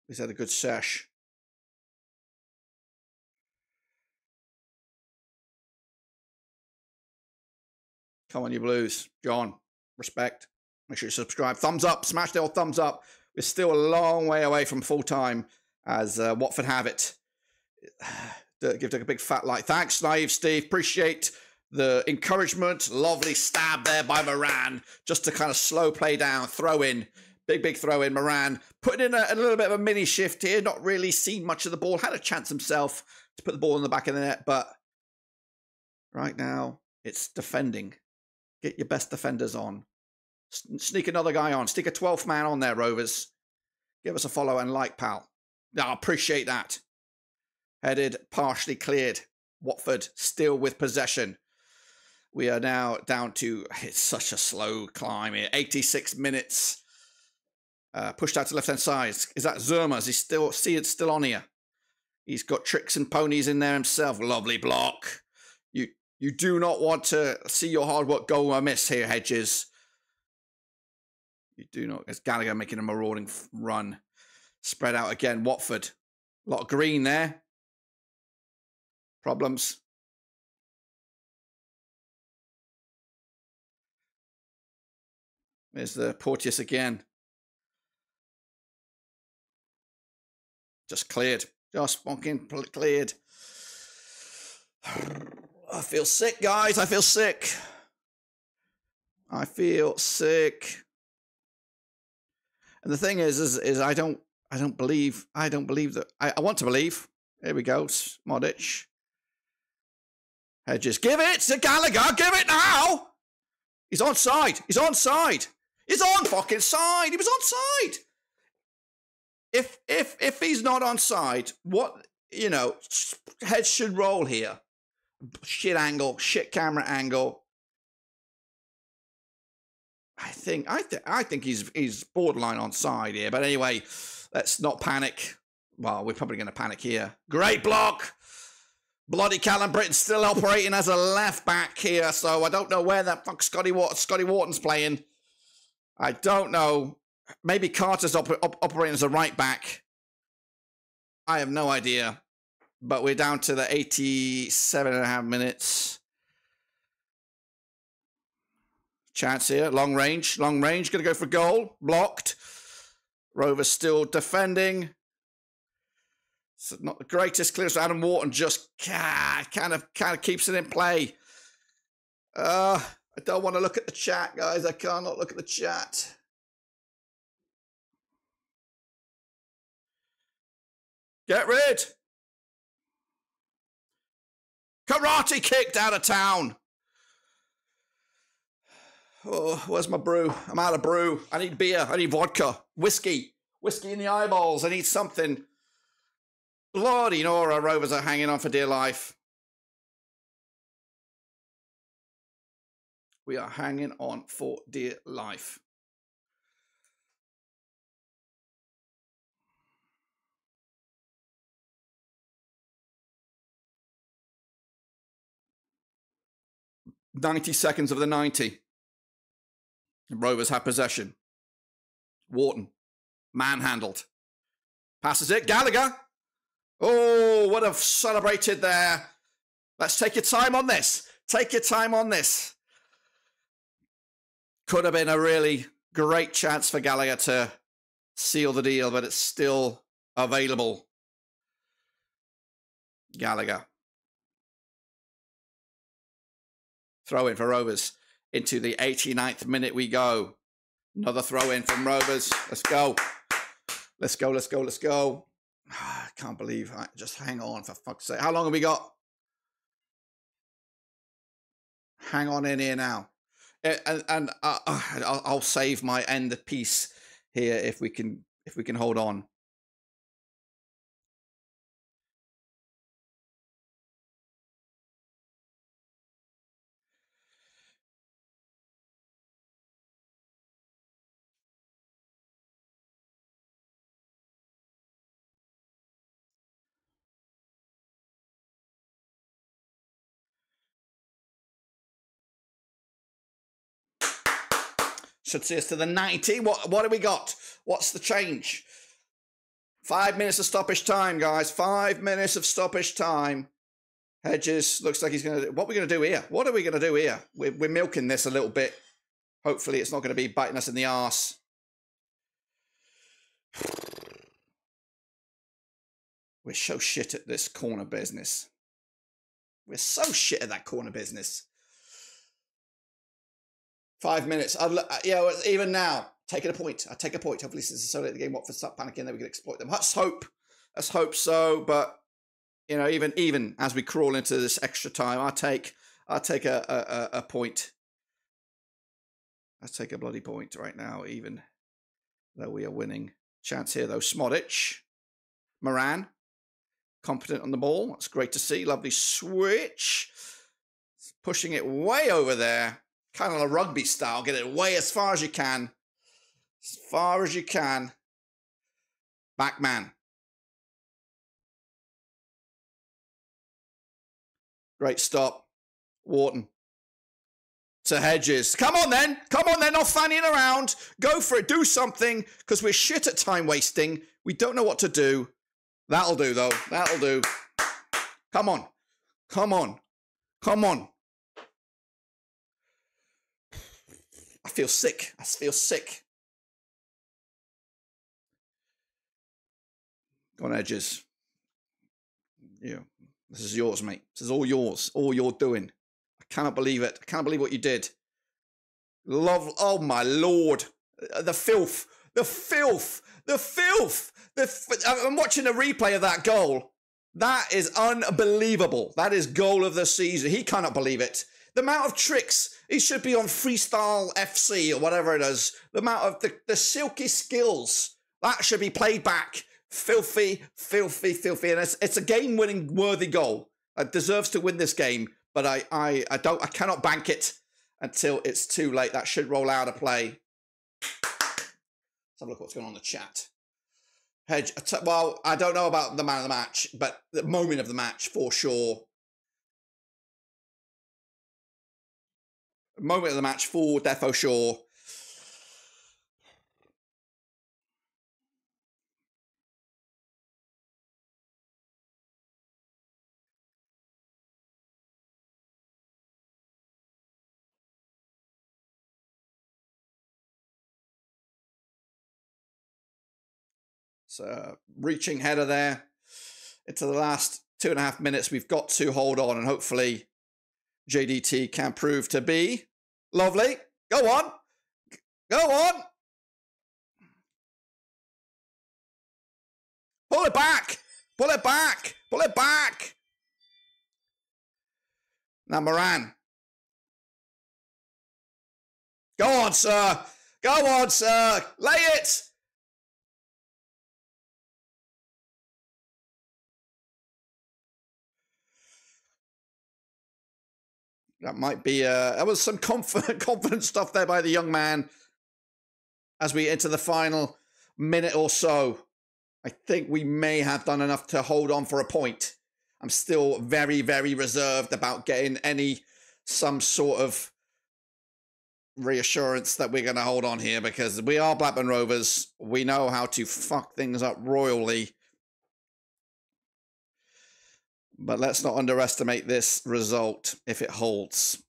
he's had a good sesh. Come on, you Blues. John, respect. Make sure you subscribe. Thumbs up. Smash the old thumbs up. We're still a long way away from full time as uh, Watford have it. *sighs* Give Doug a big fat like. Thanks, Naive Steve. Appreciate the encouragement. Lovely stab there by Moran, just to kind of slow play down, throw in. Big, big throw in. Moran putting in a, a, little bit of a mini shift here. Not really seen much of the ball. Had a chance himself to put the ball in the back of the net, but right now it's defending. Get your best defenders on. Sneak another guy on. Stick a 12th man on there, Rovers. Give us a follow and like, pal. I appreciate that. Headed, partially cleared. Watford still with possession. We are now down to, it's such a slow climb here. 86 minutes. Uh, pushed out to left hand side. Is that Sema? Is he still, see it's still on here? He's got tricks and ponies in there himself. Lovely block. You you do not want to see your hard work go amiss here, Hedges. You do not. It's Gallagher making a marauding run. Spread out again. Watford. A lot of green there. Problems. There's the Porteous again. Just cleared. Just fucking cleared. *sighs* I feel sick, guys. I feel sick. I feel sick. And the thing is, is, is I don't, I don't believe, I don't believe that. I, I want to believe. Here we go, Modic. Uh, Hedges, give it to Gallagher. Give it now. He's on side. He's on side. He's on fucking side. He was on side. If if if he's not on side, what you know, heads should roll here shit angle, shit camera angle. I think I think I think he's he's borderline on side here. But anyway, let's not panic. Well, we're probably going to panic here. Great block. Bloody Callum Brittain still operating as a left back here, so I don't know where that fuck Scotty Wharton, Scotty Wharton's playing. I don't know. Maybe Carter's op op operating as a right back. I have no idea but we're down to the 87 and a half minutes. Chance here, long range, long range, gonna go for goal, blocked. Rover still defending. Not the greatest clearance. Adam Wharton just kind of kind of keeps it in play. Uh, I don't want to look at the chat, guys. I cannot look at the chat. Get rid. Karate kicked out of town. Oh, where's my brew? I'm out of brew. I need beer. I need vodka. Whiskey. Whiskey in the eyeballs. I need something. Bloody Nora Rovers are hanging on for dear life. We are hanging on for dear life. 90 seconds of the 90. Rovers have possession. Wharton, manhandled. Passes it. Gallagher. Oh, what have celebrated there. Let's take your time on this. Take your time on this. Could have been a really great chance for Gallagher to seal the deal, but it's still available. Gallagher. Throw in for Rovers. Into the 89th minute we go. Another throw in from Rovers. Let's go. Let's go, let's go, let's go. I can't believe. I, just hang on for fuck's sake. How long have we got? Hang on in here now. And, and uh, uh, I'll, I'll save my end piece here if we can if we can hold on. Should see us to the 90. What, what do we got? What's the change? Five minutes of stoppage time, guys. Five minutes of stoppage time. Hedges looks like he's going to. What are we going to do here? What are we going to do here? We're, we're milking this a little bit. Hopefully, it's not going to be biting us in the arse. We're so shit at this corner business. We're so shit at that corner business. Five minutes. I'd, yeah, even now, taking a point. I take a point. Hopefully, since it's so late the game, Watford start panicking, then we can exploit them. Let's hope. Let's hope so. But you know, even even as we crawl into this extra time, I take I take a, a, a point. I take a bloody point right now, even though we are winning. Chance here though. Smodic, Moran, competent on the ball. That's great to see. Lovely switch. Pushing it way over there. Kind of a rugby style. Get it way as far as you can. As far as you can. Back man. Great stop. Wharton. To Hedges. Come on then. Come on then. Not fanning around. Go for it. Do something. Because we're shit at time wasting. We don't know what to do. That'll do, though. That'll do. Come on. Come on. Come on. I feel sick. I feel sick. Go on, Edges. Yeah. This is yours, mate. This is all yours. All you're doing. I cannot believe it. I can't believe what you did. Love. Oh, my lord. Uh, the filth. The filth. The filth. The, I'm watching a replay of that goal. That is unbelievable. That is goal of the season. He cannot believe it. The amount of tricks he should be on freestyle FC or whatever it is. The amount of the, the silky skills that should be played back. Filthy, filthy, filthy, and it's, it's a game-winning worthy goal. It deserves to win this game, but I, I, I don't, I cannot bank it until it's too late. That should roll out of play. Let's have a look what's going on in the chat. Hedge. Well, I don't know about the man of the match, but the moment of the match for sure. Moment of the match for Defo Shaw. So reaching header there into the last two and a half minutes. We've got to hold on and hopefully JDT can prove to be lovely. Go on. Go on. Pull it back. Pull it back. Pull it back. Now Moran. Go on, sir. Go on, sir. Lay it. That might be, uh, that was some confident, *laughs* confident stuff there by the young man as we enter the final minute or so. I think we may have done enough to hold on for a point. I'm still very, very reserved about getting any, some sort of reassurance that we're going to hold on here because we are Blackburn Rovers. We know how to fuck things up royally but let's not underestimate this result if it holds.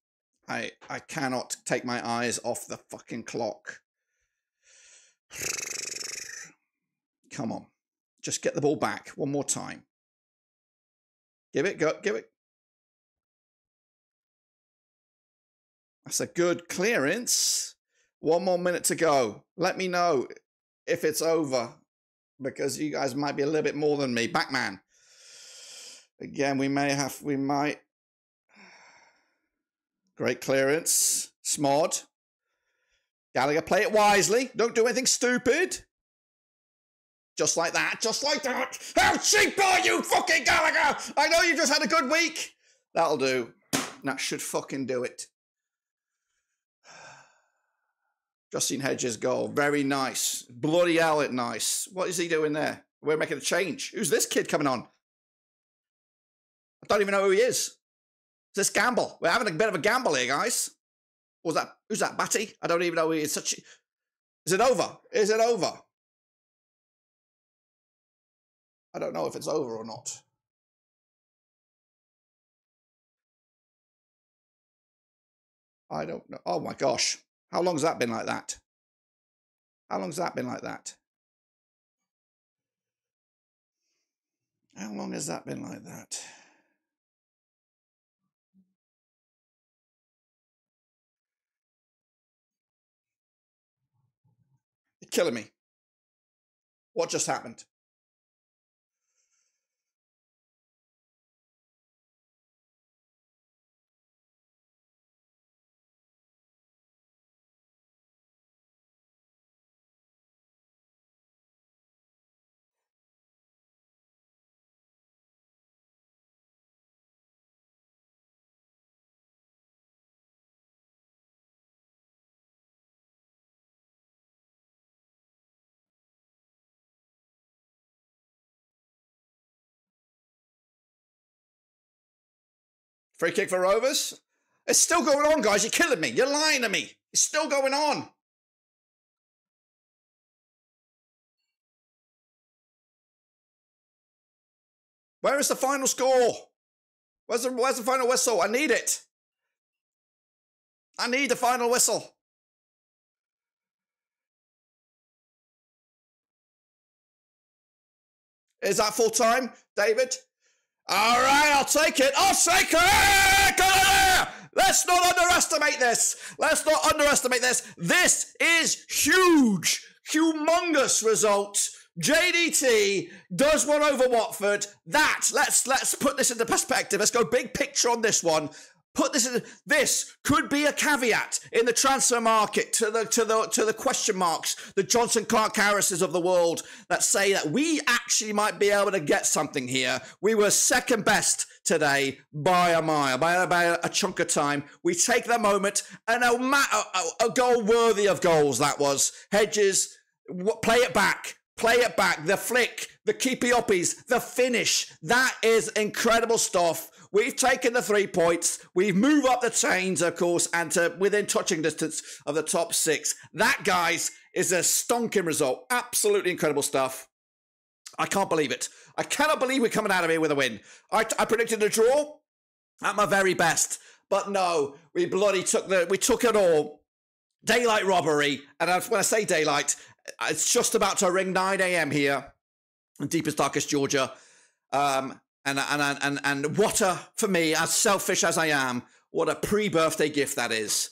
I I cannot take my eyes off the fucking clock. *sighs* Come on. Just get the ball back one more time. Give it, go, give it. That's a good clearance. One more minute to go. Let me know if it's over because you guys might be a little bit more than me. Bachmann. Again, we may have, we might. *sighs* Great clearance. Smod. Gallagher, play it wisely. Don't do anything stupid. Just like that. Just like that. How cheap are you, fucking Gallagher? I know you just had a good week. That'll do. That should fucking do it. *sighs* Justin Hedges goal. Very nice. Bloody hell, it nice. What is he doing there? We're making a change. Who's this kid coming on? I don't even know who he is. It's this gamble. We're having a bit of a gamble here, guys. was that? Who's that? Batty? I don't even know. Who it's such. Is it over? Is it over? I don't know if it's over or not. I don't know. Oh my gosh. How long has that been like that? How long has that been like that? How long has that been like that? Killing me. What just happened? Free kick for Rovers. It's still going on, guys. You're killing me. You're lying to me. It's still going on. Where is the final score? Where's the, where's the final whistle? I need it. I need the final whistle. Is that full time, David? All right, I'll take it. I'll take it. Let's not underestimate this. Let's not underestimate this. This is huge, humongous result. JDT does one over Watford. That let's let's put this into perspective. Let's go big picture on this one put this in this could be a caveat in the transfer market to the to the to the question marks the Jonson Clarke-Harrises of the world that say that we actually might be able to get something here. We were second best today by a mile by about a chunk of time. We take the moment and a, a, a goal worthy of goals that was. Hedges play it back play it back. The flick the keepy uppies the finish that is incredible stuff We've taken the three points. We've moved up the chains, of course, and to within touching distance of the top six. That, guys, is a stonking result. Absolutely incredible stuff. I can't believe it. I cannot believe we're coming out of here with a win. I, I predicted a draw at my very best, but no, we bloody took the we took it all. Daylight robbery, and when I say daylight, it's just about to ring 9 a.m. here in deepest darkest Georgia. Um, and and and and what a for me, as selfish as I am, what a pre-birthday gift that is.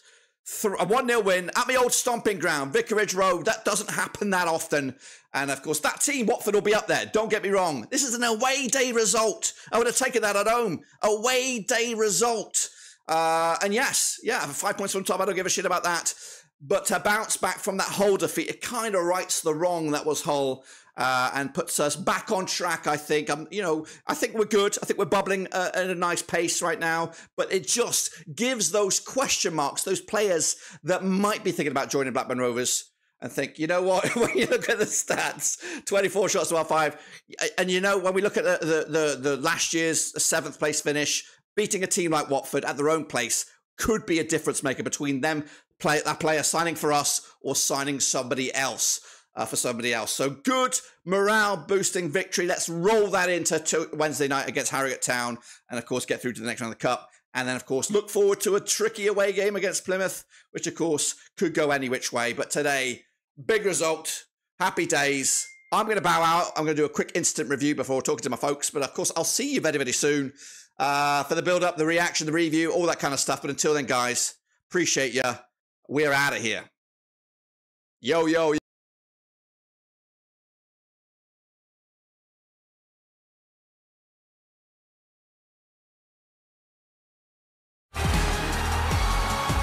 a 1 0 win at my old stomping ground, Vicarage Road. That doesn't happen that often. And of course, that team, Watford, will be up there. Don't get me wrong. This is an away day result. I would have taken that at home. Away day result. Uh, and yes, yeah, five points from top. I don't give a shit about that. But to bounce back from that Hull defeat, it kind of rights the wrong that was Hull uh, and puts us back on track. I think. Um, you know, I think we're good. I think we're bubbling uh, at a nice pace right now. But it just gives those question marks, those players that might be thinking about joining Blackburn Rovers. And think, you know what? *laughs* when you look at the stats, 24 shots to our five, and you know when we look at the the the, the last year's seventh place finish, beating a team like Watford at their own place could be a difference maker between them play that player signing for us or signing somebody else uh, for somebody else. So good morale boosting victory. Let's roll that into Wednesday night against Harrogate Town and, of course, get through to the next round of the Cup. And then, of course, look forward to a tricky away game against Plymouth, which, of course, could go any which way. But today, big result. Happy days. I'm going to bow out. I'm going to do a quick instant review before talking to my folks. But, of course, I'll see you very, very soon uh, for the build up, the reaction, the review, all that kind of stuff. But until then, guys, appreciate you. We're out of here. Yo, yo, yo.